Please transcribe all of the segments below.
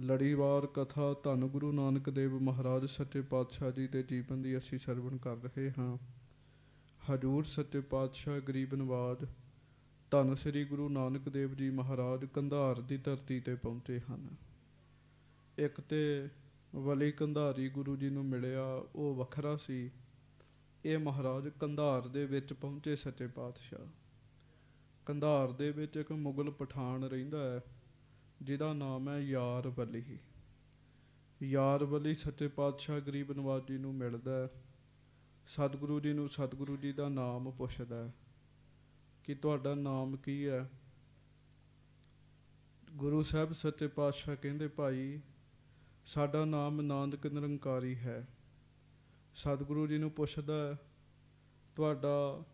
ਲੜੀਵਾਰ ਕਥਾ ਧੰਨ ਗੁਰੂ ਨਾਨਕ ਦੇਵ ਮਹਾਰਾਜ ਸੱਚੇ ਪਾਤਸ਼ਾਹ ਜੀ ਦੇ ਜੀਵਨ ਦੀ ਅਸੀਂ ਸਰਵਣ ਕਰ ਰਹੇ ਹਾਂ। ਹਜੂਰ ਸੱਚੇ ਪਾਤਸ਼ਾਹ ਗਰੀਬ ਨਵਾਜ, ਧੰਨ ਸ੍ਰੀ ਗੁਰੂ ਨਾਨਕ ਦੇਵ ਜੀ ਮਹਾਰਾਜ ਕੰਧਾਰ ਦੀ ਧਰਤੀ ਤੇ ਪਹੁੰਚੇ ਹਨ। ਇੱਕ ਤੇ ਵਲੀ ਕੰਧਾਰੀ ਗੁਰੂ ਜੀ ਨੂੰ ਮਿਲਿਆ, ਉਹ ਵੱਖਰਾ ਸੀ। ਇਹ ਮਹਾਰਾਜ ਕੰਧਾਰ ਦੇ ਵਿੱਚ ਪਹੁੰਚੇ ਸੱਚੇ ਪਾਤਸ਼ਾਹ। ਕੰਧਾਰ ਦੇ ਵਿੱਚ ਇੱਕ ਮੁਗਲ ਪਠਾਨ ਰਹਿੰਦਾ ਹੈ। ਜਿਹਦਾ ਨਾਮ ਹੈ ਯਾਰ ਵਲੀ ਯਾਰ ਵਲੀ ਸੱਚੇ ਪਾਤਸ਼ਾਹ ਗਰੀਬ ਨਵਾਜ ਜੀ ਨੂੰ ਮਿਲਦਾ ਹੈ। ਸਤਿਗੁਰੂ ਜੀ ਨੂੰ ਸਤਿਗੁਰੂ ਜੀ ਦਾ ਨਾਮ ਪੁੱਛਦਾ ਹੈ ਕਿ ਤੁਹਾਡਾ ਨਾਮ ਕੀ ਹੈ? ਗੁਰੂ ਸਾਹਿਬ ਸੱਚੇ ਪਾਤਸ਼ਾਹ ਕਹਿੰਦੇ, ਭਾਈ, ਸਾਡਾ ਨਾਮ ਨਾਨਕ ਨਿਰੰਕਾਰੀ ਹੈ। ਸਤਿਗੁਰੂ ਜੀ ਨੂੰ ਪੁੱਛਦਾ ਤੁਹਾਡਾ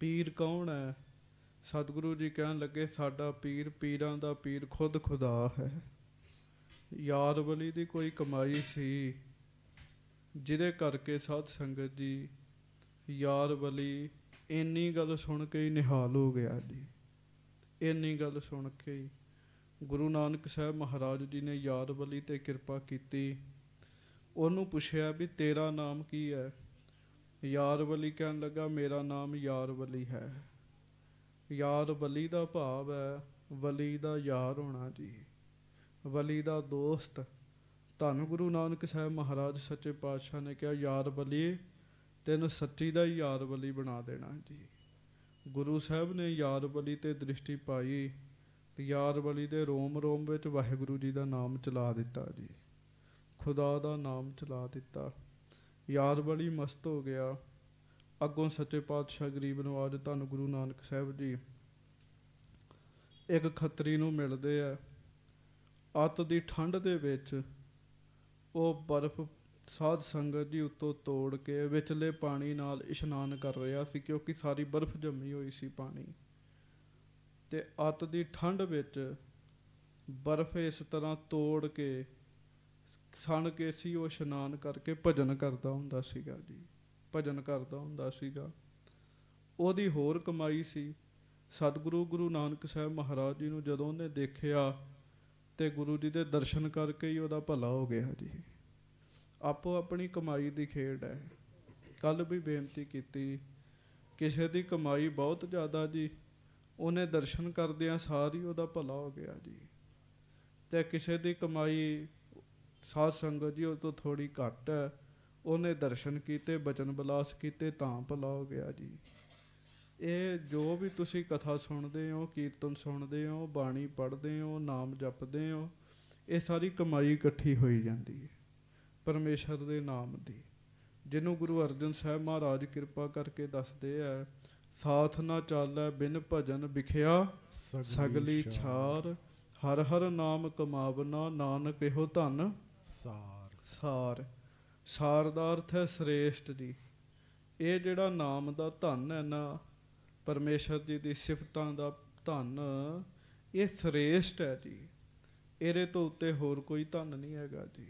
ਪੀਰ ਕੌਣ ਹੈ? ਸਤਿਗੁਰੂ ਜੀ ਕਹਿਣ ਲੱਗੇ, ਸਾਡਾ ਪੀਰ ਪੀਰਾਂ ਦਾ ਪੀਰ ਖੁਦ ਖੁਦਾ ਹੈ। ਯਾਰ ਬਲੀ ਦੀ ਕੋਈ ਕਮਾਈ ਸੀ, ਜਿਹਦੇ ਕਰਕੇ ਸਾਧ ਸੰਗਤ ਜੀ ਯਾਰ ਬਲੀ ਇੰਨੀ ਗੱਲ ਸੁਣ ਕੇ ਹੀ ਨਿਹਾਲ ਹੋ ਗਿਆ ਜੀ। ਇੰਨੀ ਗੱਲ ਸੁਣ ਕੇ ਹੀ ਗੁਰੂ ਨਾਨਕ ਸਾਹਿਬ ਮਹਾਰਾਜ ਜੀ ਨੇ ਯਾਰ ਬਲੀ ਤੇ ਕਿਰਪਾ ਕੀਤੀ। ਉਹਨੂੰ ਪੁੱਛਿਆ ਵੀ ਤੇਰਾ ਨਾਮ ਕੀ ਹੈ? ਯਾਰ ਬਲੀ ਕਹਿਣ ਲੱਗਾ, ਮੇਰਾ ਨਾਮ ਯਾਰ ਵਲੀ ਹੈ। ਯਾਰ ਵਲੀ ਦਾ ਭਾਵ ਹੈ, ਵਲੀ ਦਾ ਯਾਰ ਹੋਣਾ ਜੀ। ਵਲੀ ਦਾ ਦੋਸਤ, ਧੰਨ ਗੁਰੂ ਨਾਨਕ ਸਾਹਿਬ ਮਹਾਰਾਜ ਸੱਚੇ ਪਾਤਸ਼ਾਹ ਨੇ ਕਿਹਾ ਯਾਰ ਵਲੀ ਤੈਨੂੰ ਸੱਚੀ ਦਾ ਹੀ ਯਾਰ ਵਲੀ ਬਣਾ ਦੇਣਾ ਜੀ। ਗੁਰੂ ਸਾਹਿਬ ਨੇ ਯਾਰ ਵਲੀ ਤੇ ਦ੍ਰਿਸ਼ਟੀ ਪਾਈ, ਤੇ ਯਾਰ ਵਲੀ ਦੇ ਰੋਮ ਰੋਮ ਵਿੱਚ ਵਾਹਿਗੁਰੂ ਜੀ ਦਾ ਨਾਮ ਚਲਾ ਦਿੱਤਾ ਜੀ। ਖੁਦਾ ਦਾ ਨਾਮ ਚਲਾ ਦਿੱਤਾ। ਯਾਰ ਵਲੀ ਮਸਤ ਹੋ ਗਿਆ। ਅੱਗੋਂ ਸੱਚੇ ਪਾਤਸ਼ਾਹ ਗਰੀਬ ਨਵਾਜ ਤੁਹਾਨੂੰ ਗੁਰੂ ਨਾਨਕ ਸਾਹਿਬ ਜੀ। ਇੱਕ ਖੱਤਰੀ ਨੂੰ ਮਿਲਦੇ ਆ। ਅੱਤ ਦੀ ਠੰਡ ਦੇ ਵਿੱਚ ਉਹ ਬਰਫ਼ ਸਾਧ ਸੰਗਤ ਜੀ ਉੱਤੋਂ ਤੋੜ ਕੇ ਵਿਚਲੇ ਪਾਣੀ ਨਾਲ ਇਸ਼ਨਾਨ ਕਰ ਰਿਹਾ ਸੀ ਕਿਉਂਕਿ ਸਾਰੀ ਬਰਫ਼ ਜੰਮੀ ਹੋਈ ਸੀ ਪਾਣੀ। ਤੇ ਅੱਤ ਦੀ ਠੰਡ ਵਿੱਚ ਬਰਫ਼ ਇਸ ਤਰ੍ਹਾਂ ਤੋੜ ਕੇ, ਸਣ ਕੇ ਸੀ, ਉਹ ਇਸ਼ਨਾਨ ਕਰਕੇ ਭਜਨ ਕਰਦਾ ਹੁੰਦਾ ਸੀਗਾ ਜੀ। ਭਜਨ ਕਰਦਾ ਹੁੰਦਾ ਸੀਗਾ। ਉਹਦੀ ਹੋਰ ਕਮਾਈ ਸੀ। ਸਤਿਗੁਰੂ ਗੁਰੂ ਨਾਨਕ ਸਾਹਿਬ ਮਹਾਰਾਜ ਜੀ ਨੂੰ ਜਦੋਂ ਉਹਨੇ ਦੇਖਿਆ ਤੇ ਗੁਰੂ ਜੀ ਦੇ ਦਰਸ਼ਨ ਕਰਕੇ ਹੀ ਉਹਦਾ ਭਲਾ ਹੋ ਗਿਆ ਜੀ। ਆਪੋ ਆਪਣੀ ਕਮਾਈ ਦੀ ਖੇਡ ਹੈ। ਕੱਲ ਵੀ ਬੇਨਤੀ ਕੀਤੀ, ਕਿਸੇ ਦੀ ਕਮਾਈ ਬਹੁਤ ਜ਼ਿਆਦਾ ਜੀ, ਉਹਨੇ ਦਰਸ਼ਨ ਕਰਦਿਆਂ ਸਾਰੀ ਉਹਦਾ ਭਲਾ ਹੋ ਗਿਆ ਜੀ। ਤੇ ਕਿਸੇ ਦੀ ਕਮਾਈ ਸਾਧ ਸੰਗਤ ਜੀ ਉਹ ਤੋਂ ਥੋੜੀ ਘੱਟ ਹੈ। ਉਹਨੇ ਦਰਸ਼ਨ ਕੀਤੇ ਬਚਨ ਬਲਾਸ ਕੀਤੇ ਤਾਂ ਭਲਾ ਹੋ ਗਿਆ ਜੀ। ਇਹ ਜੋ ਵੀ ਤੁਸੀਂ ਕਥਾ ਸੁਣਦੇ ਹੋ ਕੀਰਤਨ ਸੁਣਦੇ ਹੋ ਬਾਣੀ ਪੜ੍ਹਦੇ ਹੋ ਨਾਮ ਜਪਦੇ ਹੋ ਇਹ ਸਾਰੀ ਕਮਾਈ ਇਕੱਠੀ ਹੋਈ ਜਾਂਦੀ ਹੈ ਪਰਮੇਸ਼ਰ ਦੇ ਨਾਮ ਦੀ। ਜਿਹਨੂੰ ਗੁਰੂ ਅਰਜਨ ਸਾਹਿਬ ਮਹਾਰਾਜ ਕਿਰਪਾ ਕਰਕੇ ਦੱਸਦੇ ਆ ਸਾਥ ਨਾ ਚਾਲੈ ਬਿਨ ਭਜਨ ਵਿਖਿਆ ਸਗਲੀ ਛਾਰ। ਹਰ ਹਰ ਨਾਮ ਕਮਾਵਨਾ ਨਾਨਕ ਇਹੋ ਧਨ ਸਾਰ। ਸਾਰ। ਸਾਰ ਦਾ ਅਰਥ ਹੈ ਸ੍ਰੇਸ਼ਟ ਜੀ। ਇਹ ਜਿਹੜਾ ਨਾਮ ਦਾ ਧਨ ਹੈ ਨਾ, ਪਰਮੇਸ਼ਰ ਜੀ ਦੀ ਸਿਫਤਾਂ ਦਾ ਧਨ, ਇਹ ਸ੍ਰੇਸ਼ਟ ਹੈ ਜੀ। ਇਹਦੇ ਤੋਂ ਉੱਤੇ ਹੋਰ ਕੋਈ ਧਨ ਨਹੀਂ ਹੈਗਾ ਜੀ।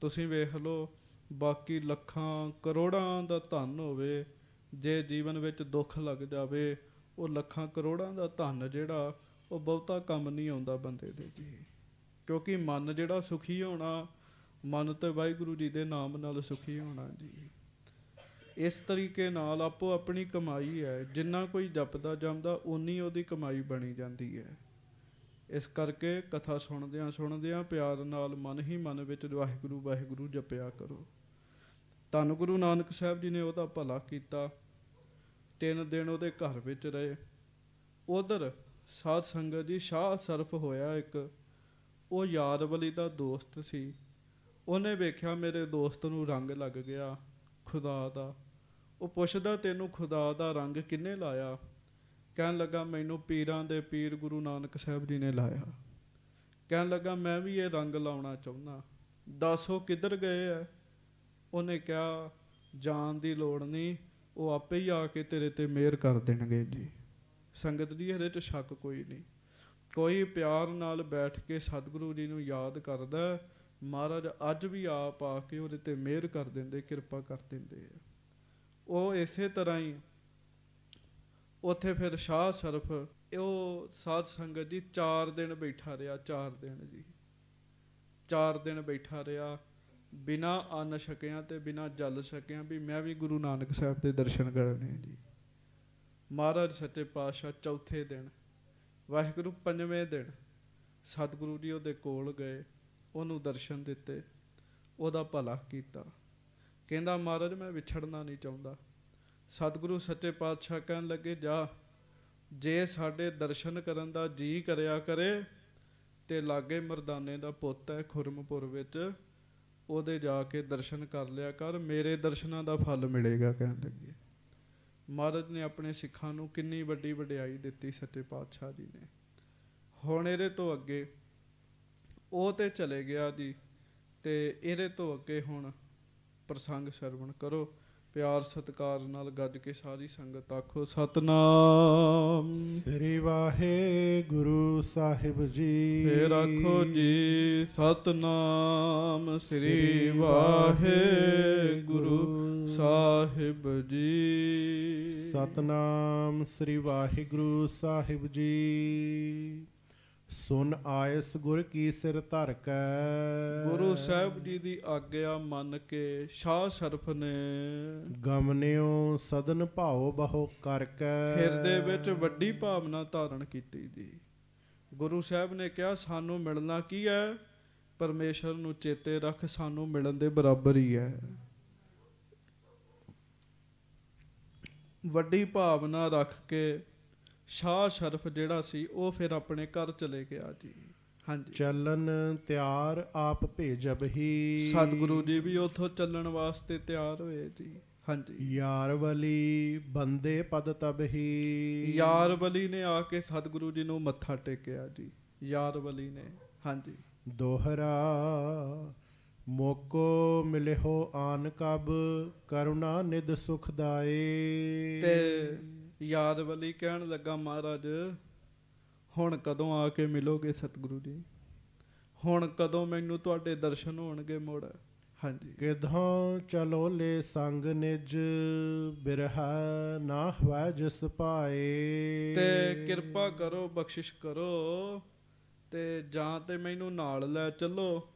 ਤੁਸੀਂ ਵੇਖ ਲਓ, ਬਾਕੀ ਲੱਖਾਂ ਕਰੋੜਾਂ ਦਾ ਧਨ ਹੋਵੇ, ਜੇ ਜੀਵਨ ਵਿੱਚ ਦੁੱਖ ਲੱਗ ਜਾਵੇ, ਉਹ ਲੱਖਾਂ ਕਰੋੜਾਂ ਦਾ ਧਨ ਜਿਹੜਾ, ਉਹ ਬਹੁਤਾ ਕੰਮ ਨਹੀਂ ਆਉਂਦਾ ਬੰਦੇ ਦੇ ਜੀ। ਕਿਉਂਕਿ ਮਨ ਜਿਹੜਾ ਸੁਖੀ ਹੋਣਾ ਮਨ ਤੇ ਵਾਹਿਗੁਰੂ ਜੀ ਦੇ ਨਾਮ ਨਾਲ ਸੁਖੀ ਹੋਣਾ ਜੀ। ਇਸ ਤਰੀਕੇ ਨਾਲ ਆਪੋ ਆਪਣੀ ਕਮਾਈ ਹੈ, ਜਿੰਨਾ ਕੋਈ ਜਪਦਾ ਜਾਂਦਾ ਉਨੀ ਉਹਦੀ ਕਮਾਈ ਬਣੀ ਜਾਂਦੀ ਹੈ। ਇਸ ਕਰਕੇ ਕਥਾ ਸੁਣਦਿਆਂ ਸੁਣਦਿਆਂ ਪਿਆਰ ਨਾਲ ਮਨ ਹੀ ਮਨ ਵਿੱਚ ਵਾਹਿਗੁਰੂ ਵਾਹਿਗੁਰੂ ਜਪਿਆ ਕਰੋ। ਧੰਨ ਗੁਰੂ ਨਾਨਕ ਸਾਹਿਬ ਜੀ ਨੇ ਉਹਦਾ ਭਲਾ ਕੀਤਾ। ਤਿੰਨ ਦਿਨ ਉਹਦੇ ਘਰ ਵਿੱਚ ਰਹੇ। ਉਧਰ ਸਾਧ ਸੰਗਤ ਜੀ ਸ਼ਾਹ ਸਰਫ ਹੋਇਆ ਇੱਕ। ਉਹ ਯਾਦ ਵਲੀ ਦਾ ਦੋਸਤ ਸੀ। ਉਹਨੇ ਵੇਖਿਆ ਮੇਰੇ ਦੋਸਤ ਨੂੰ ਰੰਗ ਲੱਗ ਗਿਆ, ਖੁਦਾ ਦਾ। ਉਹ ਪੁੱਛਦਾ, ਤੈਨੂੰ ਖੁਦਾ ਦਾ ਰੰਗ ਕਿੰਨੇ ਲਾਇਆ? ਕਹਿਣ ਲੱਗਾ, ਮੈਨੂੰ ਪੀਰਾਂ ਦੇ ਪੀਰ ਗੁਰੂ ਨਾਨਕ ਸਾਹਿਬ ਜੀ ਨੇ ਲਾਇਆ। ਕਹਿਣ ਲੱਗਾ, ਮੈਂ ਵੀ ਇਹ ਰੰਗ ਲਾਉਣਾ ਚਾਹੁੰਦਾ। ਦੱਸੋ ਕਿੱਧਰ ਗਏ ਐ? ਉਹਨੇ ਕਿਹਾ, ਜਾਣ ਦੀ ਲੋੜ ਨਹੀਂ, ਉਹ ਆਪੇ ਹੀ ਆ ਕੇ ਤੇਰੇ ਤੇ ਮਿਹਰ ਕਰ ਦੇਣਗੇ ਜੀ। ਸੰਗਤ ਜੀ ਇਹਦੇ 'ਚ ਸ਼ੱਕ ਕੋਈ ਨਹੀਂ। ਕੋਈ ਪਿਆਰ ਨਾਲ ਬੈਠ ਕੇ ਸਤਿਗੁਰੂ ਜੀ ਨੂੰ ਯਾਦ ਕਰਦਾ ਮਹਾਰਾਜ, ਅੱਜ ਵੀ ਆਪ ਆ ਕੇ ਉਹਦੇ ਤੇ ਮਿਹਰ ਕਰ ਦਿੰਦੇ, ਕਿਰਪਾ ਕਰ ਦਿੰਦੇ ਆ। ਉਹ ਇਸੇ ਤਰ੍ਹਾਂ ਹੀ ਉੱਥੇ ਫਿਰ ਸ਼ਾਹ ਸਰਫ, ਉਹ ਸਾਧ ਸੰਗਤ ਜੀ 4 ਦਿਨ ਬੈਠਾ ਰਿਹਾ 4 ਦਿਨ ਜੀ। 4 ਦਿਨ ਬੈਠਾ ਰਿਹਾ, ਬਿਨਾ ਅੰਨ ਛਕਿਆ ਤੇ ਬਿਨਾ ਜਲ ਛਕਿਆ ਵੀ ਮੈਂ ਵੀ ਗੁਰੂ ਨਾਨਕ ਸਾਹਿਬ ਦੇ ਦਰਸ਼ਨ ਕਰਨੇ ਜੀ। ਮਹਾਰਾਜ ਸੱਚੇ ਪਾਤਸ਼ਾਹ, ਚੌਥੇ ਦਿਨ, ਵਾਹਿਗੁਰੂ ਪੰਜਵੇਂ ਦਿਨ, ਸਤਿਗੁਰੂ ਜੀ ਉਹਦੇ ਕੋਲ ਗਏ। ਉਹਨੂੰ ਦਰਸ਼ਨ ਦਿੱਤੇ, ਉਹਦਾ ਭਲਾ ਕੀਤਾ। ਕਹਿੰਦਾ, ਮਹਾਰਾਜ, ਮੈਂ ਵਿਛੜਨਾ ਨਹੀਂ ਚਾਹੁੰਦਾ। ਸਤਿਗੁਰੂ ਸੱਚੇ ਪਾਤਸ਼ਾਹ ਕਹਿਣ ਲੱਗੇ, ਜਾ, ਜੇ ਸਾਡੇ ਦਰਸ਼ਨ ਕਰਨ ਦਾ ਜੀ ਕਰਿਆ ਕਰੇ, ਤੇ ਲਾਗੇ ਮਰਦਾਨੇ ਦਾ ਪੁੱਤ ਹੈ ਖੁਰਮਪੁਰ ਵਿੱਚ, ਉਹਦੇ ਜਾ ਕੇ ਦਰਸ਼ਨ ਕਰ ਲਿਆ ਕਰ, ਮੇਰੇ ਦਰਸ਼ਨਾਂ ਦਾ ਫਲ ਮਿਲੇਗਾ, ਕਹਿਣ ਲੱਗੇ। ਮਹਾਰਾਜ ਨੇ ਆਪਣੇ ਸਿੱਖਾਂ ਨੂੰ ਕਿੰਨੀ ਵੱਡੀ ਵਡਿਆਈ ਦਿੱਤੀ ਸੱਚੇ ਪਾਤਸ਼ਾਹ ਜੀ ਨੇ। ਹੁਣ ਇਹਦੇ ਤੋਂ ਅੱਗੇ ਉਹ ਤੇ ਚਲੇ ਗਿਆ ਜੀ ਤੇ ਇਹਦੇ ਤੋਂ ਅੱਗੇ ਹੁਣ ਪ੍ਰਸੰਗ ਸਰਵਣ ਕਰੋ ਪਿਆਰ ਸਤਿਕਾਰ ਨਾਲ ਗੱਜ ਕੇ ਸਾਰੀ ਸੰਗਤ ਆਖੋ ਸਤਨਾਮ। ਸ੍ਰੀ ਵਾਹਿਗੁਰੂ ਸਾਹਿਬ ਜੀ। ਫੇਰ ਆਖੋ ਜੀ ਸਤਨਾਮ ਸ੍ਰੀ ਵਾਹਿਗੁਰੂ। ਸਾਹਿਬ ਜੀ। ਸਤਨਾਮ ਸ੍ਰੀ ਵਾਹਿਗੁਰੂ ਸਾਹਿਬ ਜੀ। ਸੁਨ ਆਇਸ ਗੁਰ ਕੀ ਸਿਰ ਧਰ ਕੈ। ਗੁਰੂ ਸਾਹਿਬ ਜੀ ਦੀ ਆਗਿਆ ਮੰਨ ਕੇ ਸ਼ਾਹ ਸ਼ਰਫ ਨੇ। ਗਮਨਿਓ ਸਦਨ ਭਾਉ ਬਹੁ ਕਰ ਕੈ। ਹਿਰਦੇ ਵਿੱਚ ਵੱਡੀ ਭਾਵਨਾ ਧਾਰਨ ਕੀਤੀ ਜੀ। ਗੁਰੂ ਸਾਹਿਬ ਨੇ ਕਿਹਾ ਸਾਨੂੰ ਮਿਲਣਾ ਕੀ ਹੈ ਪਰਮੇਸ਼ਰ ਨੂੰ ਚੇਤੇ ਰੱਖ ਸਾਨੂੰ ਮਿਲਣ ਦੇ ਬਰਾਬਰ ਹੀ ਹੈ ਵੱਡੀ ਭਾਵਨਾ ਰੱਖ ਕੇ ਸ਼ਾਹ ਸ਼ਰਫ ਜਿਹੜਾ ਸੀ ਉਹ ਫਿਰ ਆਪਣੇ ਘਰ ਚਲੇ ਗਿਆ ਜੀ। ਹਾਂਜੀ। ਚੱਲਨ ਤਿਆਰ ਆਪ ਭੇਜਬ ਹੀ। ਸਤਿਗੁਰੂ ਜੀ ਵੀ ਉਥੋਂ ਚੱਲਣ ਵਾਸਤੇ ਤਿਆਰ ਹੋਏ ਜੀ। ਹਾਂਜੀ। ਯਾਰ ਵਲੀ ਬੰਦੇ ਪਦ ਤਬ ਹੀ। ਯਾਰ ਬਲੀ ਨੇ ਆ ਕੇ ਸਤਿਗੁਰੂ ਜੀ ਨੂੰ ਮੱਥਾ ਟੇਕਿਆ ਜੀ। ਯਾਰ ਬਲੀ ਨੇ। ਹਾਂਜੀ। ਦੋਹਰਾ ਮੋਕੋ ਮਿਲਿਓ ਆਨ ਕਬ ਕਰੁਣਾ ਨਿਦ ਸੁਖ ਦਾਏ। ਤੇ ਯਾਰ ਬਲੀ ਕਹਿਣ ਲੱਗਾ ਮਹਾਰਾਜ ਹੁਣ ਕਦੋਂ ਆ ਕੇ ਮਿਲੋਗੇ ਸਤਿਗੁਰੂ ਜੀ? ਹੁਣ ਕਦੋਂ ਮੈਨੂੰ ਤੁਹਾਡੇ ਦਰਸ਼ਨ ਹੋਣਗੇ ਮੁੜ? ਹਾਂਜੀ। ਕਿਧੋਂ ਚਲੋ ਲੈ ਸੰਗ ਨਿਜ ਬਿਰਹ ਨਾ ਹਵੈ ਜਿਸ ਪਾਏ ਤੇ ਕਿਰਪਾ ਕਰੋ ਬਖਸ਼ਿਸ਼ ਕਰੋ ਤੇ ਜਾਂ ਤੇ ਮੈਨੂੰ ਨਾਲ ਲੈ ਚੱਲੋ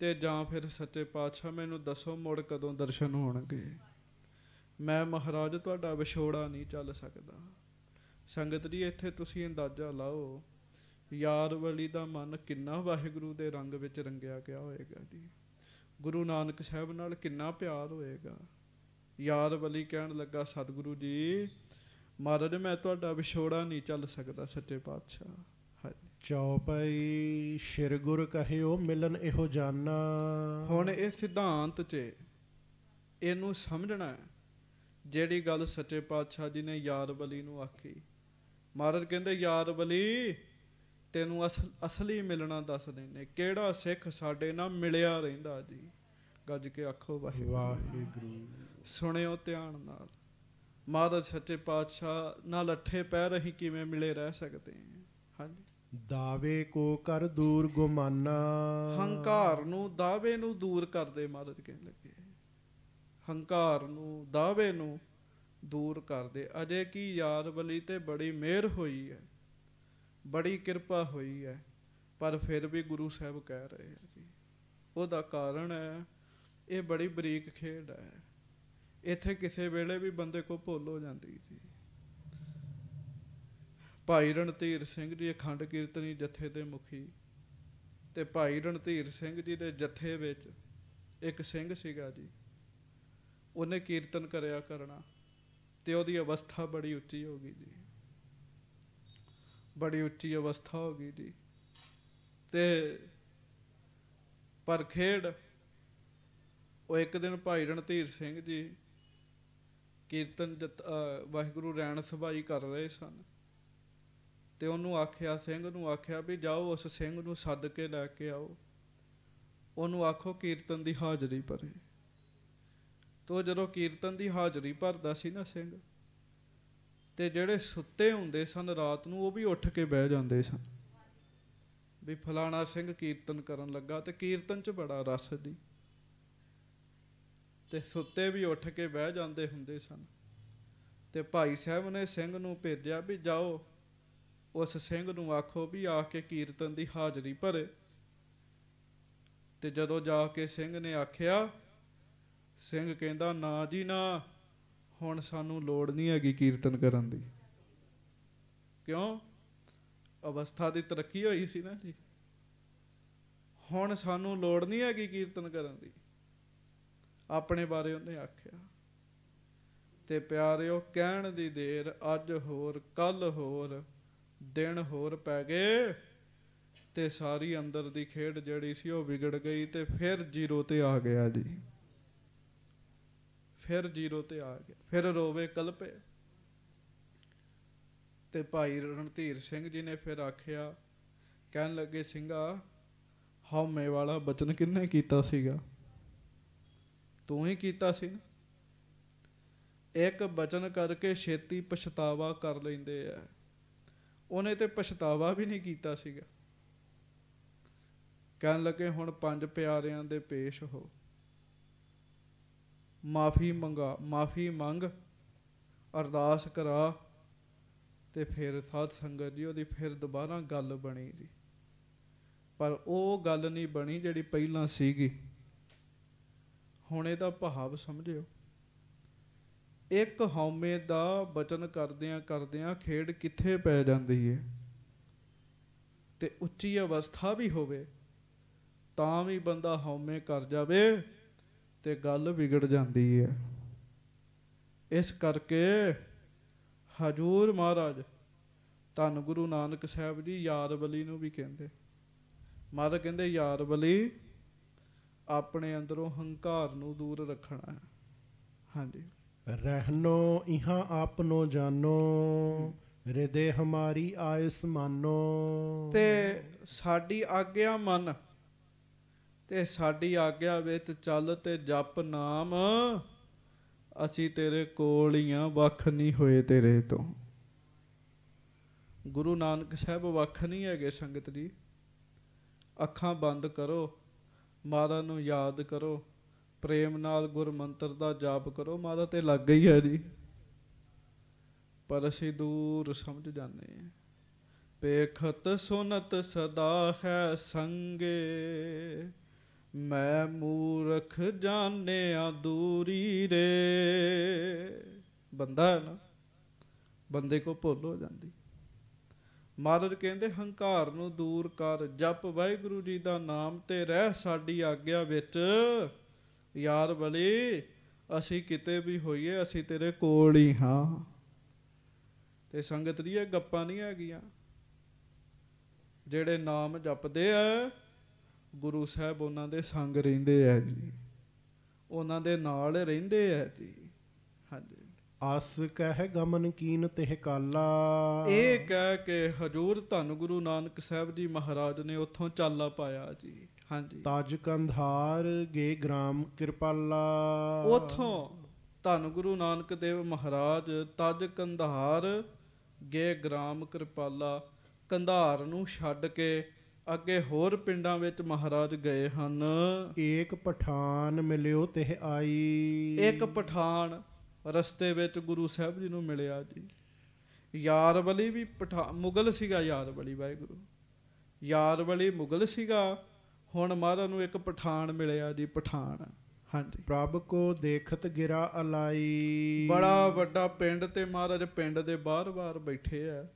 ਤੇ ਜਾਂ ਫਿਰ ਸੱਚੇ ਪਾਤਸ਼ਾਹ ਮੈਨੂੰ ਦੱਸੋ ਮੁੜ ਕਦੋਂ ਦਰਸ਼ਨ ਹੋਣਗੇ। ਮੈਂ ਮਹਾਰਾਜ ਤੁਹਾਡਾ ਵਿਛੋੜਾ ਨਹੀਂ ਚੱਲ ਸਕਦਾ। ਸੰਗਤ ਜੀ ਇੱਥੇ ਤੁਸੀਂ ਅੰਦਾਜ਼ਾ ਲਾਓ ਯਾਰ ਵਲੀ ਦਾ ਮਨ ਕਿੰਨਾ ਵਾਹਿਗੁਰੂ ਦੇ ਰੰਗ ਵਿੱਚ ਰੰਗਿਆ ਗਿਆ ਹੋਏਗਾ ਜੀ। ਗੁਰੂ ਨਾਨਕ ਸਾਹਿਬ ਨਾਲ ਕਿੰਨਾ ਪਿਆਰ ਹੋਏਗਾ। ਯਾਰ ਵਲੀ ਕਹਿਣ ਲੱਗਾ ਸਤਿਗੁਰੂ ਜੀ ਮਹਾਰਾਜ ਮੈਂ ਤੁਹਾਡਾ ਵਿਛੋੜਾ ਨਹੀਂ ਚੱਲ ਸਕਦਾ ਸੱਚੇ ਪਾਤਸ਼ਾਹ। ਚੌਪਈ ਸ਼ਿਰ ਗੁਰ ਕਹਿਓ ਮਿਲਨ ਇਹੋ ਜਾਨਾ। ਹੁਣ ਇਹ ਸਿਧਾਂਤ 'ਚ ਇਹਨੂੰ ਸਮਝਣਾ ਹੈ। ਜਿਹੜੀ ਗੱਲ ਸੱਚੇ ਪਾਤਸ਼ਾਹ ਜੀ ਨੇ ਯਾਰ ਬਲੀ ਨੂੰ ਆਖੀ। ਮਹਾਰਾਜ ਕਹਿੰਦੇ ਯਾਰ ਬਲੀ ਤੈਨੂੰ ਅਸਲ ਅਸਲੀ ਮਿਲਣਾ ਦੱਸ ਦਿੰਨੇ। ਕਿਹੜਾ ਸਿੱਖ ਸਾਡੇ ਨਾਲ ਮਿਲਿਆ ਰਹਿੰਦਾ ਜੀ? ਗੱਜ ਕੇ ਆਖੋ ਵਾਹਿਗੁਰੂ। ਸੁਣਿਓ ਧਿਆਨ ਨਾਲ। ਮਹਾਰਾਜ ਸੱਚੇ ਪਾਤਸ਼ਾਹ ਨਾਲ ਅੱਠੇ ਪੈਰ ਅਸੀਂ ਕਿਵੇਂ ਮਿਲੇ ਰਹਿ ਸਕਦੇ ਹਾਂ? ਹਾਂਜੀ। ਦਾਵੇ ਕੋ ਕਰ ਦੂਰ ਗੁਮਾਨਾ। ਹੰਕਾਰ ਨੂੰ ਦਾਵੇ ਨੂੰ ਦੂਰ ਕਰਦੇ ਮਦਦ ਕਹਿਣ ਲੱਗੇ। ਹੰਕਾਰ ਨੂੰ ਦਾਵੇ ਨੂੰ ਦੂਰ ਕਰਦੇ। ਅਜੇ ਕੀ ਯਾਰ ਬਲੀ ਤੇ ਬੜੀ ਮਿਹਰ ਹੋਈ ਹੈ ਬੜੀ ਕਿਰਪਾ ਹੋਈ ਹੈ ਪਰ ਫਿਰ ਵੀ ਗੁਰੂ ਸਾਹਿਬ ਕਹਿ ਰਹੇ ਆ ਜੀ। ਉਹਦਾ ਕਾਰਨ ਹੈ ਇਹ ਬੜੀ ਬਰੀਕ ਖੇਡ ਹੈ ਇੱਥੇ ਕਿਸੇ ਵੇਲੇ ਵੀ ਬੰਦੇ ਕੋ ਭੁੱਲ ਹੋ ਜਾਂਦੀ ਜੀ। ਭਾਈ ਰਣਧੀਰ ਸਿੰਘ ਜੀ ਅਖੰਡ ਕੀਰਤਨੀ ਜਥੇ ਦੇ ਮੁਖੀ ਤੇ ਭਾਈ ਰਣਧੀਰ ਸਿੰਘ ਜੀ ਦੇ ਜਥੇ ਵਿੱਚ ਇੱਕ ਸਿੰਘ ਸੀਗਾ ਜੀ। ਉਹਨੇ ਕੀਰਤਨ ਕਰਿਆ ਕਰਨਾ। ਤੇ ਉਹਦੀ ਅਵਸਥਾ ਬੜੀ ਉੱਚੀ ਹੋ ਗਈ ਜੀ। ਬੜੀ ਉੱਚੀ ਅਵਸਥਾ ਹੋ ਗਈ ਜੀ। ਤੇ ਪਰ ਖੇਡ, ਉਹ ਇੱਕ ਦਿਨ ਭਾਈ ਰਣਧੀਰ ਸਿੰਘ ਜੀ ਕੀਰਤਨ ਜਤ- ਵਾਹਿਗੁਰੂ ਰੈਣ ਸਭਾਈ ਕਰ ਰਹੇ ਸਨ। ਤੇ ਉਹਨੂੰ ਆਖਿਆ, ਸਿੰਘ ਨੂੰ ਆਖਿਆ ਵੀ ਜਾਓ ਉਸ ਸਿੰਘ ਨੂੰ ਸੱਦ ਕੇ ਲੈ ਕੇ ਆਓ। ਉਹਨੂੰ ਆਖੋ ਕੀਰਤਨ ਦੀ ਹਾਜ਼ਰੀ ਭਰੇ। ਤੋ ਜਦੋਂ ਕੀਰਤਨ ਦੀ ਹਾਜ਼ਰੀ ਭਰਦਾ ਸੀ ਨਾ ਸਿੰਘ, ਤੇ ਜਿਹੜੇ ਸੁੱਤੇ ਹੁੰਦੇ ਸਨ ਰਾਤ ਨੂੰ, ਉਹ ਵੀ ਉੱਠ ਕੇ ਬਹਿ ਜਾਂਦੇ ਸਨ। ਵੀ ਫਲਾਣਾ ਸਿੰਘ ਕੀਰਤਨ ਕਰਨ ਲੱਗਾ ਤੇ ਕੀਰਤਨ 'ਚ ਬੜਾ ਰਸ ਦੀ ਤੇ ਸੁੱਤੇ ਵੀ ਉੱਠ ਕੇ ਬਹਿ ਜਾਂਦੇ ਹੁੰਦੇ ਸਨ। ਤੇ ਭਾਈ ਸਾਹਿਬ ਨੇ ਸਿੰਘ ਨੂੰ ਭੇਜਿਆ ਵੀ ਜਾਓ, ਉਸ ਸਿੰਘ ਨੂੰ ਆਖੋ ਵੀ ਆ ਕੇ ਕੀਰਤਨ ਦੀ ਹਾਜ਼ਰੀ ਭਰੇ। ਤੇ ਜਦੋਂ ਜਾ ਕੇ ਸਿੰਘ ਨੇ ਆਖਿਆ ਸਿੰਘ ਕਹਿੰਦਾ, ਨਾ ਜੀ, ਨਾ। ਹੁਣ ਸਾਨੂੰ ਲੋੜ ਨਹੀਂ ਹੈਗੀ ਕੀਰਤਨ ਕਰਨ ਦੀ। ਕਿਉਂ? ਅਵਸਥਾ ਦੀ ਤਰੱਕੀ ਹੋਈ ਸੀ ਨਾ ਜੀ। ਹੁਣ ਸਾਨੂੰ ਲੋੜ ਨਹੀਂ ਹੈਗੀ ਕੀਰਤਨ ਕਰਨ ਦੀ। ਆਪਣੇ ਬਾਰੇ ਉਹਨੇ ਆਖਿਆ। ਤੇ ਪਿਆਰਿਓ, ਕਹਿਣ ਦੀ ਦੇਰ ਅੱਜ ਹੋਰ ਕੱਲ ਹੋਰ, ਦਿਨ ਹੋਰ ਪੈ ਗਏ। ਤੇ ਸਾਰੀ ਅੰਦਰ ਦੀ ਖੇਡ ਜਿਹੜੀ ਸੀ ਉਹ ਵਿਗੜ ਗਈ ਤੇ ਫਿਰ ਜ਼ੀਰੋ ਤੇ ਆ ਗਿਆ ਜੀ। ਫਿਰ ਜ਼ੀਰੋ ਤੇ ਆ ਗਿਆ ਫਿਰ ਰੋਵੇ ਕਲਪੇ। ਤੇ ਭਾਈ ਰਣਧੀਰ ਸਿੰਘ ਜੀ ਨੇ ਫਿਰ ਆਖਿਆ, ਕਹਿਣ ਲੱਗੇ, ਸਿੰਘਾ, ਹਉਮੈ ਵਾਲਾ ਬਚਨ ਕਿੰਨੇ ਕੀਤਾ ਸੀਗਾ? ਤੂੰ ਹੀ ਕੀਤਾ ਸੀ ਨਾ? ਇੱਕ ਬਚਨ ਕਰਕੇ ਛੇਤੀ ਪਛਤਾਵਾ ਕਰ ਲੈਂਦੇ ਆ। ਉਹਨੇ ਤੇ ਪਛਤਾਵਾ ਵੀ ਨਹੀਂ ਕੀਤਾ ਸੀਗਾ। ਕਹਿਣ ਲੱਗੇ, ਹੁਣ ਪੰਜ ਪਿਆਰਿਆਂ ਦੇ ਪੇਸ਼ ਹੋ। ਮਾਫੀ ਮੰਗਾ, ਮਾਫੀ ਮੰਗ, ਅਰਦਾਸ ਕਰਾ ਤੇ ਫਿਰ ਸਾਧ ਸੰਗਤ ਜੀ ਉਹਦੀ ਫਿਰ ਦੁਬਾਰਾ ਗੱਲ ਬਣੀ ਜੀ। ਪਰ ਉਹ ਗੱਲ ਨਹੀਂ ਬਣੀ ਜਿਹੜੀ ਪਹਿਲਾਂ ਸੀਗੀ। ਹੁਣ ਇਹਦਾ ਭਾਵ ਸਮਝਿਓ। ਇੱਕ ਹਉਮੈ ਦਾ ਬਚਨ ਕਰਦਿਆਂ ਕਰਦਿਆਂ ਖੇਡ ਕਿੱਥੇ ਪੈ ਜਾਂਦੀ ਹੈ ਤੇ ਉੱਚੀ ਅਵਸਥਾ ਵੀ ਹੋਵੇ, ਤਾਂ ਵੀ ਬੰਦਾ ਹਉਮੈ ਕਰ ਜਾਵੇ ਤੇ ਗੱਲ ਵਿਗੜ ਜਾਂਦੀ ਹੈ। ਇਸ ਕਰਕੇ ਹਜੂਰ ਮਹਾਰਾਜ ਧੰਨ ਗੁਰੂ ਨਾਨਕ ਸਾਹਿਬ ਜੀ ਯਾਰ ਬਲੀ ਨੂੰ ਵੀ ਕਹਿੰਦੇ। ਮਹਾਰਾਜ ਕਹਿੰਦੇ ਯਾਰ ਬਲੀ ਆਪਣੇ ਅੰਦਰੋਂ ਹੰਕਾਰ ਨੂੰ ਦੂਰ ਰੱਖਣਾ ਹੈ। ਹਾਂਜੀ। ਰਹਿਨੋ ਇਹਾਂ ਆਪਨੋ ਜਾਨੋ ਹਿਰਦੇ ਹਮਾਰੀ ਆਇਸ ਮਾਨੋ। ਤੇ ਸਾਡੀ ਆਗਿਆ ਮੰਨ ਤੇ ਸਾਡੀ ਆਗਿਆ ਵਿੱਚ ਚੱਲ ਤੇ ਜਪ ਨਾਮ, ਅਸੀਂ ਤੇਰੇ ਕੋਲ ਹੀ ਆ, ਵੱਖ ਨਹੀਂ ਹੋਏ ਤੇਰੇ ਤੋਂ। ਗੁਰੂ ਨਾਨਕ ਸਾਹਿਬ ਵੱਖ ਨਹੀਂ ਹੈਗੇ ਸੰਗਤ ਜੀ। ਅੱਖਾਂ ਬੰਦ ਕਰੋ ਮਾਤਾ ਨੂੰ ਯਾਦ ਕਰੋ, ਪ੍ਰੇਮ ਨਾਲ ਗੁਰ ਮੰਤਰ ਦਾ ਜਾਪ ਕਰੋ ਮਾਤਾ ਤੇ ਲੱਗ ਹੀ ਹੈ ਜੀ। ਪਰ ਅਸੀਂ ਦੂਰ ਸਮਝ ਜਾਂਦੇ ਹਾਂ। ਪੇਖਤ ਸੁਨਤ ਸਦਾ ਹੈ ਸੰਗੇ। ਮੈਂ ਮੂਰਖ ਜਾਣਿਆ ਦੂਰੀ ਰੇ। ਬੰਦਾ ਹੈ ਨਾ, ਬੰਦੇ ਕੋ ਭੁੱਲ ਹੋ ਜਾਂਦੀ। ਮਹਾਰਾਜ ਕਹਿੰਦੇ, ਹੰਕਾਰ ਨੂੰ ਦੂਰ ਕਰ, ਜਪ ਵਾਹਿਗੁਰੂ ਜੀ ਦਾ ਨਾਮ ਤੇ ਰਹਿ ਸਾਡੀ ਆਗਿਆ ਵਿੱਚ। ਯਾਰ ਬਲੀ, ਅਸੀਂ ਕਿਤੇ ਵੀ ਹੋਈਏ, ਅਸੀਂ ਤੇਰੇ ਕੋਲ ਹੀ ਹਾਂ। ਤੇ ਸੰਗਤ ਦੀ ਇਹ ਗੱਪਾਂ ਨਹੀਂ ਹੈਗੀਆਂ। ਜਿਹੜੇ ਨਾਮ ਜਪਦੇ ਆ ਗੁਰੂ ਸਾਹਿਬ ਉਹਨਾਂ ਦੇ ਸੰਗ ਰਹਿੰਦੇ ਆ ਜੀ। ਉਹਨਾਂ ਦੇ ਨਾਲ ਰਹਿੰਦੇ ਆ ਜੀ। ਹਾਂਜੀ। ਆਸ ਕਹਿ ਗਮਨ ਕੀਨ ਤਿਹ ਕਾਲਾ। ਇਹ ਕਹਿ ਕੇ ਹਜੂਰ ਧੰਨ ਗੁਰੂ ਨਾਨਕ ਸਾਹਿਬ ਜੀ ਮਹਾਰਾਜ ਨੇ ਉੱਥੋਂ ਚਾਲਾ ਪਾਇਆ ਜੀ। ਹਾਂਜੀ। ਤਜ ਕੰਧਾਰ ਗੇ ਗ੍ਰਾਮ ਕਿਰਪਾਲਾ। ਉਥੋਂ ਧੰਨ ਗੁਰੂ ਨਾਨਕ ਦੇਵ ਮਹਾਰਾਜ ਤਜ ਕੰਧਾਰ ਗੇ ਗ੍ਰਾਮ ਕਿਰਪਾਲਾ। ਕੰਧਾਰ ਨੂੰ ਛੱਡ ਕੇ ਅੱਗੇ ਹੋਰ ਪਿੰਡਾਂ ਵਿੱਚ ਮਹਾਰਾਜ ਗਏ ਹਨ। ਏਕ ਪਠਾਨ ਮਿਲਿਓ ਤਿਹ ਆਈ। ਇੱਕ ਪਠਾਨ ਰਸਤੇ ਵਿੱਚ ਗੁਰੂ ਸਾਹਿਬ ਜੀ ਨੂੰ ਮਿਲਿਆ ਜੀ। ਯਾਰ ਬਲੀ ਵੀ ਪਠਾ ਮੁਗਲ ਸੀਗਾ ਯਾਰ ਬਲੀ ਵਾਹਿਗੁਰੂ। ਯਾਰ ਬਲੀ ਮੁਗਲ ਸੀਗਾ ਹੁਣ ਮਹਾਰਾਜ ਨੂੰ ਇੱਕ ਪਠਾਨ ਮਿਲਿਆ ਜੀ ਪਠਾਨ। ਹਾਂਜੀ। ਪ੍ਰਭ ਕੋ ਦੇਖਤ ਗਿਰਾ ਅਲਾਈ। ਬੜਾ ਵੱਡਾ ਪਿੰਡ ਤੇ ਮਹਾਰਾਜ ਪਿੰਡ ਦੇ ਬਾਹਰ-ਬਾਹਰ ਬੈਠੇ ਆ।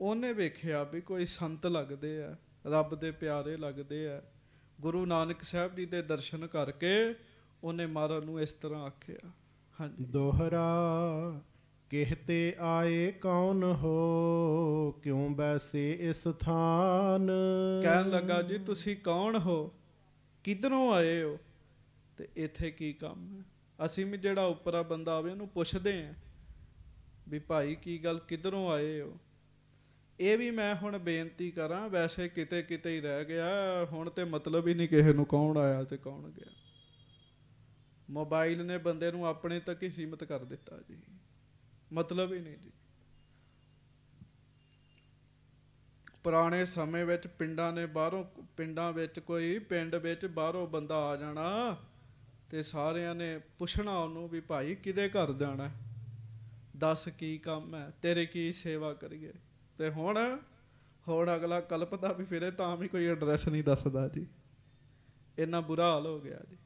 ਉਹਨੇ ਵੇਖਿਆ ਵੀ ਕੋਈ ਸੰਤ ਲੱਗਦੇ ਆ। ਰੱਬ ਦੇ ਪਿਆਰੇ ਲੱਗਦੇ ਆ ਗੁਰੂ ਨਾਨਕ ਸਾਹਿਬ ਜੀ ਦੇ ਦਰਸ਼ਨ ਕਰਕੇ ਉਹਨੇ ਮਹਾਰਾਜ ਨੂੰ ਇਸ ਤਰ੍ਹਾਂ ਆਖਿਆ। ਹਾਂਜੀ। ਦੋਹਰਾ ਕਹਿਤੇ ਆਏ ਕੌਣ ਹੋ? ਕਿਉਂ ਬੈਸੇ ਇਸ ਥਾਨ? ਕਹਿਣ ਲੱਗਾ ਜੀ ਤੁਸੀਂ ਕੌਣ ਹੋ? ਕਿੱਧਰੋਂ ਆਏ ਹੋ? ਤੇ ਇੱਥੇ ਕੀ ਕੰਮ ਹੈ? ਅਸੀਂ ਵੀ ਜਿਹੜਾ ਉੱਪਰਾ ਬੰਦਾ ਆਵੇ ਉਹਨੂੰ ਪੁੱਛਦੇ ਆਂ ਵੀ ਭਾਈ ਕੀ ਗੱਲ ਕਿੱਧਰੋਂ ਆਏ ਹੋ? ਇਹ ਵੀ ਮੈਂ ਹੁਣ ਬੇਨਤੀ ਕਰਾਂ, ਵੈਸੇ ਕਿਤੇ ਕਿਤੇ ਹੀ ਰਹਿ ਗਿਆ, ਹੁਣ ਤੇ ਮਤਲਬ ਹੀ ਨਹੀਂ ਕਿਸੇ ਨੂੰ ਕੌਣ ਆਇਆ ਤੇ ਕੌਣ ਗਿਆ। ਮੋਬਾਈਲ ਨੇ ਬੰਦੇ ਨੂੰ ਆਪਣੇ ਤੱਕ ਹੀ ਸੀਮਤ ਕਰ ਦਿੱਤਾ ਜੀ। ਮਤਲਬ ਹੀ ਨਹੀਂ ਜੀ। ਪੁਰਾਣੇ ਸਮੇਂ ਵਿੱਚ ਪਿੰਡਾਂ ਨੇ ਬਾਹਰੋਂ, ਪਿੰਡਾਂ ਵਿੱਚ ਕੋਈ, ਪਿੰਡ ਵਿੱਚ ਬਾਹਰੋਂ ਬੰਦਾ ਆ ਜਾਣਾ ਤੇ ਸਾਰਿਆਂ ਨੇ ਪੁੱਛਣਾ ਉਹਨੂੰ ਵੀ ਭਾਈ ਕਿਹਦੇ ਘਰ ਜਾਣਾ? ਦੱਸ ਕੀ ਕੰਮ ਹੈ? ਤੇਰੇ ਕੀ ਸੇਵਾ ਕਰੀਏ? ਤੇ ਹੁਣ ਹੁਣ ਅਗਲਾ ਕਲਪਦਾ ਵੀ ਫਿਰੇ ਤਾਂ ਵੀ ਕੋਈ ਐਡਰੈਸ ਨਹੀਂ ਦੱਸਦਾ ਜੀ। ਇੰਨਾ ਬੁਰਾ ਹਾਲ ਹੋ ਗਿਆ ਜੀ।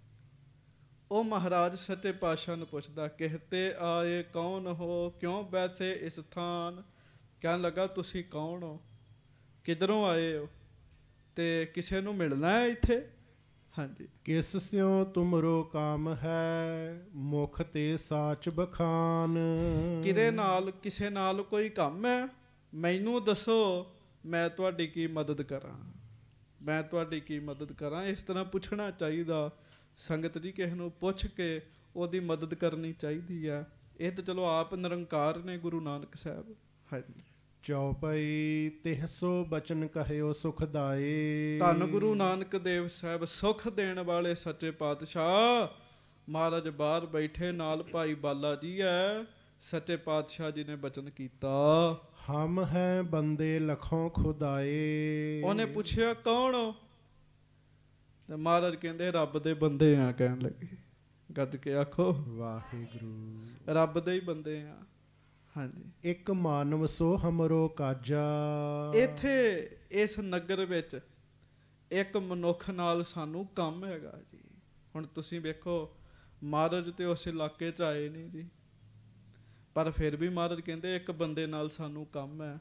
ਉਹ ਮਹਾਰਾਜ ਸੱਚੇ ਪਾਤਸ਼ਾਹ ਨੂੰ ਪੁੱਛਦਾ ਕਹਤੇ ਆਏ ਕੌਣ ਹੋ ਕਿਉਂ ਬੈਠੇ ਇਸ ਥਾਨ? ਕਹਿਣ ਲੱਗਾ ਤੁਸੀਂ ਕੌਣ ਹੋ? ਕਿਧਰੋਂ ਆਏ ਹੋ? ਤੇ ਕਿਸੇ ਨੂੰ ਮਿਲਣਾ ਹੈ ਇੱਥੇ? ਹਾਂਜੀ। ਕਿਸ ਸਿਉ ਤੁਮਰੋ ਕਾਮ ਹੈ ਮੁਖ ਤੇ ਸਾਚ ਬਖਾਨ? ਕਿਹਦੇ ਨਾਲ ਕਿਸੇ ਨਾਲ ਕੋਈ ਕੰਮ ਹੈ? ਮੈਨੂੰ ਦੱਸੋ ਮੈਂ ਤੁਹਾਡੀ ਕੀ ਮਦਦ ਕਰਾਂ? ਮੈਂ ਤੁਹਾਡੀ ਕੀ ਮਦਦ ਕਰਾਂ? ਇਸ ਤਰ੍ਹਾਂ ਪੁੱਛਣਾ ਚਾਹੀਦਾ। ਸੰਗਤ ਜੀ ਕਿਸੇ ਨੂੰ ਪੁੱਛ ਕੇ ਉਹਦੀ ਮਦਦ ਕਰਨੀ ਚਾਹੀਦੀ ਹੈ ਇਹ ਤਾਂ ਚਲੋ ਆਪ ਨਿਰੰਕਾਰ ਨੇ ਗੁਰੂ ਨਾਨਕ ਸਾਹਿਬ। ਹਾਂਜੀ। ਚੌਪਈ ਤਿਹ ਸੋ ਬਚਨ ਕਹਿਓ ਸੁਖਦਾਏ ਧੰਨ ਗੁਰੂ ਨਾਨਕ ਦੇਵ ਸਾਹਿਬ ਸੁਖ ਦੇਣ ਵਾਲੇ ਸੱਚੇ ਪਾਤਸ਼ਾਹ। ਮਹਾਰਾਜ ਬਾਹਰ ਬੈਠੇ ਨਾਲ ਭਾਈ ਬਾਲਾ ਜੀ ਹੈ ਸੱਚੇ ਪਾਤਸ਼ਾਹ ਜੀ ਨੇ ਬਚਨ ਕੀਤਾ। ਹਮ ਹੈ ਬੰਦੇ ਲਖੋਂ ਖੁਦਾਏ। ਉਹਨੇ ਪੁੱਛਿਆ ਕੌਣ ਹੋ? ਤੇ ਮਹਾਰਾਜ ਕਹਿੰਦੇ ਰੱਬ ਦੇ ਬੰਦੇ ਆ ਕਹਿਣ ਲੱਗੇ। ਗੱਜ ਕੇ ਆਖੋ ਵਾਹਿਗੁਰੂ। ਰੱਬ ਦੇ ਹੀ ਬੰਦੇ ਆ। ਹਾਂਜੀ। ਇੱਕ ਮਾਨਵ ਸੋ ਹਮਰੋ ਕਾਜਾ। ਇੱਥੇ ਇਸ ਨਗਰ ਵਿੱਚ ਇੱਕ ਮਨੁੱਖ ਨਾਲ ਸਾਨੂੰ ਕੰਮ ਹੈਗਾ ਜੀ। ਹੁਣ ਤੁਸੀਂ ਵੇਖੋ ਮਹਾਰਾਜ ਤੇ ਉਸ ਇਲਾਕੇ 'ਚ ਆਏ ਨਹੀਂ ਜੀ। ਪਰ ਫਿਰ ਵੀ ਮਹਾਰਾਜ ਕਹਿੰਦੇ ਇੱਕ ਬੰਦੇ ਨਾਲ ਸਾਨੂੰ ਕੰਮ ਹੈ।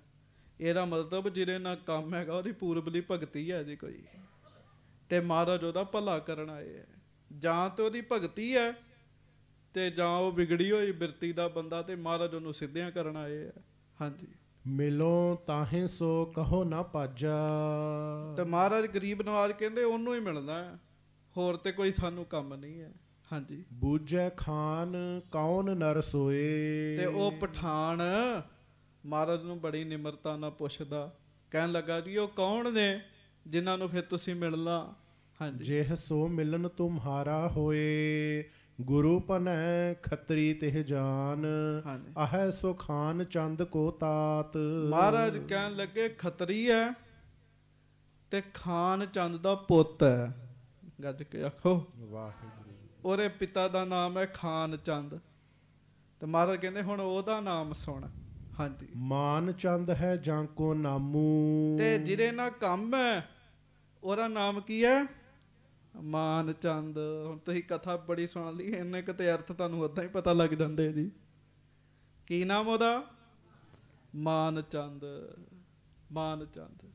ਇਹਦਾ ਮਤਲਬ ਜਿਹਦੇ ਨਾਲ ਕੰਮ ਹੈਗਾ ਉਹਦੀ ਪੂਰਬਲੀ ਭਗਤੀ ਹੈ ਜੀ ਕੋਈ। ਤੇ ਮਹਾਰਾਜ ਉਹਦਾ ਭਲਾ ਕਰਨ ਆਏ ਹੈ। ਜਾਂ ਤੇ ਉਹਦੀ ਭਗਤੀ ਹੈ ਤੇ ਜਾਂ ਉਹ ਵਿਗੜੀ ਹੋਈ ਬਿਰਤੀ ਦਾ ਬੰਦਾ ਤੇ ਮਹਾਰਾਜ ਉਹਨੂੰ ਸਿੱਧਿਆਂ ਕਰਨ ਆਏ ਹੈ। ਹਾਂਜੀ। ਮਿਲੋ ਤਾਹੇ ਸੋ ਕਹੋ ਨਾ ਪਾਜਾ। ਤੇ ਮਹਾਰਾਜ ਗਰੀਬ ਨਵਾਜ ਕਹਿੰਦੇ ਉਹਨੂੰ ਹੀ ਮਿਲਣਾ ਹੈ। ਹੋਰ ਤੇ ਕੋਈ ਸਾਨੂੰ ਕੰਮ ਨਹੀਂ ਹੈ। ਹਾਂਜੀ। ਬੂਝੈ ਖਾਨ ਕੌਣ ਨਰ ਸੋਏ ਤੇ ਉਹ ਪਠਾਨ ਮਹਾਰਾਜ ਨੂੰ ਬੜੀ ਨਿਮਰਤਾ ਨਾਲ ਪੁੱਛਦਾ ਕਹਿਣ ਲੱਗਾ ਜੀ ਉਹ ਕੌਣ ਨੇ ਜਿਨ੍ਹਾਂ ਨੂੰ ਫਿਰ ਤੁਸੀਂ ਮਿਲਣਾ? ਹਾਂਜੀ। ਜਿਹ ਸੋ ਮਿਲਨ ਤੁਮਹਾਰਾ ਹੋਏ ਗੁਰੂ ਪਨੈ ਖੱਤਰੀ ਤਿਹ ਜਾਨ ਆਹੈ ਸੋ ਖਾਨ ਚੰਦ ਕੋ ਤਾਤ। ਮਹਾਰਾਜ ਕਹਿਣ ਲੱਗੇ ਖੱਤਰੀ ਹੈ ਤੇ ਖਾਨ ਚੰਦ ਦਾ ਪੁੱਤ ਹੈ। ਗੱਜ ਕੇ ਆਖੋ। ਵਾਹਿਗੁਰੂ। ਉਹਦੇ ਪਿਤਾ ਦਾ ਨਾਮ ਹੈ ਖਾਨ ਚੰਦ ਤੇ ਮਹਾਰਾਜ ਕਹਿੰਦੇ ਹੁਣ ਉਹਦਾ ਨਾਮ ਸੁਣ। ਹਾਂਜੀ। ਮਾਨ ਚੰਦ ਹੈ ਜਾਂ ਕੋ ਨਾਮੂ? ਤੇ ਜਿਹਦੇ ਨਾਲ ਕੰਮ ਹੈ ਉਹਦਾ ਨਾਮ ਕੀ ਹੈ? ਮਾਨ ਚੰਦ ਹੁਣ ਤੁਸੀਂ ਕਥਾ ਬੜੀ ਸੁਣ ਲਈ ਇੰਨੇ ਕਿਤੇ ਅਰਥ ਤੁਹਾਨੂੰ ਉਦਾਂ ਹੀ ਪਤਾ ਲੱਗ ਜਾਂਦੇ ਜੀ। ਕੀ ਨਾਮ ਉਹਦਾ? ਮਾਨ ਚੰਦ ਮਾਨ ਚੰਦ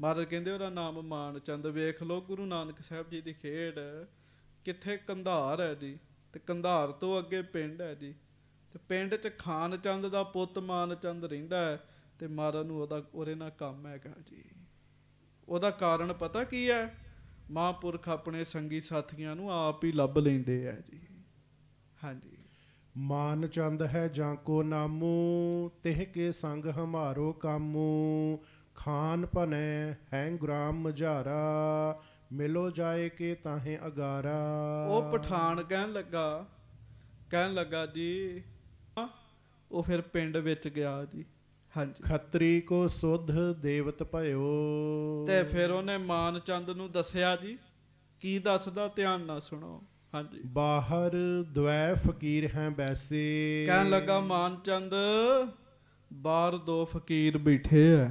ਮਹਾਰਾਜ ਕਹਿੰਦੇ ਉਹਦਾ ਨਾਮ ਮਾਨ ਚੰਦ ਵੇਖ ਲਓ ਗੁਰੂ ਨਾਨਕ ਸਾਹਿਬ ਜੀ ਦੀ ਖੇਡ। ਕਿੱਥੇ ਕੰਧਾਰ ਹੈ ਜੀ? ਤੇ ਕੰਧਾਰ ਤੋਂ ਅੱਗੇ ਪਿੰਡ ਹੈ ਜੀ। ਤੇ ਪਿੰਡ 'ਚ ਖਾਨ ਚੰਦ ਦਾ ਪੁੱਤ ਮਾਨ ਚੰਦ ਰਹਿੰਦਾ ਹੈ ਤੇ ਮਹਾਰਾਜ ਨੂੰ ਉਹਦਾ, ਉਹਦੇ ਨਾਲ ਕੰਮ ਹੈਗਾ ਜੀ। ਉਹਦਾ ਕਾਰਨ ਪਤਾ ਕੀ ਹੈ? ਮਹਾਂਪੁਰਖ ਆਪਣੇ ਸੰਗੀ ਸਾਥੀਆਂ ਨੂੰ ਆਪ ਹੀ ਲੱਭ ਲੈਂਦੇ ਆ ਜੀ। ਹਾਂਜੀ। ਮਾਨ ਚੰਦ ਹੈ ਜਾਂ ਕੋ ਨਾਮੂ, ਤਿਹ ਕੇ ਸੰਗ ਹਮਾਰੋ ਕਾਮੂ, ਖਾਨ ਭਨੇ ਹੈ ਗੁਰਾਮ ਮਝਾਰਾ ਮਿਲੋ ਜਾਏ ਕੇ ਤਾਹੇ ਅਗਾਰਾ। ਉਹ ਪਠਾਨ ਕਹਿਣ ਲੱਗਾ ਕਹਿਣ ਲੱਗਾ ਜੀ ਉਹ ਫਿਰ ਪਿੰਡ ਵਿੱਚ ਗਿਆ ਜੀ। ਹਾਂਜੀ। ਖੱਤਰੀ ਕੋ ਸੁਧ ਦੇਵਤ ਭਇਓ। ਤੇ ਫਿਰ ਉਹਨੇ ਮਾਨ ਚੰਦ ਨੂੰ ਦੱਸਿਆ ਜੀ ਕੀ ਦੱਸਦਾ ਧਿਆਨ ਨਾਲ ਸੁਣੋ। ਹਾਂਜੀ। ਬਾਹਰ ਦਵੈ ਫਕੀਰ ਹੈ ਬੈਸੇ। ਕਹਿਣ ਲੱਗਾ ਮਾਨ ਚੰਦ ਬਾਹਰ ਦੋ ਫਕੀਰ ਬੈਠੇ ਆ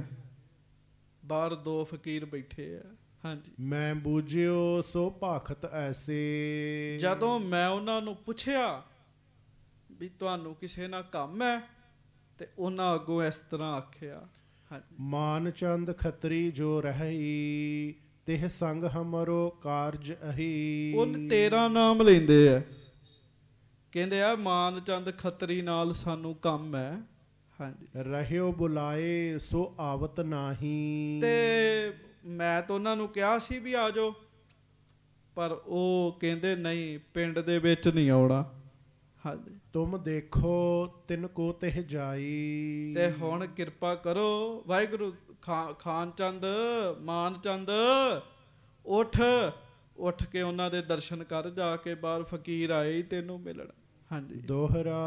ਬਾਹਰ ਦੋ ਫਕੀਰ ਬੈਠੇ ਆ ਹਾਂਜੀ। ਮੈਂ ਬੂਝਿਓ ਸੋ ਭਾਖਤ ਐਸੇ। ਜਦੋਂ ਮੈਂ ਉਹਨਾਂ ਨੂੰ ਪੁੱਛਿਆ ਵੀ ਤੁਹਾਨੂੰ ਕਿਸੇ ਨਾਲ ਕੰਮ ਹੈ ਤੇ ਉਹਨਾਂ ਅੱਗੋਂ ਇਸ ਤਰ੍ਹਾਂ ਆਖਿਆ ਹਾਂਜੀ। ਮਾਨ ਚੰਦ ਖੱਤਰੀ ਜੋ ਰਹੀ ਤਿਹ ਸੰਗ ਹਮਰੋ ਕਾਰਜ ਅਹੀ। ਉਹਨ ਤੇਰਾ ਨਾਮ ਲੈਂਦੇ ਆ। ਕਹਿੰਦੇ ਆ ਮਾਨ ਚੰਦ ਖੱਤਰੀ ਨਾਲ ਸਾਨੂੰ ਕੰਮ ਹੈ ਹਾਂਜੀ। ਰਹਿਓ ਬੁਲਾਏ ਸੋ ਆਵਤ ਨਾਹੀ। ਤੇ ਮੈਂ ਤਾਂ ਉਹਨਾਂ ਨੂੰ ਕਿਹਾ ਸੀ ਵੀ ਆ ਜਾਓ ਪਰ ਉਹ ਕਹਿੰਦੇ ਨਹੀਂ ਪਿੰਡ ਦੇ ਵਿੱਚ ਨਹੀਂ ਆਉਣਾ। ਹਾਂਜੀ। ਤੁਮ ਦੇਖੋ ਤਿਨ ਕੋ ਤਿਹ ਜਾਈ। ਤੇ ਹੁਣ ਕਿਰਪਾ ਕਰੋ ਵਾਹਿਗੁਰੂ ਖਾਨ ਚੰਦ ਮਾਨ ਚੰਦ ਉਠ। ਉੱਠ ਕੇ ਉਹਨਾਂ ਦੇ ਦਰਸ਼ਨ ਕਰ ਜਾ ਕੇ ਬਾਹਰ ਫਕੀਰ ਆਏ ਤੈਨੂੰ ਮਿਲਣ। ਹਾਂਜੀ। ਦੋਹਰਾ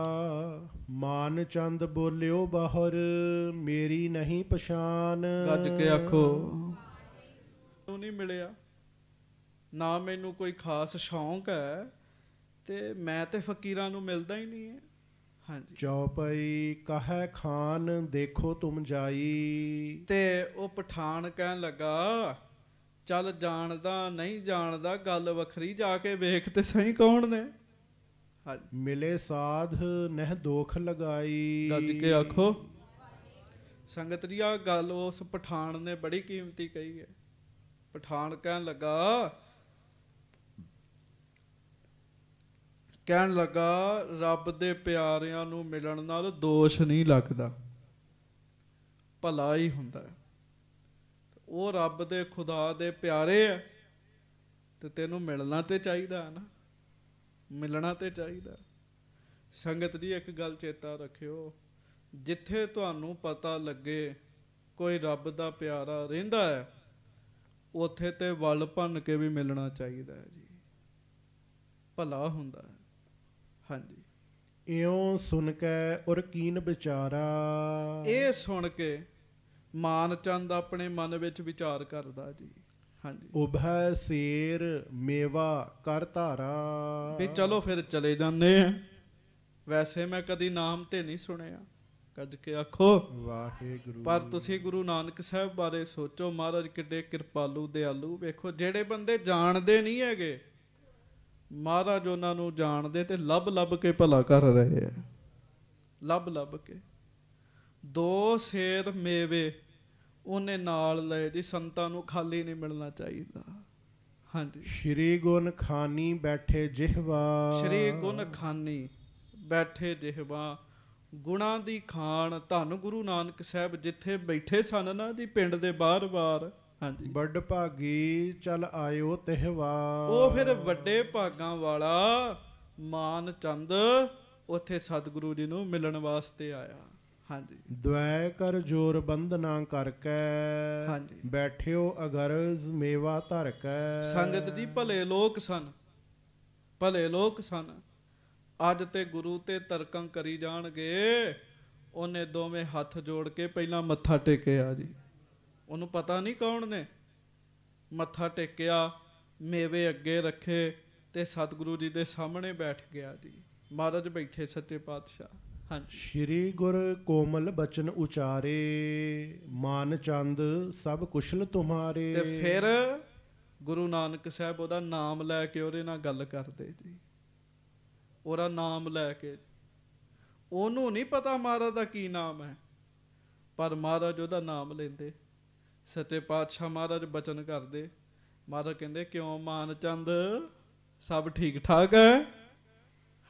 ਮਾਨ ਚੰਦ ਬੋਲਿਓ ਬਾਹਰ ਮੇਰੀ ਨਹੀਂ ਪਛਾਨ ਗੱਜ ਕੇ ਆਖੋ। ਨੂੰ ਨਹੀਂ ਮਿਲਿਆ। ਨਾ ਮੈਨੂੰ ਕੋਈ ਖਾਸ ਸ਼ੌਂਕ ਹੈ ਤੇ ਮੈਂ ਤੇ ਫਕੀਰਾਂ ਨੂੰ ਮਿਲਦਾ ਹੀ ਨਹੀਂ ਹੈ। ਹਾਂਜੀ। ਚੌਪਈ ਕਹੈ ਖਾਨ ਦੇਖੋ ਤੁਮ ਜਾਈ। ਤੇ ਉਹ ਪਠਾਨ ਕਹਿਣ ਲੱਗਾ ਚੱਲ ਜਾਣਦਾ ਨਹੀਂ ਜਾਣਦਾ ਗੱਲ ਵੱਖਰੀ ਜਾ ਕੇ ਵੇਖ ਤੇ ਸਹੀ ਕੌਣ ਨੇ। ਹਾਂਜੀ। ਮਿਲੇ ਸਾਧ ਨਹਿ ਦੋਖ ਲਗਾਈ। ਗੱਜ ਕੇ ਆਖੋ। ਸੰਗਤ ਜੀ ਆ ਗੱਲ ਉਸ ਪਠਾਨ ਨੇ ਬੜੀ ਕੀਮਤੀ ਕਹੀ ਹੈ। ਪਠਾਨ ਕਹਿਣ ਲੱਗਾ ਕਹਿਣ ਲੱਗਾ, ਰੱਬ ਦੇ ਪਿਆਰਿਆਂ ਨੂੰ ਮਿਲਣ ਨਾਲ ਦੋਸ਼ ਨਹੀਂ ਲੱਗਦਾ। ਭਲਾ ਹੀ ਹੁੰਦਾ ਉਹ ਰੱਬ ਦੇ ਖੁਦਾ ਦੇ ਪਿਆਰੇ ਆ ਤੇ ਤੈਨੂੰ ਮਿਲਣਾ ਤੇ ਚਾਹੀਦਾ ਹੈ ਨਾ। ਮਿਲਣਾ ਤੇ ਚਾਹੀਦਾ ਸੰਗਤ ਜੀ, ਇੱਕ ਗੱਲ ਚੇਤਾ ਰੱਖਿਓ। ਜਿੱਥੇ ਤੁਹਾਨੂੰ ਪਤਾ ਲੱਗੇ ਕੋਈ ਰੱਬ ਦਾ ਪਿਆਰਾ ਰਹਿੰਦਾ ਹੈ ਉੱਥੇ ਤੇ ਵੱਲ ਭੰਨ ਕੇ ਵੀ ਮਿਲਣਾ ਚਾਹੀਦਾ ਹੈ ਜੀ। ਭਲਾ ਹੁੰਦਾ ਹੈ। ਹਾਂਜੀ। ਇਉਂ ਸੁਨ ਕੇ ਔਰ ਕੀਨ ਵਿਚਾਰਾ। ਇਹ ਸੁਣ ਕੇ ਮਾਨ ਚੰਦ ਆਪਣੇ ਮਨ ਵਿੱਚ ਵਿਚਾਰ ਕਰਦਾ ਜੀ। ਹਾਂਜੀ। ਉਭੈ ਸੇਰ ਮੇਵਾ ਕਰ ਧਾਰਾ। ਵੀ ਚਲੋ ਫਿਰ ਚਲੇ ਜਾਂਦੇ ਆ। ਵੈਸੇ ਮੈਂ ਕਦੀ ਨਾਮ ਤੇ ਨਹੀਂ ਸੁਣਿਆ। ਕੱਜ ਕੇ ਆਖੋ। ਵਾਹਿਗੁਰੂ। ਪਰ ਤੁਸੀਂ ਗੁਰੂ ਨਾਨਕ ਸਾਹਿਬ ਬਾਰੇ ਸੋਚੋ ਮਹਾਰਾਜ ਕਿੱਡੇ ਕਿਰਪਾਲੂ ਦਿਆਲੂ। ਵੇਖੋ ਜਿਹੜੇ ਬੰਦੇ ਜਾਣਦੇ ਨਹੀਂ ਹੈਗੇ ਮਹਾਰਾਜ ਉਹਨਾਂ ਨੂੰ ਜਾਣਦੇ ਤੇ ਲੱਭ ਲੱਭ ਕੇ ਭਲਾ ਕਰ ਰਹੇ ਆ। ਲੱਭ ਲੱਭ ਕੇ। ਦੋ ਸੇਰ ਮੇਵੇ ਉਹਨੇ ਨਾਲ ਲਏ ਜੀ ਸੰਤਾਂ ਨੂੰ ਖਾਲੀ ਨਹੀਂ ਮਿਲਣਾ ਚਾਹੀਦਾ। ਹਾਂਜੀ। ਸ਼੍ਰੀ ਗੁਣ ਖਾਨੀ ਬੈਠੇ ਜਿਹਵਾ। ਸ਼੍ਰੀ ਗੁਣ ਖਾਨੀ ਬੈਠੇ ਜਿਹਵਾ। ਗੁਣਾ ਦੀ ਖਾਨ ਧੰਨ ਗੁਰੂ ਨਾਨਕ ਸਾਹਿਬ ਜਿੱਥੇ ਬੈਠੇ ਸਨ ਨਾ ਜੀ ਪਿੰਡ ਦੇ ਬਾਹਰ-ਬਾਹਰ ਹਾਂਜੀ। ਵੱਡ ਭਾਗੀ ਚਲ ਆਇਓ ਤਿਹਵਾ ਉਹ ਫਿਰ ਵੱਡੇ ਭਾਗਾਂ ਵਾਲਾ ਮਾਨ ਚੰਦ ਉੱਥੇ ਸਤਿਗੁਰੂ ਜੀ ਨੂੰ ਮਿਲਣ ਵਾਸਤੇ ਆਇਆ। ਹਾਂਜੀ। ਦ્વੈ ਕਰ ਜੋਰ ਬੰਧਨਾ ਕਰਕੇ। ਹਾਂਜੀ। ਬੈਠਿਓ ਅਗਰਜ਼ ਮੇਵਾ ਧਰ ਕੇ ਸੰਗਤ ਜੀ ਭਲੇ ਲੋਕ ਸਨ। ਭਲੇ ਲੋਕ ਸਨ। ਅੱਜ ਤੇ ਗੁਰੂ ਤੇ ਤਰਕਾਂ ਕਰੀ ਜਾਣਗੇ। ਉਹਨੇ ਦੋਵੇਂ ਹੱਥ ਜੋੜ ਕੇ ਪਹਿਲਾਂ ਮੱਥਾ ਟੇਕਿਆ ਜੀ। ਉਹਨੂੰ ਪਤਾ ਨਹੀਂ ਕੌਣ ਨੇ। ਮੱਥਾ ਟੇਕਿਆ ਮੇਵੇ ਅੱਗੇ ਰੱਖੇ ਤੇ ਸਤਿਗੁਰੂ ਜੀ ਦੇ ਸਾਹਮਣੇ ਬੈਠ ਗਿਆ ਜੀ। ਮਹਾਰਾਜ ਬੈਠੇ ਸੱਚੇ ਪਾਤਸ਼ਾਹ। ਹਾਂਜੀ। ਸ਼੍ਰੀ ਗੁਰ ਕੋਮਲ ਬਚਨ ਉਚਾਰੇ ਮਾਨ ਚੰਦ ਸਭ ਕੁਸ਼ਲ ਤੁਮਾਰੇ। ਤੇ ਫਿਰ ਗੁਰੂ ਨਾਨਕ ਸਾਹਿਬ ਉਹਦਾ ਨਾਮ ਲੈ ਕੇ ਉਹਦੇ ਨਾਲ ਗੱਲ ਕਰਦੇ ਜੀ। ਉਹਦਾ ਨਾਮ ਲੈ ਕੇ। ਉਹਨੂੰ ਨਹੀਂ ਪਤਾ ਮਹਾਰਾਜ ਦਾ ਕੀ ਨਾਮ ਹੈ। ਪਰ ਮਹਾਰਾਜ ਉਹਦਾ ਨਾਮ ਲੈਂਦੇ। ਸੱਚੇ ਪਾਤਸ਼ਾਹ ਮਹਾਰਾਜ ਬਚਨ ਕਰਦੇ। ਮਹਾਰਾਜ ਕਹਿੰਦੇ ਕਿਉਂ ਮਾਨ ਚੰਦ? ਸਭ ਠੀਕ ਠਾਕ ਹੈ?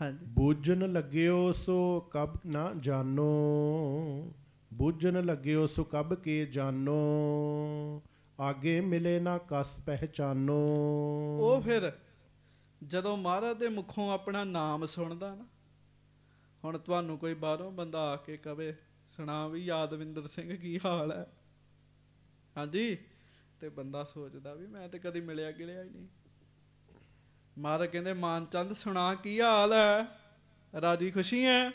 ਹਾਂਜੀ। ਬੂਝਨ ਲੱਗਿਓ ਸੋ ਕਬ ਨਾ ਜਾਣੋ ਬੂਝਨ ਲੱਗਿਓ ਸੋ ਕਬ ਕੇ ਜਾਣੋ ਆਗੇ ਮਿਲੇ ਨਾ ਕਸ ਪਹਿਚਾਨੋ। ਉਹ ਫਿਰ ਜਦੋਂ ਮਹਾਰਾਜ ਦੇ ਮੁਖੋਂ ਆਪਣਾ ਨਾਮ ਸੁਣਦਾ ਨਾ, ਹੁਣ ਤੁਹਾਨੂੰ ਕੋਈ ਬਾਹਰੋਂ ਬੰਦਾ ਆ ਕੇ ਕਵੇ, ਸੁਣਾ ਵੀ ਯਾਦਵਿੰਦਰ ਸਿੰਘ ਕੀ ਹਾਲ ਹੈ? ਹਾਂਜੀ? ਤੇ ਬੰਦਾ ਸੋਚਦਾ ਵੀ ਮੈਂ ਤੇ ਕਦੀ ਮਿਲਿਆ ਗਿਲਿਆ ਹੀ ਨਹੀਂ। ਮਹਾਰਾਜ ਕਹਿੰਦੇ, ਮਾਨਚੰਦ, ਸੁਣਾ ਕੀ ਹਾਲ ਹੈ? ਰਾਜੀ ਖੁਸ਼ੀ ਹੈ?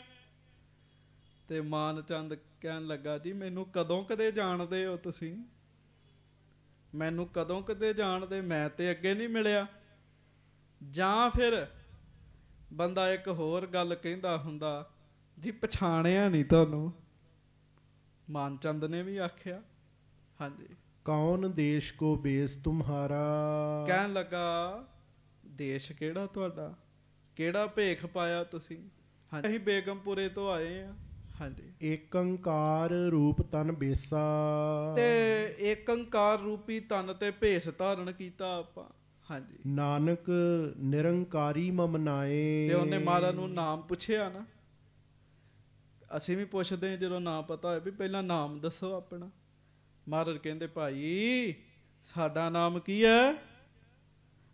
ਤੇ ਮਾਨਚੰਦ ਕਹਿਣ ਲੱਗਾ, ਜੀ, ਮੈਨੂੰ ਕਦੋਂ ਕਦੇ ਜਾਣਦੇ ਹੋ ਤੁਸੀਂ? ਮੈਨੂੰ ਕਦੋਂ ਕਦੇ ਜਾਣਦੇ? ਮੈਂ ਤੇ ਅੱਗੇ ਨਹੀਂ ਮਿਲਿਆ। ਜਾਂ ਫਿਰ ਬੰਦਾ ਇੱਕ ਹੋਰ ਗੱਲ ਕਹਿੰਦਾ ਹੁੰਦਾ ਜੀ ਪਛਾਣਿਆ ਨਹੀਂ ਤੁਹਾਨੂੰ। ਮਾਨਚੰਦ ਨੇ ਵੀ ਆਖਿਆ। ਹਾਂਜੀ। ਕੌਣ ਦੇਸ਼ ਕੋ ਬੇਸ ਤੁਮਹਾਰਾ? ਕਹਿਣ ਲੱਗਾ ਦੇਸ਼ ਕਿਹੜਾ ਤੁਹਾਡਾ? ਕਿਹੜਾ ਭੇਖ ਪਾਇਆ ਤੁਸੀਂ? ਹਾਂਜੀ। ਅਸੀਂ ਬੇਗਮਪੁਰੇ ਤੋਂ ਆਏ ਆ ਹਾਂਜੀ। ਏਕੰਕਾਰ ਰੂਪ ਤਨ ਬੇਸਾ। ਤੇ ਏਕੰਕਾਰ ਰੂਪੀ ਤਨ ਤੇ ਭੇਸ ਧਾਰਨ ਕੀਤਾ ਆਪਾਂ। ਹਾਂਜੀ। ਨਾਨਕ ਨਿਰੰਕਾਰੀ ਮਮਨਾਏ ਤੇ ਉਹਨੇ ਮਹਾਰਾਜ ਨੂੰ ਨਾਮ ਪੁੱਛਿਆ ਨਾ। ਅਸੀਂ ਵੀ ਪੁੱਛਦੇ ਹਾਂ ਜਦੋਂ ਨਾਮ ਪਤਾ ਹੋਏ ਵੀ ਪਹਿਲਾਂ ਨਾਮ ਦੱਸੋ ਆਪਣਾ। ਮਹਾਰਾਜ ਕਹਿੰਦੇ ਭਾਈ ਸਾਡਾ ਨਾਮ ਕੀ ਹੈ?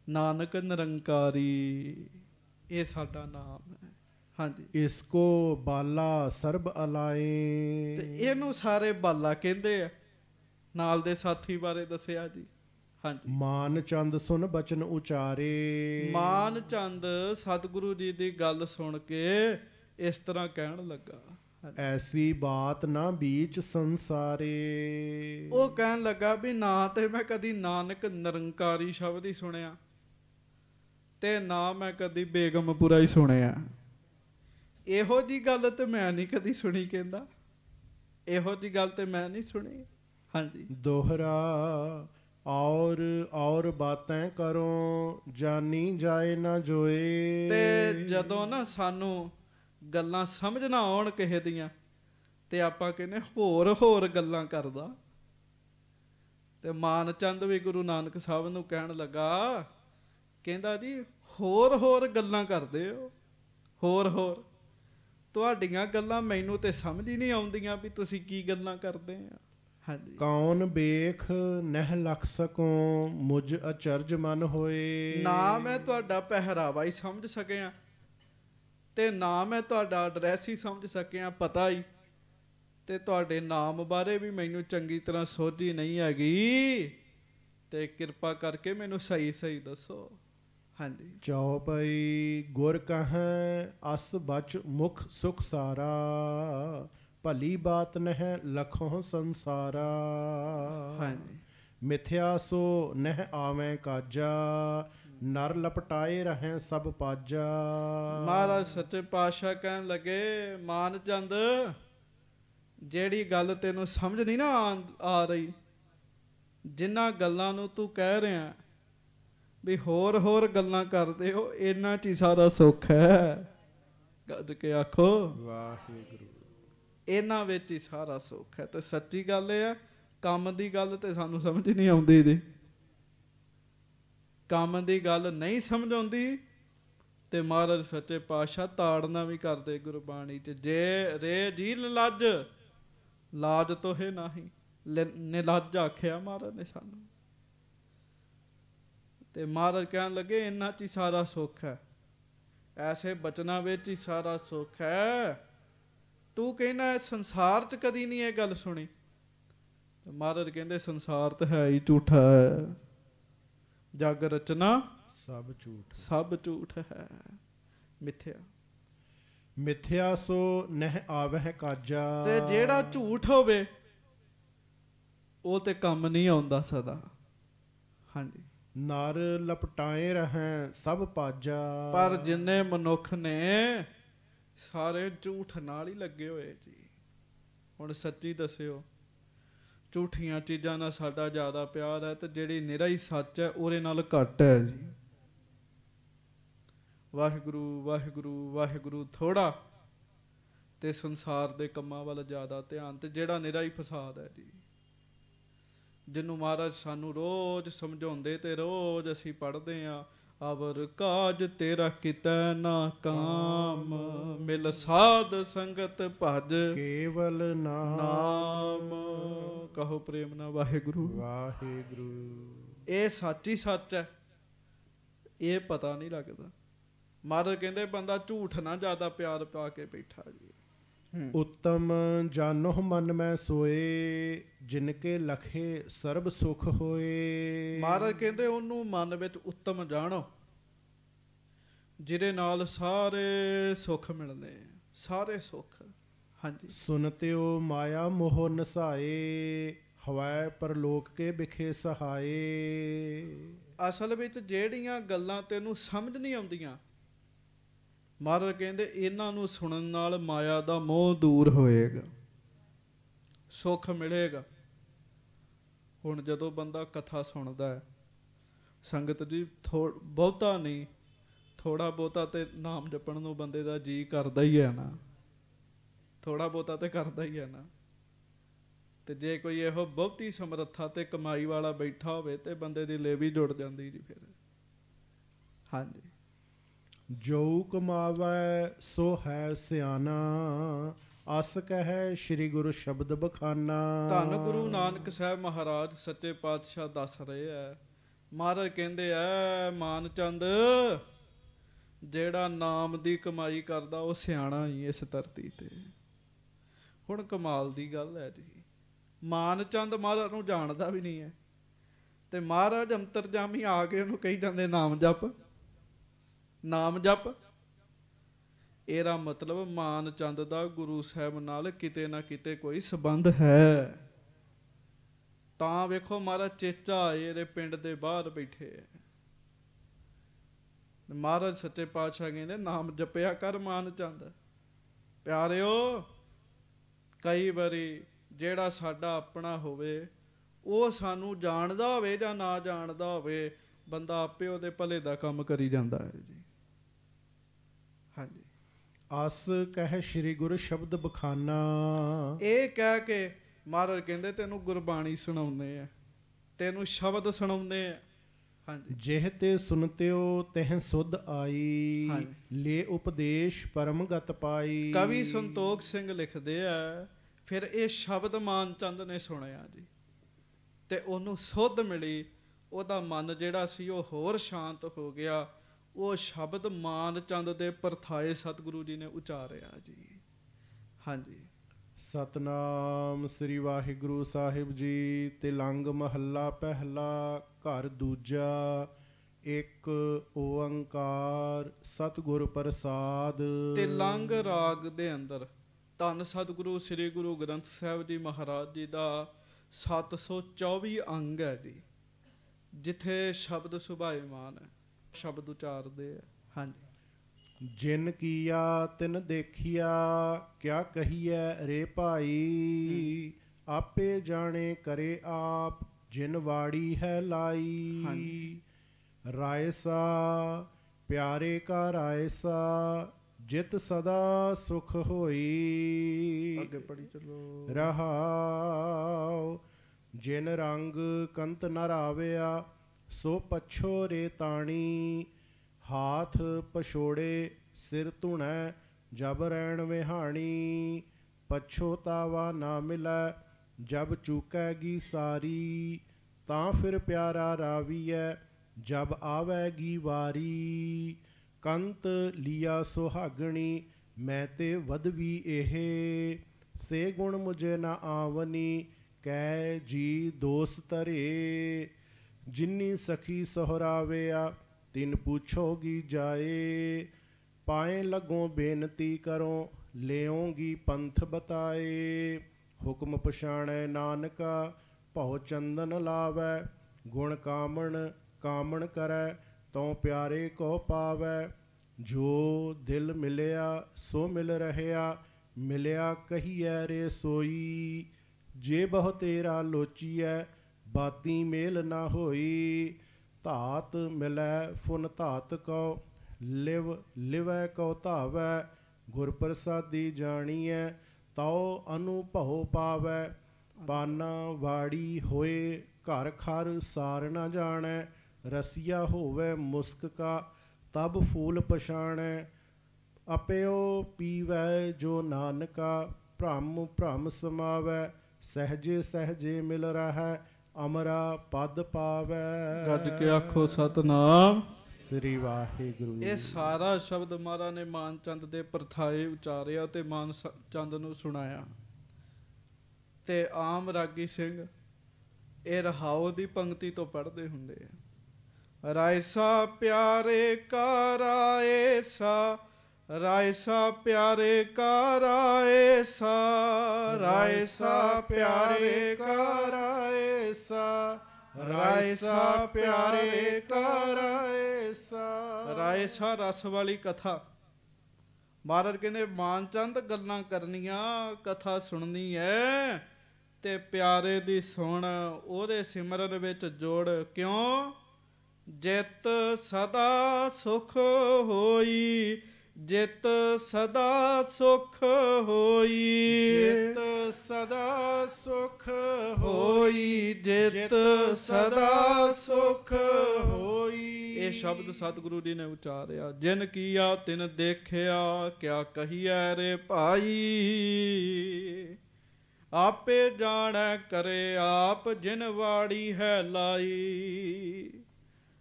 ਨਾਨਕ ਨਿਰੰਕਾਰੀ। ਇਹ ਸਾਡਾ ਨਾਮ ਹੈ। ਹਾਂਜੀ। ਇਸ ਕੋ ਬਾਲਾ ਸਰਬ ਤੇ ਅਲਾਏ ਇਹਨੂੰ ਸਾਰੇ ਬਾਲਾ ਕਹਿੰਦੇ ਆ। ਨਾਲ ਦੇ ਸਾਥੀ ਬਾਰੇ ਦੱਸਿਆ ਜੀ। ਹਾਂਜੀ। ਮਾਨ ਚੰਦ ਸੁਨ ਬਚਨ ਉਚਾਰੇ। ਮਾਨ ਚੰਦ ਸਤਿਗੁਰੂ ਜੀ ਦੀ ਗੱਲ ਸੁਣ ਕੇ ਇਸ ਤਰ੍ਹਾਂ ਕਹਿਣ ਲੱਗਾ। ਐਸੀ ਬਾਤ ਨਾ ਬੀਚ ਸੰਸਾਰੇ। ਉਹ ਕਹਿਣ ਲੱਗਾ ਵੀ ਨਾ ਤੇ ਮੈਂ ਕਦੀ ਨਾਨਕ ਨਿਰੰਕਾਰੀ ਸ਼ਬਦ ਹੀ ਸੁਣਿਆ ਤੇ ਨਾ ਮੈਂ ਕਦੀ ਬੇਗਮਪੁਰਾ ਹੀ ਸੁਣਿਆ। ਇਹੋ ਜੀ ਗੱਲ ਤੇ ਮੈਂ ਨਹੀਂ ਕਦੀ ਸੁਣੀ ਕਹਿੰਦਾ। ਇਹੋ ਜੀ ਗੱਲ ਤੇ ਮੈਂ ਨਹੀਂ ਸੁਣੀ। ਹਾਂਜੀ। ਦੋਹਰਾ ਔਰ ਔਰ ਬਾਤਾਂ ਕਰੋ, ਜਾਨੀ ਜਾਏ ਨਾ ਜੋਏ। ਤੇ ਜਦੋਂ ਨਾ ਸਾਨੂੰ ਗੱਲਾਂ ਸਮਝ ਨਾ ਆਉਣ ਕਿਸੇ ਦੀਆਂ, ਤੇ ਆਪਾਂ ਕਹਿੰਦੇ ਹੋਰ ਹੋਰ ਗੱਲਾਂ ਕਰਦਾ। ਤੇ ਮਾਨ ਚੰਦ ਵੀ ਗੁਰੂ ਨਾਨਕ ਸਾਹਿਬ ਨੂੰ ਕਹਿਣ ਲੱਗਾ, ਕਹਿੰਦਾ ਜੀ, ਹੋਰ ਹੋਰ ਗੱਲਾਂ ਕਰਦੇ ਹੋ। ਹੋਰ ਹੋਰ। ਤੁਹਾਡੀਆਂ ਗੱਲਾਂ ਮੈਨੂੰ ਤੇ ਸਮਝ ਹੀ ਨਹੀਂ ਆਉਂਦੀਆਂ ਵੀ ਤੁਸੀਂ ਕੀ ਗੱਲਾਂ ਕਰਦੇ ਆ। ਹਾਂਜੀ ਕੌਣ ਬੇਖ ਨਹਿ ਲਖ ਸਕੋ ਮੁਝ ਅਚਰਜ ਮਨ ਹੋਏ। ਨਾ ਮੈਂ ਤੁਹਾਡਾ ਪਹਿਰਾਵਾ ਹੀ ਸਮਝ ਸਕਿਆ। ਤੇ ਨਾ ਮੈਂ ਤੁਹਾਡਾ ਐਡਰੈਸ ਹੀ ਸਮਝ ਸਕਿਆ ਪਤਾ ਹੀ। ਤੇ ਤੁਹਾਡੇ ਨਾਮ ਬਾਰੇ ਵੀ ਮੈਨੂੰ ਚੰਗੀ ਤਰ੍ਹਾਂ ਸੋਝੀ ਨਹੀਂ ਹੈਗੀ। ਤੇ ਕਿਰਪਾ ਕਰਕੇ ਮੈਨੂੰ ਸਹੀ ਸਹੀ ਦੱਸੋ। ਹਾਂਜੀ। ਚੌਪਈ ਗੁਰ ਕਹੈ ਅਸ ਬਚ ਮੁਖ ਸੁਖ ਸਾਰਾ। ਭਲੀ ਬਾਤ ਨਹਿ ਲਖੋਂ ਸੰਸਾਰਾ। ਹਾਂਜੀ। ਮਿਥਿਆ ਸੋ ਨਹਿ ਆਵੇਂ ਕਾਜਾ ਨਰ ਲਪਟਾਏ ਰਹੇ ਸਭ ਪਾਜਾ। ਮਹਾਰਾਜ ਸੱਚੇ ਪਾਤਸ਼ਾਹ ਕਹਿਣ ਲੱਗੇ ਮਾਨ ਚੰਦ ਜਿਹੜੀ ਗੱਲ ਤੈਨੂੰ ਸਮਝ ਨਹੀਂ ਨਾ ਆਂ- ਰਹੀ ਜਿਨ੍ਹਾਂ ਗੱਲਾਂ ਨੂੰ ਤੂੰ ਕਹਿ ਰਿਹਾ ਵੀ ਹੋਰ ਹੋਰ ਗੱਲਾਂ ਕਰਦੇ ਹੋ ਇਹਨਾਂ 'ਚ ਹੀ ਸਾਰਾ ਸੁੱਖ ਹੈ। ਗੱਜ ਕੇ ਆਖੋ। ਵਾਹਿਗੁਰੂ। ਇਹਨਾਂ ਵਿੱਚ ਹੀ ਸਾਰਾ ਸੁੱਖ ਹੈ। ਤੇ ਸੱਚੀ ਗੱਲ ਇਹ ਹੈ, ਕੰਮ ਦੀ ਗੱਲ ਤੇ ਸਾਨੂੰ ਸਮਝ ਨਹੀਂ ਆਉਂਦੀ ਜੀ। ਕੰਮ ਦੀ ਗੱਲ ਨਹੀਂ ਸਮਝ ਆਉਂਦੀ ਤੇ ਮਹਾਰਾਜ ਸੱਚੇ ਪਾਤਸ਼ਾਹ ਤਾੜਨਾ ਵੀ ਕਰਦੇ ਗੁਰਬਾਣੀ ਚ। ਜੇ ਰੇ ਜੀ ਲੱਜ, ਲਾਜ ਤੋਹੇ ਨਹੀਂ। ਲ- ਨਿਲੱਜ ਆਖਿਆ ਮਹਾਰਾਜ ਨੇ ਸਾਨੂੰ। ਤੇ ਮਹਾਰਾਜ ਕਹਿਣ ਲੱਗੇ, ਇਹਨਾਂ ਚ ਹੀ ਸਾਰਾ ਸੁੱਖ ਹੈ। ਐਸੇ ਬਚਨਾਂ ਵਿੱਚ ਹੀ ਸਾਰਾ ਸੁੱਖ ਹੈ। ਤੂੰ ਕਹਿੰਦਾ ਸੰਸਾਰ 'ਚ ਕਦੀ ਨਹੀਂ ਇਹ ਗੱਲ ਸੁਣੀ। ਤੇ ਮਹਾਰਾਜ ਕਹਿੰਦੇ ਸੰਸਾਰ ਤਾਂ ਹੈ ਹੀ ਝੂਠਾ ਹੈ। ਜਗ ਰਚਨਾ ਸਭ ਝੂਠ। ਸਭ ਝੂਠ ਹੈ। ਮਿੱਥਿਆ। ਮਿਥਿਆ ਸੋ ਨਹਿ ਆਵਹਿ ਕਾਜਾ। ਤੇ ਜਿਹੜਾ ਝੂਠ ਹੋਵੇ ਉਹ ਤੇ ਕੰਮ ਨਹੀਂ ਆਉਂਦਾ ਸਦਾ। ਹਾਂਜੀ। ਨਰ ਲਪਟਾਏ ਰਹੇ ਸਭ ਪਾਜਾ। ਪਰ ਜਿੰਨੇ ਮਨੁੱਖ ਨੇ ਸਾਰੇ ਝੂਠ ਨਾਲ ਹੀ ਲੱਗੇ ਹੋਏ ਜੀ। ਹੁਣ ਸੱਚੀ ਦੱਸਿਓ, ਝੂਠੀਆਂ ਚੀਜ਼ਾਂ ਨਾਲ ਸਾਡਾ ਜ਼ਿਆਦਾ ਪਿਆਰ ਹੈ ਤੇ ਜਿਹੜੀ ਨਿਰਾ ਹੀ ਸੱਚ ਹੈ, ਉਹਦੇ ਨਾਲ ਘੱਟ ਹੈ ਜੀ। ਵਾਹਿਗੁਰੂ ਵਾਹਿਗੁਰੂ ਵਾਹਿਗੁਰੂ ਥੋੜਾ ਤੇ ਸੰਸਾਰ ਦੇ ਕੰਮਾਂ ਵੱਲ ਜ਼ਿਆਦਾ ਧਿਆਨ ਤੇ ਜਿਹੜਾ ਨਿਰਾ ਹੀ ਫਸਾਦ ਹੈ ਜੀ। ਜਿਹਨੂੰ ਮਹਾਰਾਜ ਸਾਨੂੰ ਰੋਜ਼ ਸਮਝਾਉਂਦੇ ਤੇ ਰੋਜ਼ ਅਸੀਂ ਪੜ੍ਹਦੇ ਆ ਅਵਰ ਕਾਜ ਤੇਰਾ ਕਿਤੈ ਨਾ ਕਾਮ ਮਿਲ ਸਾਧ ਸੰਗਤ ਭਜ ਕੇਵਲ ਨਾਮ। ਕਹੋ ਪ੍ਰੇਮ ਨਾ ਵਾਹਿਗੁਰੂ। ਵਾਹਿਗੁਰੂ। ਇਹ ਸੱਚ ਹੀ ਸੱਚ ਹੈ। ਇਹ ਪਤਾ ਨਹੀਂ ਲੱਗਦਾ। ਮਹਾਰਾਜ ਕਹਿੰਦੇ ਬੰਦਾ ਝੂਠ ਨਾ ਜ਼ਿਆਦਾ ਪਿਆਰ ਪਾ ਕੇ ਬੈਠਾ ਜੀ। ਉਤਮ ਜਾਨੋ ਮਨ ਮੈਂ ਸੋਏ ਜਿਨ ਕੇ ਲਖੇ ਸਰਬ ਸੁਖ ਹੋਏ। ਮਹਾਰਾਜ ਕਹਿੰਦੇ ਉਹਨੂੰ ਮਨ ਵਿੱਚ ਉੱਤਮ ਜਾਣੋ ਜਿਹਦੇ ਨਾਲ ਸਾਰੇ ਸੁੱਖ ਮਿਲਦੇ ਸਾਰੇ ਸੁੱਖ। ਹਾਂਜੀ। ਸੁਨਤਿਓ ਮਾਇਆ ਮੋਹ ਨਸਾਏ ਹਵੈ ਪਰਲੋਕ ਕੇ ਬਿਖੇ ਸਹਾਏ। ਅਸਲ ਵਿੱਚ ਜਿਹੜੀਆਂ ਗੱਲਾਂ ਤੈਨੂੰ ਸਮਝ ਨਹੀਂ ਆਉਂਦੀਆਂ ਮਹਾਰਾਜ ਕਹਿੰਦੇ, ਇਹਨਾਂ ਨੂੰ ਸੁਣਨ ਨਾਲ ਮਾਇਆ ਦਾ ਮੋਹ ਦੂਰ ਹੋਏਗਾ, ਸੁੱਖ ਮਿਲੇਗਾ। ਹੁਣ ਜਦੋਂ ਬੰਦਾ ਕਥਾ ਸੁਣਦਾ ਹੈ, ਸੰਗਤ ਜੀ ਥੋ- ਬਹੁਤਾ ਨਹੀਂ ਥੋੜਾ ਬਹੁਤਾ ਤੇ ਨਾਮ ਜਪਣ ਨੂੰ ਬੰਦੇ ਦਾ ਜੀ ਕਰਦਾ ਹੀ ਹੈ ਨਾ। ਥੋੜਾ ਬਹੁਤਾ ਤੇ ਕਰਦਾ ਹੀ ਹੈ ਨਾ। ਤੇ ਜੇ ਕੋਈ ਇਹੋ ਬਹੁਤੀ ਸਮਰੱਥਾ ਤੇ ਕਮਾਈ ਵਾਲਾ ਬੈਠਾ ਹੋਵੇ ਤੇ ਬੰਦੇ ਦੀ ਲੇਵੀ ਜੁੜ ਜਾਂਦੀ ਜੀ ਫਿਰ। ਹਾਂਜੀ। ਜੋ ਕਮਾਵੈ, ਸੋ ਹੈ ਸਿਆਣਾ। ਅਸ ਕਹੈ, ਸ੍ਰੀ ਗੁਰੂ ਸ਼ਬਦ ਬਖਾਨਾ। ਧੰਨ ਗੁਰੂ ਨਾਨਕ ਸਾਹਿਬ ਮਹਾਰਾਜ, ਸੱਚੇ ਪਾਤਸ਼ਾਹ ਦੱਸ ਰਹੇ ਐ। ਮਹਾਰਾਜ ਕਹਿੰਦੇ ਐ, ਮਾਨਚੰਦ, ਜਿਹੜਾ ਨਾਮ ਦੀ ਕਮਾਈ ਕਰਦਾ, ਉਹ ਸਿਆਣਾ ਹੀ ਇਸ ਧਰਤੀ ਤੇ। ਹੁਣ ਕਮਾਲ ਦੀ ਗੱਲ ਹੈ ਜੀ। ਮਾਨਚੰਦ ਮਹਾਰਾਜ ਨੂੰ ਜਾਣਦਾ ਵੀ ਨਹੀਂ ਹੈ ਤੇ ਮਹਾਰਾਜ ਅੰਤਰਜਾਮੀ ਆ ਕੇ ਉਹਨੂੰ ਕਹੀ ਜਾਂਦੇ, ਨਾਮ ਜਪ। ਨਾਮ ਜਪ। ਇਹਦਾ ਮਤਲਬ ਮਾਨ ਚੰਦ ਦਾ ਗੁਰੂ ਸਾਹਿਬ ਨਾਲ ਕਿਤੇ ਨਾ ਕਿਤੇ ਕੋਈ ਸਬੰਧ ਹੈ। ਤਾਂ ਵੇਖੋ ਮਹਾਰਾਜ ਚੇਚਾ ਇਹਦੇ ਪਿੰਡ ਦੇ ਬਾਹਰ ਬੈਠੇ ਹੈ ਮਹਾਰਾਜ ਸੱਚੇ ਪਾਤਸ਼ਾਹ ਕਹਿੰਦੇ ਨਾਮ ਜਪਿਆ ਕਰ ਮਾਨ ਮਾਨਚੰਦ ਪਿਆਰਿਓ, ਕਈ ਵਾਰੀ ਜਿਹੜਾ ਸਾਡਾ ਆਪਣਾ ਹੋਵੇ, ਉਹ ਸਾਨੂੰ ਜਾਣਦਾ ਹੋਵੇ ਜਾਂ ਨਾ ਜਾਣਦਾ ਹੋਵੇ, ਬੰਦਾ ਆਪੇ ਉਹਦੇ ਭਲੇ ਦਾ ਕੰਮ ਕਰੀ ਜਾਂਦਾ ਹੈ ਜੀ। ਹਾਂਜੀ। ਅਸ ਕਹਿ ਸ੍ਰੀ ਗੁਰੂ ਸ਼ਬਦ ਬਖਾਨਾ। ਇਹ ਕਹਿ ਕੇ ਮਹਾਰਾਜ ਕਹਿੰਦੇ ਤੈਨੂੰ ਗੁਰਬਾਣੀ ਸੁਣਾਉਂਦੇ ਆ ਤੈਨੂੰ ਸ਼ਬਦ ਸੁਣਾਉਂਦੇ ਆ। ਹਾਂਜੀ। ਜਿਹ ਤੇ ਸੁਨਤਿਓ ਤਹ ਸੁਧ ਆਈ। ਲੈ ਉਪਦੇਸ਼ ਪਰਮਗਤ ਪਾਈ। ਕਵੀ ਸੰਤੋਖ ਸਿੰਘ ਲਿਖਦੇ ਆ ਫਿਰ ਇਹ ਸ਼ਬਦ ਮਾਨ ਚੰਦ ਨੇ ਸੁਣਿਆ ਜੀ। ਤੇ ਉਹਨੂੰ ਸੁੱਧ ਮਿਲੀ ਉਹਦਾ ਮਨ ਜਿਹੜਾ ਸੀ ਉਹ ਹੋਰ ਸ਼ਾਂਤ ਹੋ ਗਿਆ। ਉਹ ਸ਼ਬਦ ਮਾਨ ਚੰਦ ਦੇ ਪਰਥਾਏ ਸਤਿਗੁਰੂ ਜੀ ਨੇ ਉਚਾਰਿਆ ਜੀ। ਹਾਂਜੀ। ਸਤਨਾਮ ਸ੍ਰੀ ਵਾਹਿਗੁਰੂ ਸਾਹਿਬ ਜੀ ਤਿਲੰਗ ਮਹੱਲਾ ਪਹਿਲਾ ਘਰ ਦੂਜਾ ਇੱਕ ਓੰਕਾਰ ਸਤਿਗੁਰ ਪ੍ਰਸਾਦ। ਤੇ ਲੰਗ ਰਾਗ ਦੇ ਅੰਦਰ ਧੰਨ ਸਤਿਗੁਰੂ ਸ੍ਰੀ ਗੁਰੂ ਗ੍ਰੰਥ ਸਾਹਿਬ ਜੀ ਮਹਾਰਾਜ ਜੀ ਦਾ 724 ਅੰਗ ਹੈ ਜੀ ਜਿੱਥੇ ਸ਼ਬਦ ਸੁਭਾਏਮਾਨ ਹੈ। ਸ਼ਬਦ ਉਚਾਰਦੇ ਆ। ਹਾਂਜੀ। ਜਿਨ ਕੀਆ ਤਿਨ ਦੇਖਿਆ ਕਿਆ ਕਹੀਐ ਰੇ ਭਾਈ? ਆਪੇ ਜਾਣੇ ਕਰੇ ਆਪ ਜਿਨ ਵਾੜੀ ਹੈ ਲਾਈ। ਹਾਂਜੀ। ਰਾਇਸਾ ਪਿਆਰੇ ਕਾ ਰਾਇਸਾ ਜਿਤ ਸਦਾ ਸੁਖ ਹੋਈ। ਅੱਗੇ ਪੜੀ ਚਲੋ। ਰਹਾਉ ਜਿਨ ਰੰਗ ਕੰਤ ਨ ਰਾਵਿਆ ਸੋ ਪਛੋ ਰੇ ਤਾਣੀ, ਹਾਥ ਪਛੋੜੇ, ਸਿਰ ਧੁਣੈ, ਜਬ ਰੈਣ ਵਿਹਾਣੀ। ਪਛੋਤਾਵਾ ਨਾ ਮਿਲੈ, ਜਬ ਚੁਕੈਗੀ ਸਾਰੀ, ਤਾਂ ਫਿਰ ਪਿਆਰਾ ਰਾਵੀਐ, ਜਬ ਆਵੈਗੀ ਵਾਰੀ। ਕੰਤ ਲੀਆ ਸੁਹਾਗਣੀ, ਮੈਂ ਤੇ ਵਧਵੀ ਇਹ ਸੇ ਗੁਣ ਮੁਝੇ ਨਾ ਆਵਨੀ ਕਹਿ ਜੀ ਦੋਸ ਤਰੇ ਜਿਨੀ ਸਖੀ ਸਹਰਾਵਿਆ ਤਿਨ ਪੁੱਛੋਗੀ ਜਾਏ। ਪਾਏ ਲੱਗੋ ਬੇਨਤੀ ਕਰੋ, ਲਿਓਗੀ ਪੰਥ ਬਤਾਏ। ਹੁਕਮ ਪਛਾਣੈ ਨਾਨਕਾ, ਭਉ ਚੰਦਨ ਲਾਵੈ। ਗੁਣ ਕਾਮਣ ਕਾਮਣ ਕਰੈ, ਤਉ ਪਿਆਰੇ ਕੋ ਪਾਵੈ। ਜੋ ਦਿਲ ਮਿਲਿਆ, ਸੋ ਮਿਲ ਰਹਿਆ, ਮਿਲਿਆ ਕਹੀਐ ਰੇ ਸੋਈ। ਜੇ ਬਹੁ ਤੇਰਾ ਲੋਚੀਐ ਬਾਤੀ ਮੇਲ ਨਾ ਹੋਈ, ਧਾਤ ਮਿਲੈ ਫੁਨ ਧਾਤ ਕਉ, ਲਿਵ ਲਿਵੈ ਕਉ ਧਾਵੈ ਗੁਰ ਪ੍ਰਸਾਦੀ ਜਾਣੀਐ, ਤਉ ਅਨੁਭਉ ਪਾਵੈ, ਬਾਨਾ ਵਾੜੀ ਹੋਏ, ਘਰ ਖਰ ਸਾਰ ਨਾ ਜਾਣੈ, ਰਸੀਆ ਹੋਵੇ ਮੁਸਕ ਕਾ, ਤਬ ਫੂਲ ਪਛਾਣੈ, ਅਪਿਓ ਪੀਵੈ ਜੋ ਨਾਨਕਾ, ਭ੍ਰਮ ਭ੍ਰਮ ਸਮਾਵੈ, ਸਹਜੇ ਸਹਜੇ ਮਿਲ ਰਹਾ ਅਮਰਾ ਪਦ ਪਾਵੈ। ਗੱਜ ਕੇ ਆਖੋ ਸਤਨਾਮ। ਸ੍ਰੀ ਵਾਹਿਗੁਰੂ ਇਹ ਸਾਰਾ ਸ਼ਬਦ ਮਹਾਰਾ ਨੇ ਮਾਨ ਚੰਦ ਦੇ ਪਰਥਾਏ ਉਚਾਰਿਆ ਤੇ ਮਾਨ ਸ- ਚੰਦ ਨੂੰ ਸੁਣਾਇਆ। ਤੇ ਆਮ ਰਾਗੀ ਸਿੰਘ ਇਹ ਰਹਾਉ ਦੀ ਪੰਕਤੀ ਤੋਂ ਪੜ੍ਹਦੇ ਹੁੰਦੇ ਆ। ਰਾਇਸਾ ਪਿਆਰੇ ਕਾ ਰਾਇਸਾ ਰਾਇਸਾ ਪਿਆਰੇ ਕਾ ਰਾਇਸਾ ਰਾਇਸਾ ਪਿਆਰੇ ਕਾ ਰਾਇਸਾ ਰਾਇਸਾ ਪਿਆਰੇ ਕਾ ਰਾਇਸਾ ਰਾਇਸਾ ਰਸ ਵਾਲੀ ਕਥਾ। ਮਹਾਰਾਜ ਕਹਿੰਦੇ, ਮਾਨਚੰਦ ਗੱਲਾਂ ਕਰਨੀਆਂ, ਕਥਾ ਸੁਣਨੀ ਐ ਤੇ ਪਿਆਰੇ ਦੀ ਸੁਣ, ਉਹਦੇ ਸਿਮਰਨ ਵਿੱਚ ਜੋੜ ਕਿਉਂ? ਜਿਤ ਸਦਾ ਸੁਖ ਹੋਈ ਜਿਤ ਸਦਾ ਸੁਖ ਹੋਈ। ਜਿਤ ਸਦਾ ਸੁਖ ਹੋਈ। ਜਿਤ ਸਦਾ ਸੁਖ ਹੋਈ। ਇਹ ਸ਼ਬਦ ਸਤਿਗੁਰੂ ਜੀ ਨੇ ਉਚਾਰਿਆ। ਜਿਨ ਕੀਆ ਤਿਨ ਦੇਖਿਆ ਕਿਆ ਕਹੀਐ ਰੇ ਭਾਈ। ਆਪੇ ਜਾਣੈ ਕਰੇ ਆਪ ਜਿਨ ਵਾੜੀ ਹੈ ਲਾਈ।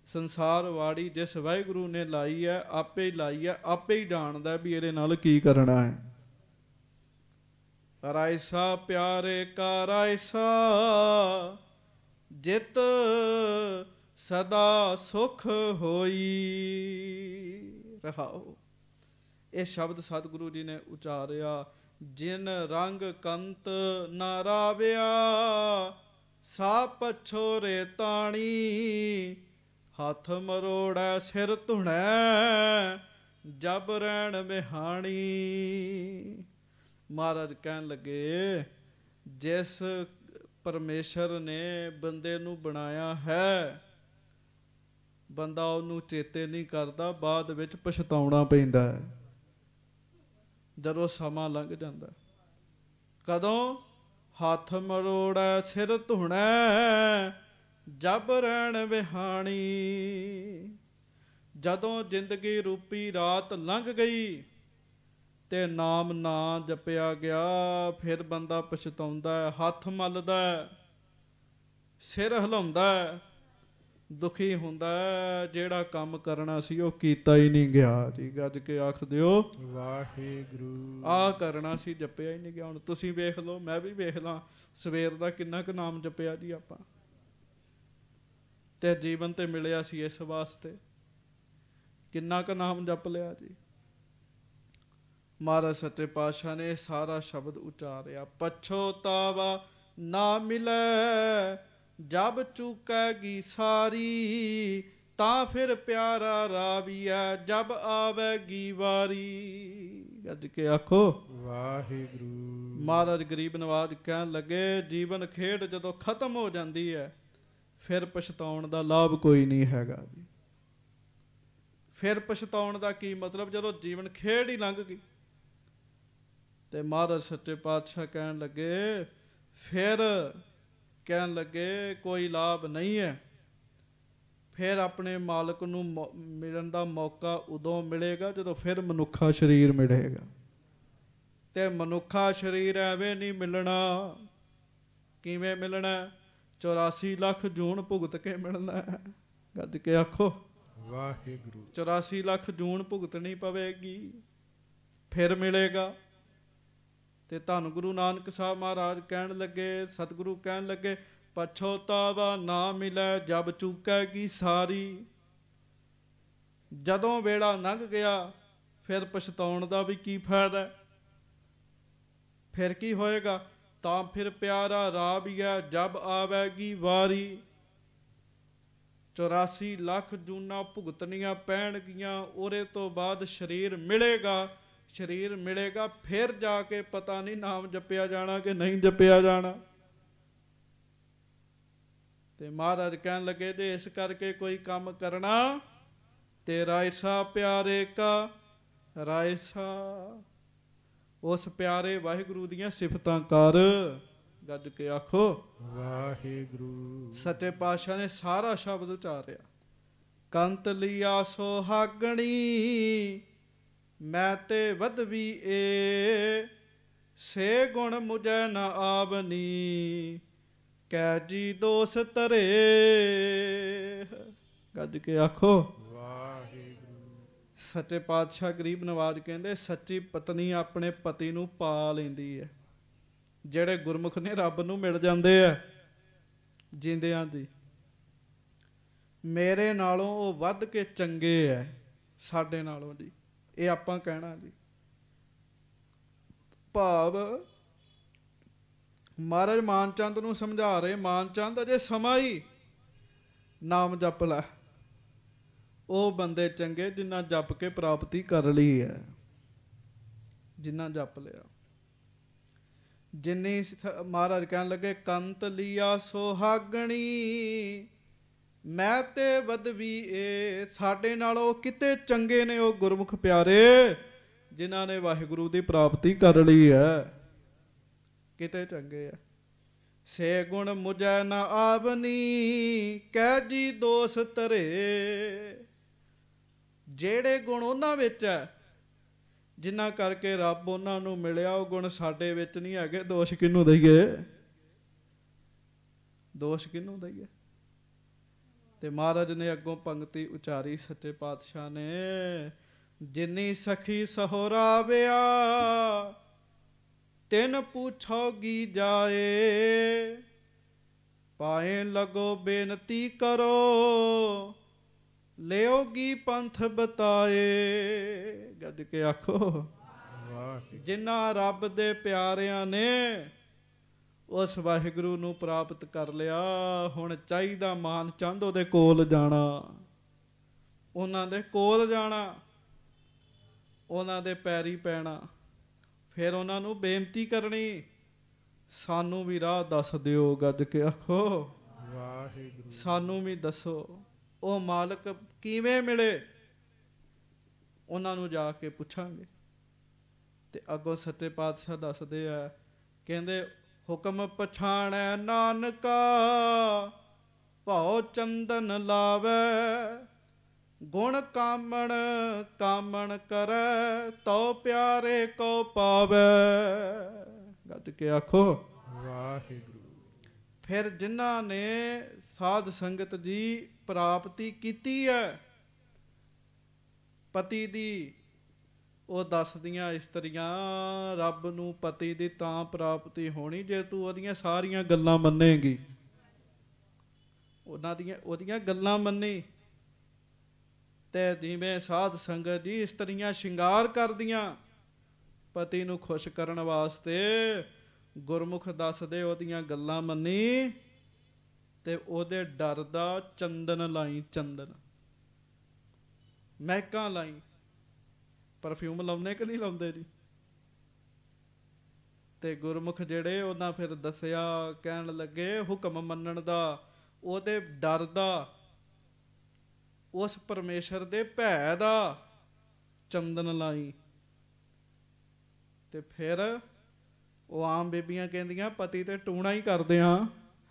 ਸੰਸਾਰ ਵਾੜੀ ਜਿਸ ਵਾਹਿਗੁਰੂ ਨੇ ਲਾਈ ਹੈ, ਆਪੇ ਹੀ ਲਾਈ ਹੈ, ਆਪੇ ਹੀ ਜਾਣਦਾ ਵੀ ਇਹਦੇ ਨਾਲ ਕੀ ਕਰਨਾ ਹੈ। ਰਾਇਸਾ ਪਿਆਰੇ ਕਾ ਰਾਇਸਾ, ਜਿਤ ਸਦਾ ਸੁਖ ਹੋਈ। ਰਹਾਓ। ਇਹ ਸ਼ਬਦ ਸਤਿਗੁਰੂ ਜੀ ਨੇ ਉਚਾਰਿਆ, ਜਿਨ ਰੰਗ ਕੰਤ ਨਾ ਰਾਵਿਆ ਸਾ ਪਛੋਰੇ ਤਾਣੀ ਹੱਥ ਮਰੋੜੈ, ਸਿਰ ਧੁਣੈ, ਜਬ ਰਹਿਣ ਬਿਹਾਣੀ ਮਹਾਰਾਜ ਕਹਿਣ ਲੱਗੇ, ਜਿਸ ਪਰਮੇਸ਼ਰ ਨੇ ਬੰਦੇ ਨੂੰ ਬਣਾਇਆ ਹੈ, ਬੰਦਾ ਉਹਨੂੰ ਚੇਤੇ ਨਹੀਂ ਕਰਦਾ, ਬਾਅਦ ਵਿੱਚ ਪਛਤਾਉਣਾ ਪੈਂਦਾ ਹੈ। ਜਦੋਂ ਸਮਾਂ ਲੰਘ ਜਾਂਦਾ, ਕਦੋਂ? ਹੱਥ ਮਰੋੜੈ, ਸਿਰ ਧੁਣਾ ਜਬ ਰਹਿਣ ਵਿਹਾਣੀ ਜਦੋਂ ਜ਼ਿੰਦਗੀ ਰੂਪੀ ਰਾਤ ਲੰਘ ਗਈ ਤੇ ਨਾਮ ਨਾ ਜਪਿਆ ਗਿਆ ਫਿਰ ਬੰਦਾ ਪਛਤਾਉਂਦਾ ਹੈ ਹੱਥ ਮਲਦਾ ਹੈ ਸਿਰ ਹਿਲਾਉਂਦਾ ਹੈ ਦੁਖੀ ਹੁੰਦਾ ਜਿਹੜਾ ਕੰਮ ਕਰਨਾ ਸੀ ਉਹ ਕੀਤਾ ਹੀ ਨਹੀਂ ਗਿਆ। ਜੀ ਗੱਜ ਕੇ ਆਖ ਦਿਓ। ਵਾਹਿਗੁਰੂ। ਆ ਕਰਨਾ ਸੀ ਜਪਿਆ ਹੀ ਨਹੀਂ ਗਿਆ। ਹੁਣ ਤੁਸੀਂ ਵੇਖ ਲਓ ਮੈਂ ਵੀ ਵੇਖ ਲਾਂ ਸਵੇਰ ਦਾ ਕਿੰਨਾ ਕੁ ਨਾਮ ਜਪਿਆ ਜੀ ਆਪਾਂ। ਤੇ ਜੀਵਨ ਤੇ ਮਿਲਿਆ ਸੀ ਇਸ ਵਾਸਤੇ। ਕਿੰਨਾ ਕੁ ਨਾਮ ਜਪ ਲਿਆ ਜੀ। ਮਹਾਰਾਜ ਸੱਚੇ ਪਾਤਸ਼ਾਹ ਨੇ ਸਾਰਾ ਸ਼ਬਦ ਉਚਾਰਿਆ। ਪਛੋਤਾਵਾ ਨਾ ਮਿਲੇ ਜਬ ਚੁਕੈਗੀ ਸਾਰੀ ਤਾਂ ਫਿਰ ਪਿਆਰਾ ਰਾਵੀਐ ਜਬ ਆਵੇਗੀ ਵਾਰੀ। ਗੱਜ ਕੇ ਆਖੋ। ਵਾਹਿਗੁਰੂ। ਮਹਾਰਾਜ ਗਰੀਬ ਨਵਾਜ ਕਹਿਣ ਲੱਗੇ ਜੀਵਨ ਖੇਡ ਜਦੋਂ ਖਤਮ ਹੋ ਜਾਂਦੀ ਹੈ ਫਿਰ ਪਛਤਾਉਣ ਦਾ ਲਾਭ ਕੋਈ ਨਹੀਂ ਹੈਗਾ ਜੀ। ਫਿਰ ਪਛਤਾਉਣ ਦਾ ਕੀ ਮਤਲਬ? ਜਦੋਂ ਜੀਵਨ ਖੇਡ ਹੀ ਲੰਘ ਗਈ ਤੇ ਮਹਾਰਾਜ ਸੱਚੇ ਪਾਤਸ਼ਾਹ ਕਹਿਣ ਲੱਗੇ, ਫਿਰ ਕਹਿਣ ਲੱਗੇ, ਕੋਈ ਲਾਭ ਨਹੀਂ ਹੈ। ਫਿਰ ਆਪਣੇ ਮਾਲਕ ਨੂੰ ਮੌ- ਮਿਲਣ ਦਾ ਮੌਕਾ ਉਦੋਂ ਮਿਲੇਗਾ ਜਦੋਂ ਫਿਰ ਮਨੁੱਖਾ ਸਰੀਰ ਮਿਲੇਗਾ। ਤੇ ਮਨੁੱਖਾ ਸਰੀਰ ਐਵੇਂ ਨਹੀਂ ਮਿਲਣਾ, ਕਿਵੇਂ ਮਿਲਣਾ? 84 ਲੱਖ ਜੂਨ ਭੁਗਤ ਕੇ ਮਿਲਣਾ ਹੈ। ਗੱਜ ਕੇ ਆਖੋ। ਵਾਹਿਗੁਰੂ। 84 ਲੱਖ ਜੂਨ ਭੁਗਤਣੀ ਪਵੇਗੀ ਫਿਰ ਮਿਲੇਗਾ। ਤੇ ਧੰਨ ਗੁਰੂ ਨਾਨਕ ਸਾਹਿਬ ਮਹਾਰਾਜ ਕਹਿਣ ਲੱਗੇ ਸਤਿਗੁਰੂ ਕਹਿਣ ਲੱਗੇ ਪਛੋਤਾਵਾ ਨਾ ਮਿਲੇ ਜਬ ਚੁਕੈਗੀ ਸਾਰੀ। ਜਦੋਂ ਵੇਲਾ ਲੰਘ ਗਿਆ ਫਿਰ ਪਛਤਾਉਣ ਦਾ ਵੀ ਕੀ ਫਾਇਦਾ? ਫਿਰ ਕੀ ਹੋਏਗਾ? ਤਾਂ ਫਿਰ ਪਿਆਰਾ ਰਾਬੀਆ ਜਬ ਆਵੇਗੀ ਵਾਰੀ। 84 ਲੱਖ ਜੂਨਾ ਭੁਗਤਣੀਆਂ ਪੈਣਗੀਆਂ, ਉਹਦੇ ਤੋਂ ਬਾਅਦ ਸਰੀਰ ਮਿਲੇਗਾ। ਸਰੀਰ ਮਿਲੇਗਾ, ਫਿਰ ਜਾ ਕੇ ਪਤਾ ਨਹੀਂ ਨਾਮ ਜਪਿਆ ਜਾਣਾ ਕਿ ਨਹੀਂ ਜਪਿਆ ਜਾਣਾ। ਤੇ ਮਹਾਰਾਜ ਕਹਿਣ ਲੱਗੇ, ਜੇ ਇਸ ਕਰਕੇ ਕੋਈ ਕੰਮ ਕਰਨਾ, ਤੇ ਰਾਇਸਾ ਪਿਆਰੇ ਕਾ, ਰਾਇਸਾ। ਉਸ ਪਿਆਰੇ ਵਾਹਿਗੁਰੂ ਦੀਆਂ ਸਿਫਤਾਂ ਕਰ। ਗੱਜ ਕੇ ਆਖੋ। ਵਾਹਿਗੁਰੂ। ਸੱਚੇ ਪਾਤਸ਼ਾਹ ਨੇ ਸਾਰਾ ਸ਼ਬਦ ਉਚਾਰਿਆ। ਕੰਤ ਲਿਆ ਸੁਹਾਗਣੀ ਮੈਂ ਤੇ ਵਧਵੀ ਏ। ਸੇ ਗੁਣ ਮੁਝੈ ਨ ਆਵਨੀ ਕੈ ਜੀ ਦੋਸ ਤਰੇ ਗੱਜ ਕੇ ਆਖੋ। ਸੱਚੇ ਪਾਤਸ਼ਾਹ ਗਰੀਬ ਨਵਾਜ ਕਹਿੰਦੇ, ਸੱਚੀ ਪਤਨੀ ਆਪਣੇ ਪਤੀ ਨੂੰ ਪਾ ਲੈਂਦੀ ਹੈ। ਜਿਹੜੇ ਗੁਰਮੁਖ ਨੇ ਰੱਬ ਨੂੰ ਮਿਲ ਜਾਂਦੇ ਆ, ਜਿੰਦਿਆਂ ਦੀ। ਮੇਰੇ ਨਾਲੋਂ ਉਹ ਵੱਧ ਕੇ ਚੰਗੇ ਐ, ਸਾਡੇ ਨਾਲੋਂ ਜੀ। ਇਹ ਆਪਾਂ ਕਹਿਣਾ ਜੀ। ਭਾਵ ਮਹਾਰਾਜ ਮਾਨਚੰਦ ਨੂੰ ਸਮਝਾ ਰਹੇ, ਮਾਨਚੰਦ ਅਜੇ ਸਮਾਂ ਹੀ ਨਾਮ ਜਪ ਲੈ। ਉਹ ਬੰਦੇ ਚੰਗੇ ਜਿਨ੍ਹਾਂ ਜਪ ਕੇ ਪ੍ਰਾਪਤੀ ਕਰ ਲਈ ਹੈ। ਜਿਨ੍ਹਾਂ ਜਪ ਲਿਆ। ਜਿੰਨੀ ਮਹਾਰਾਜ ਕਹਿਣ ਲੱਗੇ, ਕੰਤ ਲੀਆ ਸੁਹਾਗਣੀ, ਮੈਂ ਤੇ ਵਧਵੀ ਏ। ਸਾਡੇ ਨਾਲੋਂ ਕਿਤੇ ਚੰਗੇ ਨੇ, ਉਹ ਗੁਰਮੁਖ ਪਿਆਰੇ, ਜਿਨ੍ਹਾਂ ਨੇ ਵਾਹਿਗੁਰੂ ਦੀ ਪ੍ਰਾਪਤੀ ਕਰ ਲਈ ਹੈ। ਕਿਤੇ ਚੰਗੇ ਆ। ਸੇ ਗੁਣ ਮੁਝੈ ਨਾ ਆਵਨੀ, ਕਹਿ ਜੀ ਦੋਸ ਤਰੇ ਜਿਹੜੇ ਗੁਣ ਉਹਨਾਂ ਵਿੱਚ ਹੈ, ਜਿਨ੍ਹਾਂ ਕਰਕੇ ਰੱਬ ਉਹਨਾਂ ਨੂੰ ਮਿਲਿਆ, ਉਹ ਗੁਣ ਸਾਡੇ ਵਿੱਚ ਨਹੀਂ ਹੈਗੇ। ਦੋਸ਼ ਕਿਹਨੂੰ ਦਈਏ? ਦੋਸ਼ ਕਿਹਨੂੰ ਦਈਏ? ਤੇ ਮਹਾਰਾਜ ਨੇ ਅੱਗੋਂ ਪੰਕਤੀ ਉਚਾਰੀ, ਸੱਚੇ ਪਾਤਸ਼ਾਹ ਨੇ, ਜਿਨੀ ਸਖੀ ਸਹੋਰਾਵਿਆ ਤਿਨ ਪੁੱਛੋਗੀ ਜਾਏ। ਪਾਏ ਲਗੋ ਬੇਨਤੀ ਕਰੋ ਲਿਓਗੀ ਪੰਥ ਬਤਾਏ? ਗੱਜ ਕੇ ਆਖੋ। ਜਿਨ੍ਹਾਂ ਰੱਬ ਦੇ ਪਿਆਰਿਆਂ ਨੇ ਉਸ ਵਾਹਿਗੁਰੂ ਨੂੰ ਪ੍ਰਾਪਤ ਕਰ ਲਿਆ ਹੁਣ ਚਾਹੀਦਾ ਮਾਨ ਚੰਦ ਉਹਦੇ ਕੋਲ ਜਾਣਾ। ਉਹਨਾਂ ਦੇ ਕੋਲ ਜਾਣਾ ਉਹਨਾਂ ਦੇ ਪੈਰੀ ਪੈਣਾ। ਫਿਰ ਉਹਨਾਂ ਨੂੰ ਬੇਨਤੀ ਕਰਨੀ ਸਾਨੂੰ ਵੀ ਰਾਹ ਦੱਸ ਦਿਓ ਗੱਜ ਕੇ ਆਖੋ। ਵਾਹਿਗੁਰੂ। ਸਾਨੂੰ ਵੀ ਦੱਸੋ। ਉਹ ਮਾਲਕ ਕਿਵੇਂ ਮਿਲੇ? ਉਹਨਾਂ ਨੂੰ ਜਾ ਕੇ ਪੁੱਛਾਂਗੇ। ਤੇ ਅੱਗੋਂ ਸੱਚੇ ਪਾਤਸ਼ਾਹ ਦੱਸਦੇ ਆ ਕਹਿੰਦੇ ਹੁਕਮ ਪਛਾਣੈ ਨਾਨਕਾ ਭਉ ਚੰਦਨ ਲਾਵੇ ਗੁਣ ਕਾਮਣ ਕਾਮਣ ਕਰੈ ਤਉ ਪਿਆਰੇ ਕੋ ਪਾਵੇ। ਗੱਜ ਕੇ ਆਖੋ। ਵਾਹਿਗੁਰੂ। ਫਿਰ ਜਿਨ੍ਹਾਂ ਨੇ ਸਾਧ ਸੰਗਤ ਜੀ ਪ੍ਰਾਪਤੀ ਕੀਤੀ ਹੈ। ਪਤੀ ਦੀ ਉਹ ਦੱਸਦੀਆਂ ਇਸਤਰੀਆਂ ਰੱਬ ਨੂੰ ਪਤੀ ਦੀ ਤਾਂ ਪ੍ਰਾਪਤੀ ਹੋਣੀ ਜੇ ਤੂੰ ਉਹਦੀਆਂ ਸਾਰੀਆਂ ਗੱਲਾਂ ਮੰਨੇਗੀ। ਉਹਨਾਂ ਦੀਆਂ, ਉਹਦੀਆਂ ਗੱਲਾਂ ਮੰਨੀ। ਤੇ ਜਿਵੇਂ ਸਾਧ ਸੰਗਤ ਜੀ ਇਸਤਰੀਆਂ ਸ਼ਿੰਗਾਰ ਕਰਦੀਆਂ, ਪਤੀ ਨੂੰ ਖੁਸ਼ ਕਰਨ ਵਾਸਤੇ ਗੁਰਮੁਖ ਦੱਸਦੇ ਉਹਦੀਆਂ ਗੱਲਾਂ ਮੰਨੀ। ਤੇ ਉਹਦੇ ਡਰ ਦਾ ਚੰਦਨ ਲਾਈ ਚੰਦਨ। ਮਹਿਕਾਂ ਲਾਈ। ਪਰਫਿਊਮ ਲਾਉਂਦੇ ਕਿ ਨਹੀਂ ਲਾਉਂਦੇ ਜੀ? ਤੇ ਗੁਰਮੁਖ ਜਿਹੜੇ ਉਹਨਾਂ ਫਿਰ ਦੱਸਿਆ, ਕਹਿਣ ਲੱਗੇ, ਹੁਕਮ ਮੰਨਣ ਦਾ, ਉਹਦੇ ਡਰ ਦਾ, ਉਸ ਪਰਮੇਸ਼ਰ ਦੇ ਭੈ ਦਾ ਚੰਦਨ ਲਾਈ। ਤੇ ਫਿਰ ਉਹ ਆਮ ਬੀਬੀਆਂ ਕਹਿੰਦੀਆਂ, ਪਤੀ ਤੇ ਟੂਣਾ ਹੀ ਕਰਦੇ ਆ।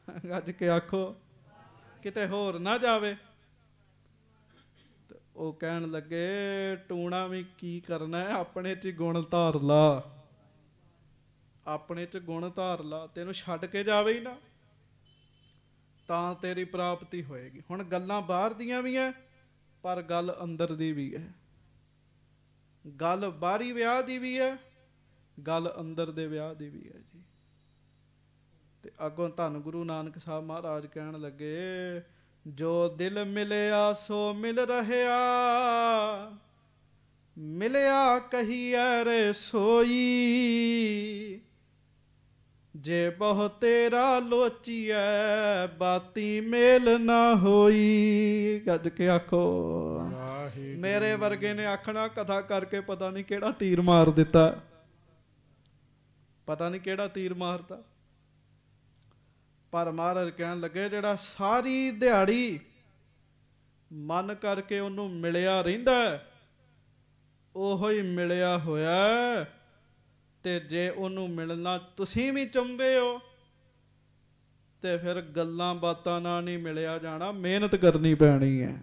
ਗੱਜ ਕੇ ਆਖੋ, ਕਿਤੇ ਹੋਰ ਨਾ ਜਾਵੇ। ਉਹ ਕਹਿਣ ਲੱਗੇ, ਟੂਣਾ ਵੀ ਕੀ ਕਰਨਾ ਹੈ? ਆਪਣੇ 'ਚ ਗੁਣ ਧਾਰ ਲਾ। ਆਪਣੇ 'ਚ ਗੁਣ ਧਾਰ ਲਾ, ਤੈਨੂੰ ਛੱਡ ਕੇ ਜਾਵੇ ਹੀ ਨਾ। ਤਾਂ ਤੇਰੀ ਪ੍ਰਾਪਤੀ ਹੋਏਗੀ। ਹੁਣ ਗੱਲਾਂ ਬਾਹਰ ਦੀਆਂ ਵੀ ਐ, ਪਰ ਗੱਲ ਅੰਦਰ ਦੀ ਵੀ ਹੈ ਗੱਲ ਬਾਹਰੀ ਵਿਆਹ ਦੀ ਵੀ ਹੈ ਗੱਲ ਅੰਦਰ ਦੇ ਵਿਆਹ ਦੀ ਵੀ ਹੈ ਤੇ ਅੱਗੋਂ ਧੰਨ ਗੁਰੂ ਨਾਨਕ ਸਾਹਿਬ ਮਹਾਰਾਜ ਕਹਿਣ ਲੱਗੇ ਜੋ ਦਿਲ ਮਿਲਿਆ ਸੋ ਮਿਲ ਰਹਿਆ ਮਿਲਿਆ ਕਹੀਐ ਰੇ ਸੋਈ ਜੇ ਬਹੁ ਤੇਰਾ ਲੋਚੀਐ ਬਾਤੀ ਮੇਲ ਨਾ ਹੋਈ। ਗੱਜ ਕੇ ਆਖੋ ਮੇਰੇ ਵਰਗੇ ਨੇ ਆਖਣਾ ਕਥਾ ਕਰਕੇ ਪਤਾ ਨਹੀਂ ਕਿਹੜਾ ਤੀਰ ਮਾਰ ਦਿੱਤਾ। ਪਤਾ ਨਹੀਂ ਕਿਹੜਾ ਤੀਰ ਮਾਰਤਾ। ਪਰ ਮਹਾਰਾਜ ਕਹਿਣ ਲੱਗੇ ਜਿਹੜਾ ਸਾਰੀ ਦਿਹਾੜੀ ਮਨ ਕਰਕੇ ਉਹਨੂੰ ਮਿਲਿਆ ਰਹਿੰਦਾ ਹੈ, ਉਹੋ ਹੀ ਮਿਲਿਆ ਹੋਇਆ ਤੇ ਜੇ ਉਹਨੂੰ ਮਿਲਣਾ ਤੁਸੀਂ ਵੀ ਚਾਹੁੰਦੇ ਹੋ ਤੇ ਫਿਰ ਗੱਲਾਂ ਬਾਤਾਂ ਨਾਲ ਨਹੀਂ ਮਿਲਿਆ ਜਾਣਾ ਮਿਹਨਤ ਕਰਨੀ ਪੈਣੀ ਹੈ।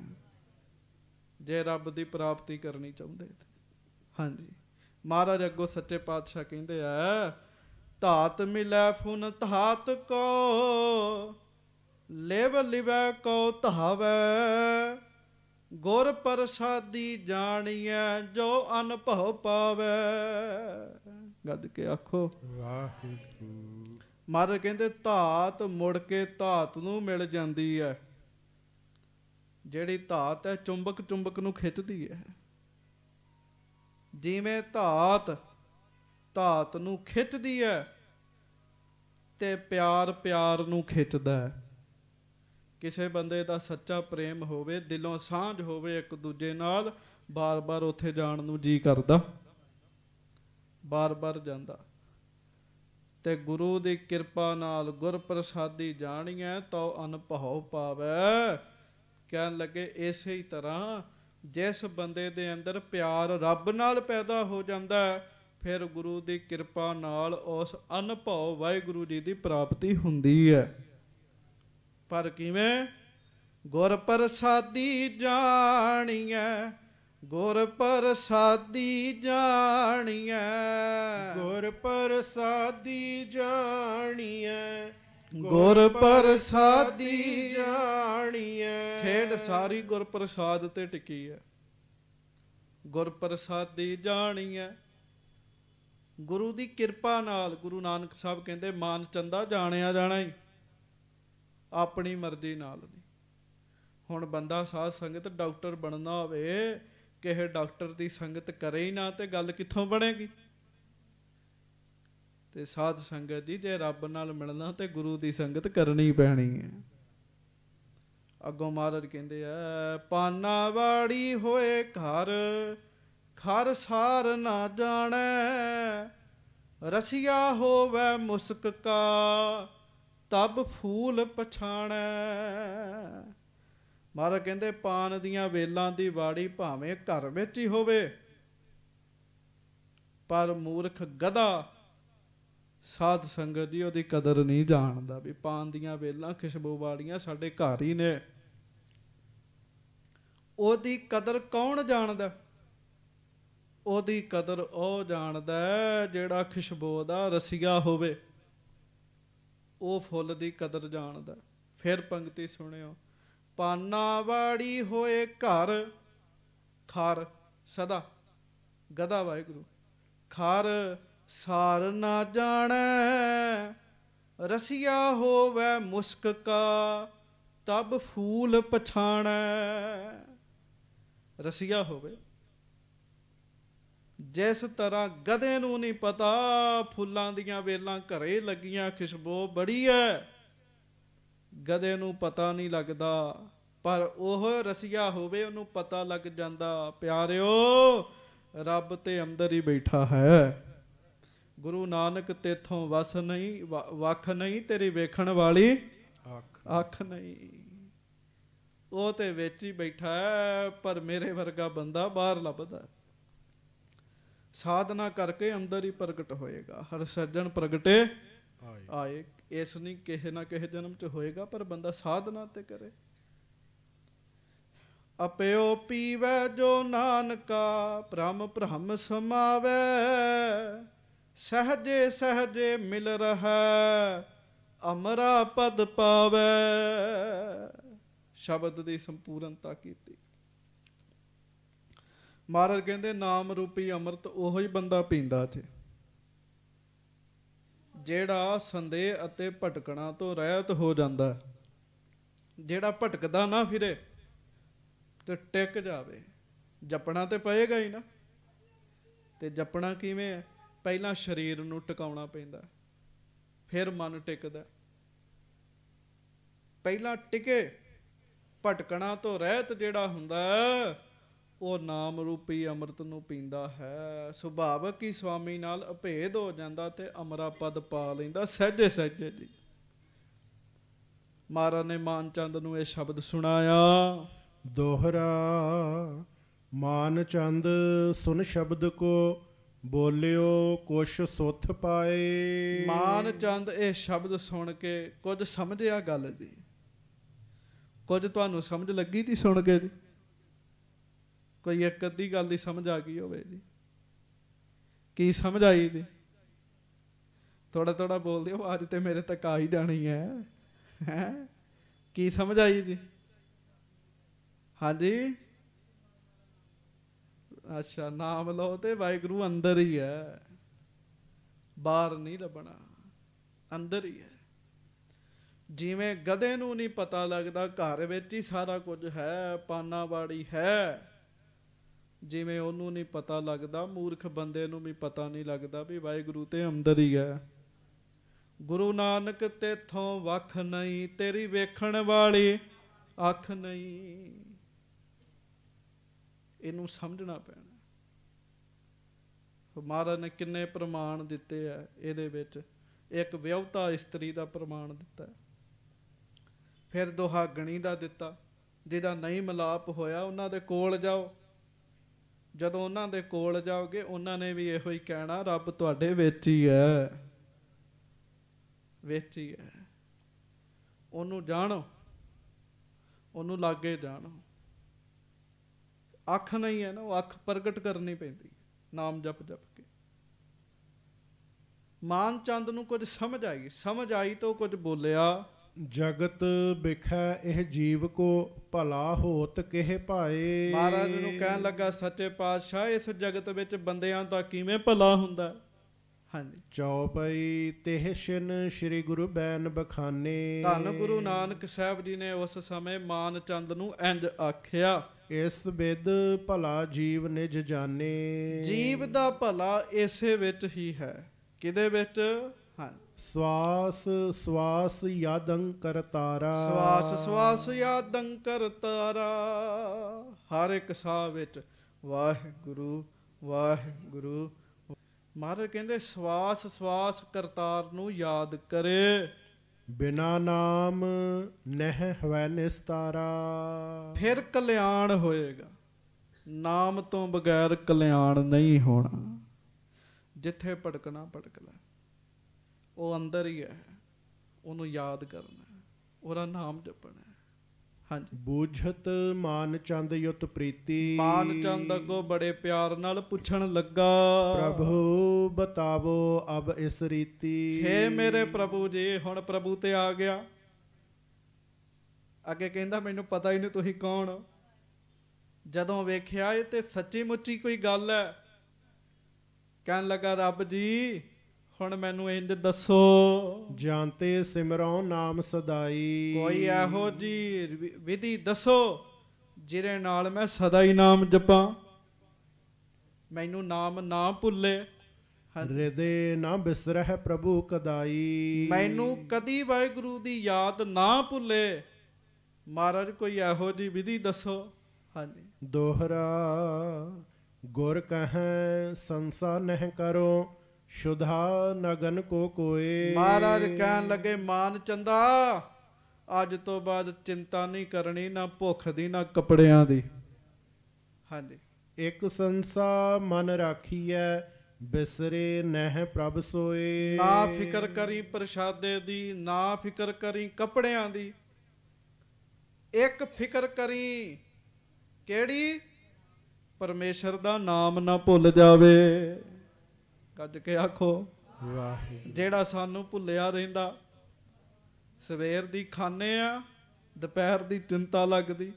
ਜੇ ਰੱਬ ਦੀ ਪ੍ਰਾਪਤੀ ਕਰਨੀ ਚਾਹੁੰਦੇ ਹਾਂਜੀ। ਮਹਾਰਾਜ ਅੱਗੋਂ ਸੱਚੇ ਪਾਤਸ਼ਾਹ ਕਹਿੰਦੇ ਆ ਧਾਤ ਮਿਲੈ ਫੁਨ ਧਾਤ ਕੋ ਲੇਵ ਲਿਵੈ ਕੋ ਧਾਵੈ। ਗੁਰ ਪ੍ਰਸਾਦੀ ਜਾਣੀਐ ਜੋ ਅਨਭਵ ਪਾਵੈ। ਗੱਜ ਕੇ ਆਖੋ। ਵਾਹਿਗੁਰੂ। ਮਹਾਰਾਜ ਕਹਿੰਦੇ ਧਾਤ ਮੁੜ ਕੇ ਧਾਤ ਨੂੰ ਮਿਲ ਜਾਂਦੀ ਹੈ ਜਿਹੜੀ ਧਾਤ ਹੈ ਚੁੰਬਕ ਚੁੰਬਕ ਨੂੰ ਖਿੱਚਦੀ ਹੈ ਜਿਵੇਂ ਧਾਤ ਧਾਤ ਨੂੰ ਖਿੱਚਦੀ ਹੈ ਤੇ ਪਿਆਰ ਪਿਆਰ ਨੂੰ ਖਿੱਚਦਾ ਹੈ। ਕਿਸੇ ਬੰਦੇ ਦਾ ਸੱਚਾ ਪ੍ਰੇਮ ਹੋਵੇ ਦਿਲੋਂ ਸਾਂਝ ਹੋਵੇ ਇੱਕ ਦੂਜੇ ਨਾਲ ਬਾਰ-ਬਾਰ ਉੱਥੇ ਜਾਣ ਨੂੰ ਜੀ ਕਰਦਾ। ਬਾਰ-ਬਾਰ ਜਾਂਦਾ। ਤੇ ਗੁਰੂ ਦੀ ਕਿਰਪਾ ਨਾਲ ਗੁਰ ਪ੍ਰਸਾਦੀ ਜਾਣੀਐ ਤਉ ਅਨਭਉ ਪਾਵੈ। ਕਹਿਣ ਲੱਗੇ ਇਸੇ ਹੀ ਤਰ੍ਹਾਂ ਜਿਸ ਬੰਦੇ ਦੇ ਅੰਦਰ ਪਿਆਰ ਰੱਬ ਨਾਲ ਪੈਦਾ ਹੋ ਜਾਂਦਾ ਹੈ, ਫਿਰ ਗੁਰੂ ਦੀ ਕਿਰਪਾ ਨਾਲ ਉਸ ਅਨਭਉ ਵਾਹਿਗੁਰੂ ਜੀ ਦੀ ਪ੍ਰਾਪਤੀ ਹੁੰਦੀ ਹੈ। ਪਰ ਕਿਵੇਂ? ਗੁਰ ਪ੍ਰਸਾਦੀ ਜਾਣੀਐ ਗੁਰ ਪ੍ਰਸਾਦੀ ਜਾਣੀਐ। ਗੁਰ ਪ੍ਰਸਾਦੀ ਜਾਣੀਐ ਗੁਰ ਪ੍ਰਸਾਦੀ ਜਾਣੀਐ। ਖੇਡ ਸਾਰੀ ਗੁਰ ਪ੍ਰਸਾਦ ਤੇ ਟਿਕੀ ਹੈ। ਗੁਰ ਪ੍ਰਸਾਦੀ ਜਾਣੀ ਹੈ ਗੁਰੂ ਦੀ ਕਿਰਪਾ ਨਾਲ ਗੁਰੂ ਨਾਨਕ ਸਾਹਿਬ ਕਹਿੰਦੇ, ਮਾਨ ਚੰਦਾ ਜਾਣਿਆ ਜਾਣਾ ਹੀ ਆਪਣੀ ਮਰਜ਼ੀ ਨਾਲ ਨਹੀਂ ਹੁਣ ਬੰਦਾ ਸਾਧ ਸੰਗਤ ਡਾਕਟਰ ਬਣਨਾ ਹੋਵੇ, ਕਿਸੇ ਡਾਕਟਰ ਦੀ ਸੰਗਤ ਕਰੇ ਹੀ ਨਾ ਤੇ ਗੱਲ ਕਿੱਥੋਂ ਬਣੇਗੀ? ਤੇ ਸਾਧ ਸੰਗਤ ਜੀ, ਜੇ ਰੱਬ ਨਾਲ ਮਿਲਣਾ ਤੇ ਗੁਰੂ ਦੀ ਸੰਗਤ ਕਰਨੀ ਪੈਣੀ ਹੈ। ਅੱਗੋਂ ਮਹਾਰਾਜ ਕਹਿੰਦੇ ਆ, ਪਾਨਾ ਵਾੜੀ ਹੋਏ ਘਰ ਖਰ ਸਾਰ ਨਾ ਜਾਣੈ, ਰਸੀਆ ਹੋਵੇ ਮੁਸਕ ਕਾ, ਤਬ ਫੂਲ ਪਛਾਣੈ। ਮਹਾਰਾਜ ਕਹਿੰਦੇ, ਪਾਨ ਦੀਆਂ ਵੇਲਾਂ ਦੀ ਬਾੜੀ ਭਾਵੇਂ ਘਰ ਵਿੱਚ ਹੀ ਹੋਵੇ, ਪਰ ਮੂਰਖ ਗਧਾ ਸਾਧ ਸੰਗਤ ਦੀ ਉਹਦੀ ਕਦਰ ਨਹੀਂ ਜਾਣਦਾ ਵੀ ਪਾਨ ਦੀਆਂ ਵੇਲਾਂ, ਖੁਸ਼ਬੂ ਵਾਲੀਆਂ ਸਾਡੇ ਘਰ ਹੀ ਨੇ। ਉਹਦੀ ਕਦਰ ਕੌਣ ਜਾਣਦਾ? ਉਹਦੀ ਕਦਰ ਉਹ ਜਾਣਦਾ ਜਿਹੜਾ ਖੁਸ਼ਬੂ ਦਾ ਰਸੀਆ ਹੋਵੇ। ਉਹ ਫੁੱਲ ਦੀ ਕਦਰ ਜਾਣਦਾ ਫਿਰ ਪੰਕਤੀ ਸੁਣਿਓ। ਪਾਨਾ ਵਾੜੀ ਹੋਏ ਘਰ, ਖਰ ਸਦਾ ਗਦਾ ਵਾਹਿਗੁਰੂ। ਖਰ ਸਾਰ ਨਾ ਜਾਣੈ, ਰਸੀਆ ਹੋਵੇ ਮੁਸਕ ਕਾ, ਤਬ ਫੂਲ ਪਛਾਣੈ। ਰਸੀਆ ਹੋਵੇ। ਜਿਸ ਤਰ੍ਹਾਂ ਗਧੇ ਨੂੰ ਨਹੀਂ ਪਤਾ ਫੁੱਲਾਂ ਦੀਆਂ ਵੇਲਾਂ ਘਰੇ ਲੱਗੀਆਂ ਖੁਸ਼ਬੂ ਬੜੀ ਐ। ਗਧੇ ਨੂੰ ਪਤਾ ਨਹੀਂ ਲੱਗਦਾ ਪਰ ਉਹ ਰਸੀਆ ਹੋਵੇ ਉਹਨੂੰ ਪਤਾ ਲੱਗ ਜਾਂਦਾ ਪਿਆਰਿਓ ਰੱਬ ਤੇ ਅੰਦਰ ਹੀ ਬੈਠਾ ਹੈ। ਗੁਰੂ ਨਾਨਕ ਤੇਥੋਂ ਵਸ ਨਹੀਂ ਵੱਖ ਨਹੀਂ ਤੇਰੀ ਵੇਖਣ ਵਾਲੀ। ਅੱਖ। ਅੱਖ ਨਹੀਂ। ਉਹ ਤੇ ਵਿੱਚ ਹੀ ਬੈਠਾ ਹੈ ਪਰ ਮੇਰੇ ਵਰਗਾ ਬੰਦਾ ਬਾਹਰ ਲੱਭਦਾ। ਸਾਧਨਾ ਕਰਕੇ ਅੰਦਰ ਹੀ ਪ੍ਰਗਟ ਹੋਏਗਾ। ਹਰ ਸੱਜਣ ਪ੍ਰਗਟੇ ਆਏ। ਇਸ ਨਹੀਂ ਕਿਸੇ ਨਾ ਕਿਸੇ ਜਨਮ ਚ ਹੋਏਗਾ ਪਰ ਬੰਦਾ ਸਾਧਨਾ ਤੇ ਕਰੇ। ਅਪਿਓ ਪੀਵੈ ਜੋ ਨਾਨਕਾ ਭ੍ਰਮ ਭ੍ਰਮ ਸਮਾਵੈ। ਸਹਜੇ ਸਹਜੇ ਮਿਲ ਰਹਾ ਅਮਰਾ ਪਦ ਪਾਵੈ। ਸ਼ਬਦ ਦੀ ਸੰਪੂਰਨਤਾ ਕੀਤੀ। ਮਹਾਰਾਜ ਕਹਿੰਦੇ ਨਾਮ ਰੂਪੀ ਅੰਮ੍ਰਿਤ ਉਹੋ ਹੀ ਬੰਦਾ ਪੀਂਦਾ ਜੇ ਜਿਹੜਾ ਸੰਦੇਹ ਅਤੇ ਭਟਕਣਾ ਤੋਂ ਰਹਿਤ ਹੋ ਜਾਂਦਾ ਜਿਹੜਾ ਭਟਕਦਾ ਨਾ ਫਿਰੇ ਤੇ ਟਿਕ ਜਾਵੇ। ਜਪਣਾ ਤੇ ਪਏਗਾ ਹੀ ਨਾ। ਤੇ ਜਪਣਾ ਕਿਵੇਂ ਹੈ? ਪਹਿਲਾਂ ਸਰੀਰ ਨੂੰ ਟਿਕਾਉਣਾ ਪੈਂਦਾ ਫਿਰ ਮਨ ਟਿਕਦਾ ਪਹਿਲਾਂ ਟਿਕੇ ਭਟਕਣਾ ਤੋਂ ਰਹਿਤ ਜਿਹੜਾ ਹੁੰਦਾ ਹੈ, ਉਹ ਨਾਮ ਰੂਪੀ ਅੰਮ੍ਰਿਤ ਨੂੰ ਪੀਂਦਾ ਹੈ। ਸੁਭਾਵਕ ਹੀ ਸਵਾਮੀ ਨਾਲ ਅਭੇਦ ਹੋ ਜਾਂਦਾ ਤੇ ਅਮਰਾ ਪਦ ਪਾ ਲੈਂਦਾ। ਸਹਿਜੇ ਸਹਿਜੇ ਜੀ। ਮਹਾਰਾਜ ਨੇ ਮਾਨਚੰਦ ਨੂੰ ਇਹ ਸ਼ਬਦ ਸੁਣਾਇਆ। ਦੋਹਰਾ ਮਾਨ ਚੰਦ ਸੁਨ ਸ਼ਬਦ ਕੋ ਬੋਲਿਓ ਕੁਛ ਸੁਥ ਪਾਏ। ਮਾਨਚੰਦ ਇਹ ਸ਼ਬਦ ਸੁਣ ਕੇ ਕੁਝ ਸਮਝਿਆ ਗੱਲ ਜੀ ਕੁਝ ਤੁਹਾਨੂੰ ਸਮਝ ਲੱਗੀ ਜੀ ਸੁਣ ਕੇ ਜੀ? ਕੋਈ ਇੱਕ ਅੱਧੀ ਗੱਲ ਦੀ ਸਮਝ ਆ ਗਈ ਹੋਵੇ ਜੀ। ਕੀ ਸਮਝ ਆਈ ਜੀ? ਥੋੜਾ ਥੋੜਾ ਬੋਲਦੇ ਹੋ ਅੱਜ ਤੇ ਮੇਰੇ ਤੱਕ ਆ ਹੀ ਜਾਣੀ ਹੈ। ਹੈ? ਕੀ ਸਮਝ ਆਈ ਜੀ? ਹਾਂਜੀ? ਅੱਛਾ, ਨਾਮ ਲਓ ਤੇ ਵਾਹਿਗੁਰੂ ਅੰਦਰ ਹੀ ਹੈ। ਬਾਹਰ ਨਹੀਂ ਲੱਭਣਾ, ਅੰਦਰ ਹੀ ਹੈ। ਜਿਵੇਂ ਗਧੇ ਨੂੰ ਨਹੀਂ ਪਤਾ ਲੱਗਦਾ, ਘਰ ਵਿੱਚ ਹੀ ਸਾਰਾ ਕੁਝ ਹੈ, ਪਾਨਾ ਵਾੜੀ ਹੈ। ਜਿਵੇਂ ਉਹਨੂੰ ਨਹੀਂ ਪਤਾ ਲੱਗਦਾ, ਮੂਰਖ ਬੰਦੇ ਨੂੰ ਵੀ ਪਤਾ ਨਹੀਂ ਲੱਗਦਾ ਵੀ ਵਾਹਿਗੁਰੂ ਤੇ ਅੰਦਰ ਹੀ ਹੈ। ਗੁਰੂ ਨਾਨਕ ਤੇਥੋਂ ਵੱਖ ਨਹੀਂ, ਤੇਰੀ ਵੇਖਣ ਵਾਲੀ ਅੱਖ ਨਹੀਂ। ਇਹਨੂੰ ਸਮਝਣਾ ਪੈਣਾ। ਮਹਾਰਾਜ ਨੇ ਕਿੰਨੇ ਪ੍ਰਮਾਣ ਦਿੱਤੇ ਆ ਇਹਦੇ ਵਿੱਚ। ਇੱਕ ਵਿਆਹਤਾ ਇਸਤਰੀ ਦਾ ਪ੍ਰਮਾਣ ਦਿੱਤਾ। ਹੈ। ਫਿਰ ਦੁਹਾਗਣੀ ਦਾ ਦਿੱਤਾ। ਜਿਹਦਾ ਨਹੀਂ ਮਿਲਾਪ ਹੋਇਆ, ਉਹਨਾਂ ਦੇ ਕੋਲ ਜਾਓ। ਜਦੋਂ ਉਹਨਾਂ ਦੇ ਕੋਲ ਜਾਓਗੇ, ਉਹਨਾਂ ਨੇ ਵੀ ਇਹੋ ਹੀ ਕਹਿਣਾ, ਰੱਬ ਤੁਹਾਡੇ ਵਿੱਚ ਹੀ ਹੈ। ਵਿੱਚ ਹੀ ਹੈ। ਉਹਨੂੰ ਜਾਣੋ। ਉਹਨੂੰ ਲਾਗੇ ਜਾਣੋ। ਅੱਖ ਨਹੀਂ ਹੈ ਨਾ, ਉਹ ਅੱਖ ਪ੍ਰਗਟ ਕਰਨੀ ਪੈਂਦੀ ਨਾਮ ਜਪ ਜਪ ਕੇ। ਮਾਨ ਚੰਦ ਨੂੰ ਕੁਝ ਸਮਝ ਆਈ। ਸਮਝ ਆਈ ਤਾਂ ਉਹ ਕੁਝ ਬੋਲਿਆ। ਜਗਤ ਬਿਖੈ ਇਹ ਜੀਵ ਕੋ ਭਲਾ ਹੋਤ ਕਿਹ ਭਾਏ? ਮਹਾਰਾਜ ਨੂੰ ਕਹਿਣ ਲੱਗਾ ਸੱਚੇ ਪਾਤਸ਼ਾਹ ਇਸ ਜਗਤ ਵਿੱਚ ਬੰਦਿਆਂ ਦਾ ਕਿਵੇਂ ਭਲਾ ਹੁੰਦਾ? ਹਾਂਜੀ। ਚੌਪਈ ਤਿਹ ਛਿਨ ਸ੍ਰੀ ਗੁਰੂ ਬੈਨ ਬਖਾਨੇ। ਧੰਨ ਗੁਰੂ ਨਾਨਕ ਸਾਹਿਬ ਜੀ ਨੇ ਉਸ ਸਮੇਂ ਮਾਨ ਚੰਦ ਨੂੰ ਇੰਜ ਆਖਿਆ ਇਸ ਵਿਦ ਭਲਾ ਜੀਵ ਨਿਜ ਜਾਣੇ। ਜੀਵ ਦਾ ਭਲਾ ਇਸੇ ਵਿੱਚ ਹੀ ਹੈ। ਕਿਹਦੇ ਵਿੱਚ? ਹਾਂ ਸਵਾਸ ਸਵਾਸ ਯਾਦੰ ਕਰਤਾਰਾ ਸਵਾਸ ਸਵਾਸ ਯਾਦੰ ਕਰਤਾਰਾ ਹਰ ਇੱਕ ਸਾਹ ਵਿੱਚ ਵਾਹਿਗੁਰੂ ਵਾਹਿਗੁਰੂ। ਮਹਾਰਾਜ ਕਹਿੰਦੇ ਸਵਾਸ ਸਵਾਸ ਕਰਤਾਰ ਨੂੰ ਯਾਦ ਕਰੇ। ਬਿਨਾ ਨਾਮ ਨਹਿ ਹਵੈ ਨਿਸਤਾਰਾ। ਫਿਰ ਕਲਿਆਣ ਹੋਏਗਾ। ਨਾਮ ਤੋਂ ਬਗੈਰ ਕਲਿਆਣ ਨਹੀਂ ਹੋਣਾ। ਜਿੱਥੇ ਭਟਕਣਾ ਭਟਕ ਲੈ। ਉਹ ਅੰਦਰ ਹੀ ਹੈ। ਉਹਨੂੰ ਯਾਦ ਕਰਨਾ ਉਹਦਾ ਨਾਮ ਜਪਣਾ। ਹਾਂਜੀ। ਬੂਝਤ ਮਾਨ ਚੰਦ ਯੁਤ ਪ੍ਰੀਤੀ। ਮਾਨ ਚੰਦ ਅੱਗੋਂ ਬੜੇ ਪਿਆਰ ਨਾਲ ਪੁੱਛਣ ਲੱਗਾ। ਪ੍ਰਭੂ ਬਤਾਵੋ ਅਬ ਇਸ ਰੀਤੀ। ਹੇ ਮੇਰੇ ਪ੍ਰਭੂ ਜੀ ਹੁਣ ਪ੍ਰਭੂ ਤੇ ਆ ਗਿਆ। ਅੱਗੇ ਕਹਿੰਦਾ ਮੈਨੂੰ ਪਤਾ ਹੀ ਨਹੀਂ ਤੁਸੀਂ ਕੌਣ ਹੋ। ਜਦੋਂ ਵੇਖਿਆ ਇਹ ਤੇ ਸੱਚੀ ਮੁੱਚੀ ਕੋਈ ਗੱਲ ਹੈ। ਕਹਿਣ ਲੱਗਾ ਰੱਬ ਜੀ ਹੁਣ ਮੈਨੂੰ ਇੰਜ ਦੱਸੋ। ਜਾਣਤੇ ਸਿਮਰਉ ਨਾਮ ਸਦਾਈ। ਕੋਈ ਇਹੋ ਜੀ ਵਿਧੀ ਦੱਸੋ ਜਿਹਦੇ ਨਾਲ ਮੈਂ ਸਦਾ ਹੀ ਨਾਮ ਜਪਾਂ। ਮੈਨੂੰ ਨਾਮ ਨਾ ਭੁੱਲੇ। ਹਿਰਦੇ ਨਾ ਬਿਸਰਹਿ ਪ੍ਰਭੂ ਕਦਾਈ। ਮੈਨੂੰ ਕਦੀ ਵਾਹਿਗੁਰੂ ਦੀ ਯਾਦ ਨਾ ਭੁੱਲੇ। ਮਹਾਰਾਜ ਕੋਈ ਇਹੋ ਜੀ ਵਿਧੀ ਦੱਸੋ। ਹਾਂਜੀ। ਦੋਹਰਾ ਗੁਰ ਕਹੈ ਸੰਸਾ ਨਹਿ ਕਰੋ। ਸ਼ੁਧਾ ਨਗਨ ਕੋ ਕੋਏ। ਮਹਾਰਾਜ ਕਹਿਣ ਲੱਗੇ ਮਾਨ ਚੰਦਾ ਅੱਜ ਤੋਂ ਬਾਅਦ ਚਿੰਤਾ ਨਹੀਂ ਕਰਨੀ ਨਾ ਭੁੱਖ ਦੀ ਨਾ ਕੱਪੜਿਆਂ ਦੀ। ਹਾਂਜੀ। ਇਕ ਸੰਸਾ ਮਨ ਰਾਖੀਐ ਬਿਸਰੇ ਨਹਿ ਪ੍ਰਭ ਸੋਏ। ਨਾ ਫਿਕਰ ਕਰੀ ਪ੍ਰਸ਼ਾਦੇ ਦੀ ਨਾ ਫਿਕਰ ਕਰੀ ਕੱਪੜਿਆਂ ਦੀ। ਇੱਕ ਫਿਕਰ ਕਰੀ ਕਿਹੜੀ? ਪਰਮੇਸ਼ਰ ਦਾ ਨਾਮ ਨਾ ਭੁੱਲ ਜਾਵੇ। ਗੱਜ ਕੇ ਆਖੋ। ਵਾਹਿਗੁਰੂ। ਜਿਹੜਾ ਸਾਨੂੰ ਭੁੱਲਿਆ ਰਹਿੰਦਾ ਸਵੇਰ ਦੀ ਖਾਣੇ ਆ ਦੁਪਹਿਰ ਦੀ ਚਿੰਤਾ ਲੱਗਦੀ।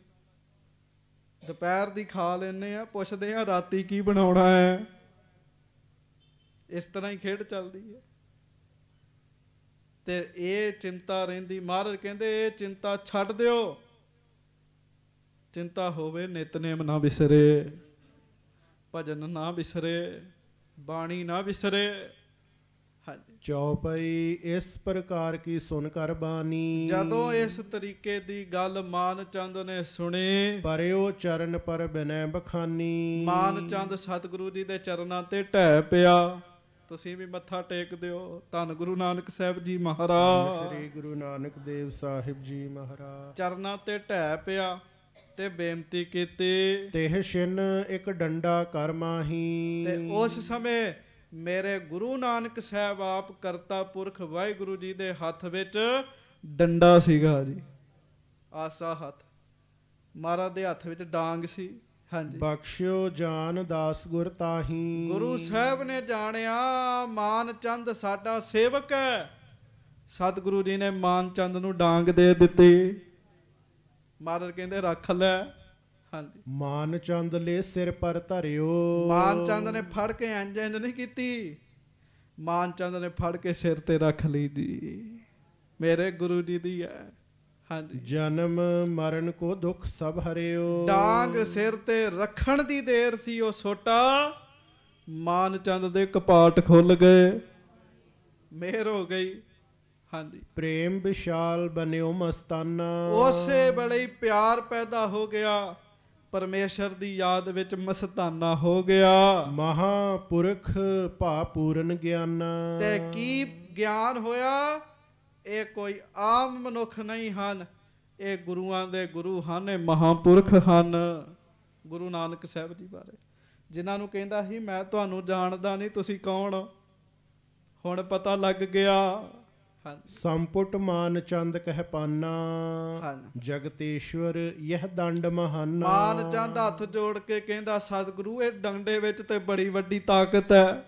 ਦੁਪਹਿਰ ਦੀ ਖਾ ਲੈਨੇ ਆ ਪੁੱਛਦੇ ਆ ਰਾਤੀ ਕੀ ਬਣਾਉਣਾ ਹੈ? ਇਸ ਤਰ੍ਹਾਂ ਹੀ ਖੇਡ ਚੱਲਦੀ ਹੈ। ਤੇ ਇਹ ਚਿੰਤਾ ਰਹਿੰਦੀ ਮਹਾਰਾਜ ਕਹਿੰਦੇ ਇਹ ਚਿੰਤਾ ਛੱਡ ਦਿਓ। ਚਿੰਤਾ ਹੋਵੇ ਨਿਤਨੇਮ ਨਾ ਵਿਸਰੇ ਭਜਨ ਨਾ ਵਿਸਰੇ ਬਾਣੀ ਨਾ ਵਿਸਰੇ। ਹਾਂਜੀ। ਚੌਪਈ ਇਸ ਪ੍ਰਕਾਰ ਕੀ ਸੁਨ ਕਰ ਬਾਣੀ। ਜਦੋਂ ਇਸ ਤਰੀਕੇ ਦੀ ਗੱਲ ਮਾਨ ਚੰਦ ਨੇ ਸੁਣੀ ਪਰਿਓ ਚਰਨ ਪਰ ਬਿਨੈ ਬਖਾਨੀ। ਮਾਨ ਚੰਦ ਸਤਿਗੁਰੂ ਜੀ ਦੇ ਚਰਨਾਂ ਤੇ ਢਹਿ ਪਿਆ। ਤੁਸੀਂ ਵੀ ਮੱਥਾ ਟੇਕ ਦਿਓ। ਧੰਨ ਗੁਰੂ ਨਾਨਕ ਸਾਹਿਬ ਜੀ ਮਹਾਰਾਜ। ਸ੍ਰੀ ਗੁਰੂ ਨਾਨਕ ਦੇਵ ਸਾਹਿਬ ਜੀ ਮਹਾਰਾਜ। ਚਰਨਾਂ ਤੇ ਢਹਿ ਪਿਆ। ਤੇ ਬੇਨਤੀ ਕੀਤੀ। ਤਿਹ ਛਿਨ ਇੱਕ ਡੰਡਾ ਕਰ ਮਾਹੀ। ਤੇ ਉਸ ਸਮੇਂ ਮੇਰੇ ਗੁਰੂ ਨਾਨਕ ਸਾਹਿਬ ਆਪ ਕਰਤਾ ਪੁਰਖ ਵਾਹਿਗੁਰੂ ਜੀ ਦੇ ਹੱਥ ਵਿੱਚ ਡੰਡਾ ਸੀਗਾ ਜੀ। ਆਸਾ ਹੱਥ। ਮਹਾਰਾਜ ਦੇ ਹੱਥ ਵਿੱਚ ਡਾਂਗ ਸੀ। ਹਾਂਜੀ। ਬਖਸ਼ਿਓ ਜਾਨ ਦਾਸ ਗੁਰ ਤਾਹੀ। ਗੁਰੂ ਸਾਹਿਬ ਨੇ ਜਾਣਿਆ ਮਾਨ ਚੰਦ ਸਾਡਾ ਸੇਵਕ ਹੈ। ਸਤਿਗੁਰੂ ਜੀ ਨੇ ਮਾਨ ਚੰਦ ਨੂੰ ਡਾਂਗ ਦੇ ਦਿੱਤੀ। ਮਹਾਰਾਜ ਕਹਿੰਦੇ ਰੱਖ ਲੈ। ਹਾਂਜੀ। ਮਾਨ ਚੰਦ ਲੈ ਸਿਰ ਪਰ ਧਰਿਓ। ਮਾਨ ਚੰਦ ਨੇ ਫੜ ਕੇ ਇੰਜ ਇੰਜ ਨਹੀਂ ਕੀਤੀ। ਮਾਨ ਚੰਦ ਨੇ ਫੜ ਕੇ ਸਿਰ ਤੇ ਰੱਖ ਲਈ ਜੀ। ਮੇਰੇ ਗੁਰੂ ਜੀ ਦੀ ਹੈ ਹਾਂਜੀ। ਜਨਮ ਮਰਨ ਕੋ ਦੁਖ ਸਭ ਹਰਿਓ। ਡਾਂਗ ਸਿਰ ਤੇ ਰੱਖਣ ਦੀ ਦੇਰ ਸੀ ਉਹ ਸੋਟਾ ਮਾਨ ਚੰਦ ਦੇ ਕਪਾਟ ਖੁੱਲ ਗਏ। ਮਿਹਰ ਹੋ ਗਈ। ਹਾਂਜੀ। ਪ੍ਰੇਮ ਵਿਸ਼ਾਲ ਬਨਿਓ ਮਸਤਾਨਾ। ਉਸੇ ਵੇਲੇ ਪਿਆਰ ਪੈਦਾ ਹੋ ਗਿਆ। ਪਰਮੇਸ਼ਰ ਦੀ ਯਾਦ ਵਿੱਚ ਮਸਤਾਨਾ ਹੋ ਗਿਆ। ਮਹਾਪੁਰਖ ਭਾ ਪੂਰਨ ਗਿਆਨਾ। ਤੇ ਕੀ ਗਿਆਨ ਹੋਇਆ? ਇਹ ਕੋਈ ਆਮ ਮਨੁੱਖ ਨਹੀਂ ਹਨ। ਇਹ ਗੁਰੂਆਂ ਦੇ ਗੁਰੂ ਹਨ ਇਹ ਮਹਾਪੁਰਖ ਹਨ। ਗੁਰੂ ਨਾਨਕ ਸਾਹਿਬ ਜੀ ਬਾਰੇ। ਜਿਨ੍ਹਾਂ ਨੂੰ ਕਹਿੰਦਾ ਸੀ ਮੈਂ ਤੁਹਾਨੂੰ ਜਾਣਦਾ ਨਹੀਂ ਤੁਸੀਂ ਕੌਣ? ਹੁਣ ਪਤਾ ਲੱਗ ਗਿਆ। ਸੰਪੁਟ ਮਾਨ ਚੰਦ ਕਹਿ ਪਾਨਾ ਜਗਤੇਸ਼ਵਰ ਯਹ ਦੰਡ ਮਹਾਨਾ। ਮਾਨ ਚੰਦ ਹੱਥ ਜੋੜ ਕੇ ਕਹਿੰਦਾ ਸਤਿਗੁਰੂ ਇਹ ਡੰਡੇ ਵਿੱਚ ਤੇ ਬੜੀ ਵੱਡੀ ਤਾਕਤ ਹੈ।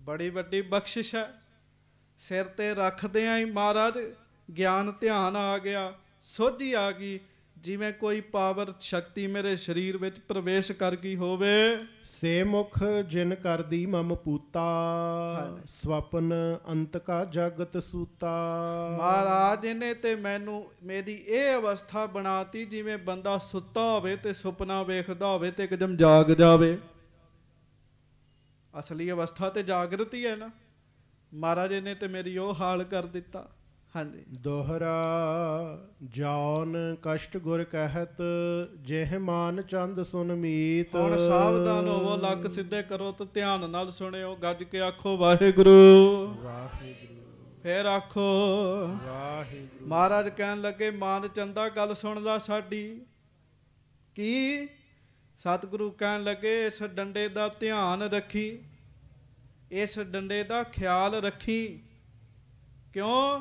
ਬੜੀ ਵੱਡੀ ਬਖਸ਼ਿਸ਼ ਹੈ। ਸਿਰ ਤੇ ਰੱਖਦਿਆਂ ਹੀ ਮਹਾਰਾਜ ਗਿਆਨ ਧਿਆਨ ਆ ਗਿਆ ਸੋਝੀ ਆ ਗਈ। ਜਿਵੇਂ ਕੋਈ ਪਾਵਰ ਸ਼ਕਤੀ ਮੇਰੇ ਸਰੀਰ ਵਿੱਚ ਪ੍ਰਵੇਸ਼ ਕਰ ਗਈ ਹੋਵੇ। ਸੇ ਮੁਖ ਜਿਨ ਕਰਦੀ ਮਮ ਪੂਤਾ। ਸਵਪਨ ਅੰਤ ਕਾ ਜਗਤ ਸੂਤਾ। ਮਹਾਰਾਜ ਨੇ ਤੇ ਮੈਨੂੰ ਮੇਰੀ ਇਹ ਅਵਸਥਾ ਬਣਾਤੀ ਜਿਵੇਂ ਬੰਦਾ ਸੁੱਤਾ ਹੋਵੇ ਤੇ ਸੁਪਨਾ ਵੇਖਦਾ ਹੋਵੇ ਤੇ ਇੱਕਦਮ ਜਾਗ ਜਾਵੇ। ਅਸਲੀ ਅਵਸਥਾ ਤੇ ਜਾਗਰਤੀ ਹੈ ਨਾ। ਮਹਾਰਾਜ ਨੇ ਤੇ ਮੇਰੀ ਉਹ ਹਾਲ ਕਰ ਦਿੱਤਾ। ਹਾਂਜੀ। ਦੋਹਰਾ ਜੌਨ ਕਸ਼ਟ ਗੁਰ ਕਹਿਤ ਜਿਹ ਮਾਨ ਚੰਦ ਸੁਨ ਮੀਤ। ਹੁਣ ਸਾਵਧਾਨ ਹੋਵੋ ਲੱਕ ਸਿੱਧੇ ਕਰੋ ਤੇ ਧਿਆਨ ਨਾਲ ਸੁਣਿਓ ਗੱਜ ਕੇ ਆਖੋ ਵਾਹਿਗੁਰੂ। ਵਾਹਿਗੁਰੂ। ਫੇਰ ਆਖੋ ਵਾਹਿਗੁਰੂ। ਮਹਾਰਾਜ ਕਹਿਣ ਲੱਗੇ ਮਾਨ ਚੰਦਾ ਗੱਲ ਸੁਣਦਾ ਸਾਡੀ। ਕੀ? ਸਤਿਗੁਰੂ ਕਹਿਣ ਲੱਗੇ ਇਸ ਡੰਡੇ ਦਾ ਧਿਆਨ ਰੱਖੀ। ਇਸ ਡੰਡੇ ਦਾ ਖਿਆਲ ਰੱਖੀ। ਕਿਉਂ?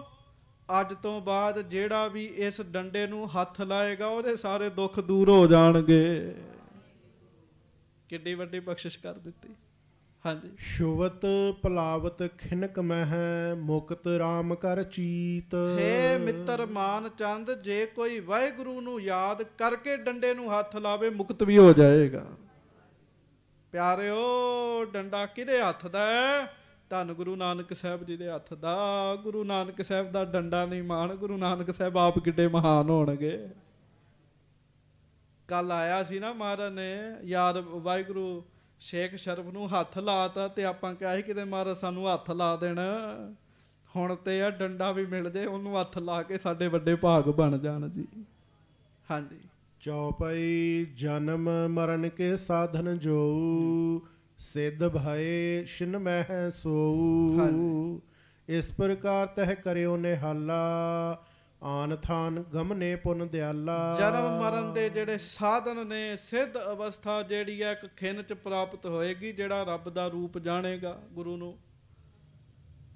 ਅੱਜ ਤੋਂ ਬਾਅਦ ਜਿਹੜਾ ਵੀ ਇਸ ਡੰਡੇ ਨੂੰ ਹੱਥ ਲਾਏਗਾ ਉਹਦੇ ਸਾਰੇ ਦੁੱਖ ਦੂਰ ਹੋ ਜਾਣਗੇ। ਕਿੱਡੀ ਵੱਡੀ ਬਖਸ਼ਿਸ਼ ਕਰ ਦਿੱਤੀ। ਹਾਂਜੀ। ਸ਼ੁਵਤ ਪਲਾਵਤ ਖਿਨਕ ਮਹਿ ਮੁਕਤ RAM ਕਰ ਚੀਤ। ਹੇ ਮਿੱਤਰ ਮਾਨ ਚੰਦ ਜੇ ਕੋਈ ਵਾਹਿਗੁਰੂ ਨੂੰ ਯਾਦ ਕਰਕੇ ਡੰਡੇ ਨੂੰ ਹੱਥ ਲਾਵੇ ਮੁਕਤ ਵੀ ਹੋ ਜਾਏਗਾ। ਪਿਆਰਿਓ ਡੰਡਾ ਕਿਹਦੇ ਹੱਥ ਦਾ ਹੈ? ਧੰਨ ਗੁਰੂ ਨਾਨਕ ਸਾਹਿਬ ਜੀ ਦੇ ਹੱਥ ਦਾ। ਗੁਰੂ ਨਾਨਕ ਸਾਹਿਬ ਦਾ ਡੰਡਾ ਨਹੀਂ ਮਾਣ, ਗੁਰੂ ਨਾਨਕ ਸਾਹਿਬ ਆਪ ਕਿੱਡੇ ਮਹਾਨ ਹੋਣਗੇ। ਕੱਲ ਆਇਆ ਸੀ ਨਾ ਮਹਾਰਾਜ ਨੇ ਯਾਦ ਵਾਹਿਗੁਰੂ ਸ਼ੇਖ ਸ਼ਰਫ ਨੂੰ ਹੱਥ ਲਾਤਾ ਤੇ ਆਪਾਂ ਕਿਹਾ ਸੀ ਕਿਤੇ ਮਹਾਰਾਜ ਸਾਨੂੰ ਹੱਥ ਲਾ ਦੇਣ। ਹੁਣ ਤੇ ਆ ਡੰਡਾ ਵੀ ਮਿਲ ਜੇ, ਉਹਨੂੰ ਹੱਥ ਲਾ ਕੇ ਸਾਡੇ ਵੱਡੇ ਭਾਗ ਬਣ ਜਾਣ ਜੀ। ਹਾਂਜੀ। ਚੌਪਈ ਜਨਮ ਮਰਨ ਕੇ ਸਾਧਨ ਜੋ ਸਿੱਧ ਭਏ ਛਿਨ ਮਹਿ ਸੋਊ। ਇਸ ਪ੍ਰਕਾਰ ਤਹਿ ਕਰਿਓ ਨਿਹਾਲਾ ਆਨ ਥਾਨ ਗਮਨੇ ਪੁਨ ਦਿਆਲਾ। ਜਨਮ ਮਰਨ ਦੇ ਜਿਹੜੇ ਸਾਧਨ ਨੇ ਸਿੱਧ ਅਵਸਥਾ ਜਿਹੜੀ ਹੈ ਇੱਕ ਖਿੰਨ ਚ ਪ੍ਰਾਪਤ ਹੋਏਗੀ ਜਿਹੜਾ ਰੱਬ ਦਾ ਰੂਪ ਜਾਣੇਗਾ ਗੁਰੂ ਨੂੰ।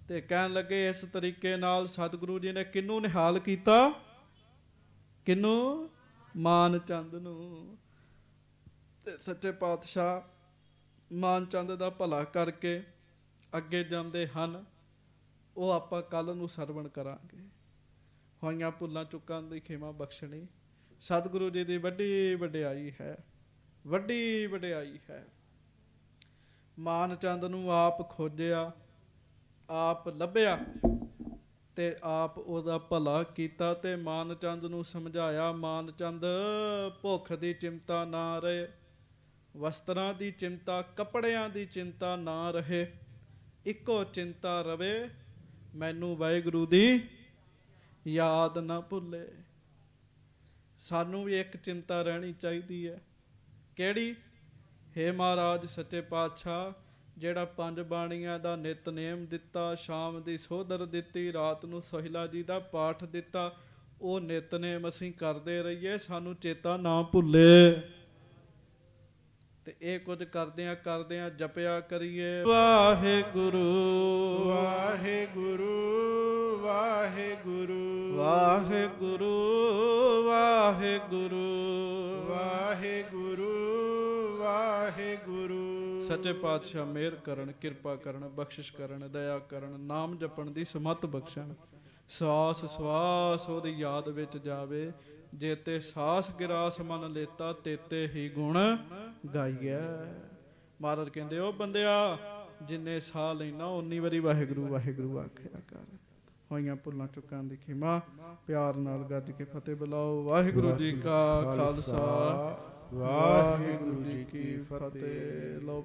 ਤੇ ਕਹਿਣ ਲੱਗੇ ਇਸ ਤਰੀਕੇ ਨਾਲ ਸਤਿਗੁਰੂ ਜੀ ਨੇ ਕਿੰਨੂੰ ਨਿਹਾਲ ਕੀਤਾ? ਕਿੰਨੂੰ? ਮਾਨ ਚੰਦ ਨੂੰ। ਤੇ ਸੱਚੇ ਪਾਤਸ਼ਾਹ ਮਾਨ ਚੰਦ ਦਾ ਭਲਾ ਕਰਕੇ ਅੱਗੇ ਜਾਂਦੇ ਹਨ, ਉਹ ਆਪਾਂ ਕੱਲ ਨੂੰ ਸਰਵਣ ਕਰਾਂਗੇ। ਹੋਈਆਂ ਭੁੱਲਾਂ ਚੁੱਕਾਂ ਦੀ ਖਿਮਾ ਬਖਸ਼ਣੀ। ਸਤਿਗੁਰੂ ਜੀ ਦੀ ਵੱਡੀ ਵਡਿਆਈ ਹੈ, ਵੱਡੀ ਵਡਿਆਈ ਹੈ। ਮਾਨ ਚੰਦ ਨੂੰ ਆਪ ਖੋਜਿਆ, ਆਪ ਲੱਭਿਆ ਤੇ ਆਪ ਉਹਦਾ ਭਲਾ ਕੀਤਾ ਤੇ ਮਾਨ ਚੰਦ ਨੂੰ ਸਮਝਾਇਆ ਮਾਨ ਚੰਦ ਭੁੱਖ ਦੀ ਚਿੰਤਾ ਨਾ ਰਹੇ। ਵਸਤਰਾਂ ਦੀ ਚਿੰਤਾ, ਕੱਪੜਿਆਂ ਦੀ ਚਿੰਤਾ ਨਾ ਰਹੇ। ਇੱਕੋ ਚਿੰਤਾ ਰਵੇ, ਮੈਨੂੰ ਵਾਹਿਗੁਰੂ ਦੀ ਯਾਦ ਨਾ ਭੁੱਲੇ। ਸਾਨੂੰ ਵੀ ਇੱਕ ਚਿੰਤਾ ਰਹਿਣੀ ਚਾਹੀਦੀ ਹੈ। ਕਿਹੜੀ? ਹੇ ਮਹਾਰਾਜ, ਸੱਚੇ ਪਾਤਸ਼ਾਹ, ਜਿਹੜਾ ਪੰਜ ਬਾਣੀਆਂ ਦਾ ਨਿਤਨੇਮ ਦਿੱਤਾ, ਸ਼ਾਮ ਦੀ ਸੋਧਰ ਦਿੱਤੀ, ਰਾਤ ਨੂੰ ਸਹਿਲਾ ਜੀ ਦਾ ਪਾਠ ਦਿੱਤਾ, ਉਹ ਨਿਤਨੇਮ ਅਸੀਂ ਕਰਦੇ ਰਹੀਏ, ਸਾਨੂੰ ਚੇਤਾ ਨਾ ਭੁੱਲੇ। ਤੇ ਇਹ ਕੁਝ ਕਰਦਿਆਂ ਕਰਦਿਆਂ ਜਪਿਆ ਕਰੀਏ। ਵਾਹਿਗੁਰੂ। ਵਾਹਿਗੁਰੂ ਵਾਹਿਗੁਰੂ। ਵਾਹਿਗੁਰੂ ਵਾਹਿਗੁਰੂ। ਵਾਹਿਗੁਰੂ ਵਾਹਿਗੁਰੂ। ਸੱਚੇ ਪਾਤਸ਼ਾਹ ਮਿਹਰ ਕਰਨ ਕਿਰਪਾ ਕਰਨ ਬਖਸ਼ਿਸ਼ ਕਰਨ ਦਇਆ ਕਰਨ ਨਾਮ ਜਪਣ ਦੀ ਸਮਤ ਬਖਸ਼ਣ। ਸਵਾਸ ਸਵਾਸ ਉਹਦੀ ਯਾਦ ਵਿੱਚ ਜਾਵੇ। ਜੇਤੇ ਸਾਸ ਗਿਰਾਸ ਮਨ ਲੇਤਾ ਤੇਤੇ ਹੀ ਗੁਣ ਗਾਈਐ। ਮਹਾਰਾਜ ਕਹਿੰਦੇ ਉਹ ਬੰਦਿਆ ਜਿੰਨੇ ਸਾਹ ਲੈਣਾ ਉਨੀ ਵਾਰੀ ਵਾਹਿਗੁਰੂ ਵਾਹਿਗੁਰੂ ਆਖਿਆ ਕਰ। ਹੋਈਆਂ ਭੁੱਲਾਂ ਚੁੱਕਾਂ ਦੀ ਖਿਮਾ ਪਿਆਰ ਨਾਲ ਗੱਜ ਕੇ ਫਤਿਹ ਬੁਲਾਓ। ਵਾਹਿਗੁਰੂ ਜੀ ਕਾ ਖਾਲਸਾ। ਵਾਹਿਗੁਰੂ ਜੀ ਕੀ ਫਤਿਹ। ਲਓ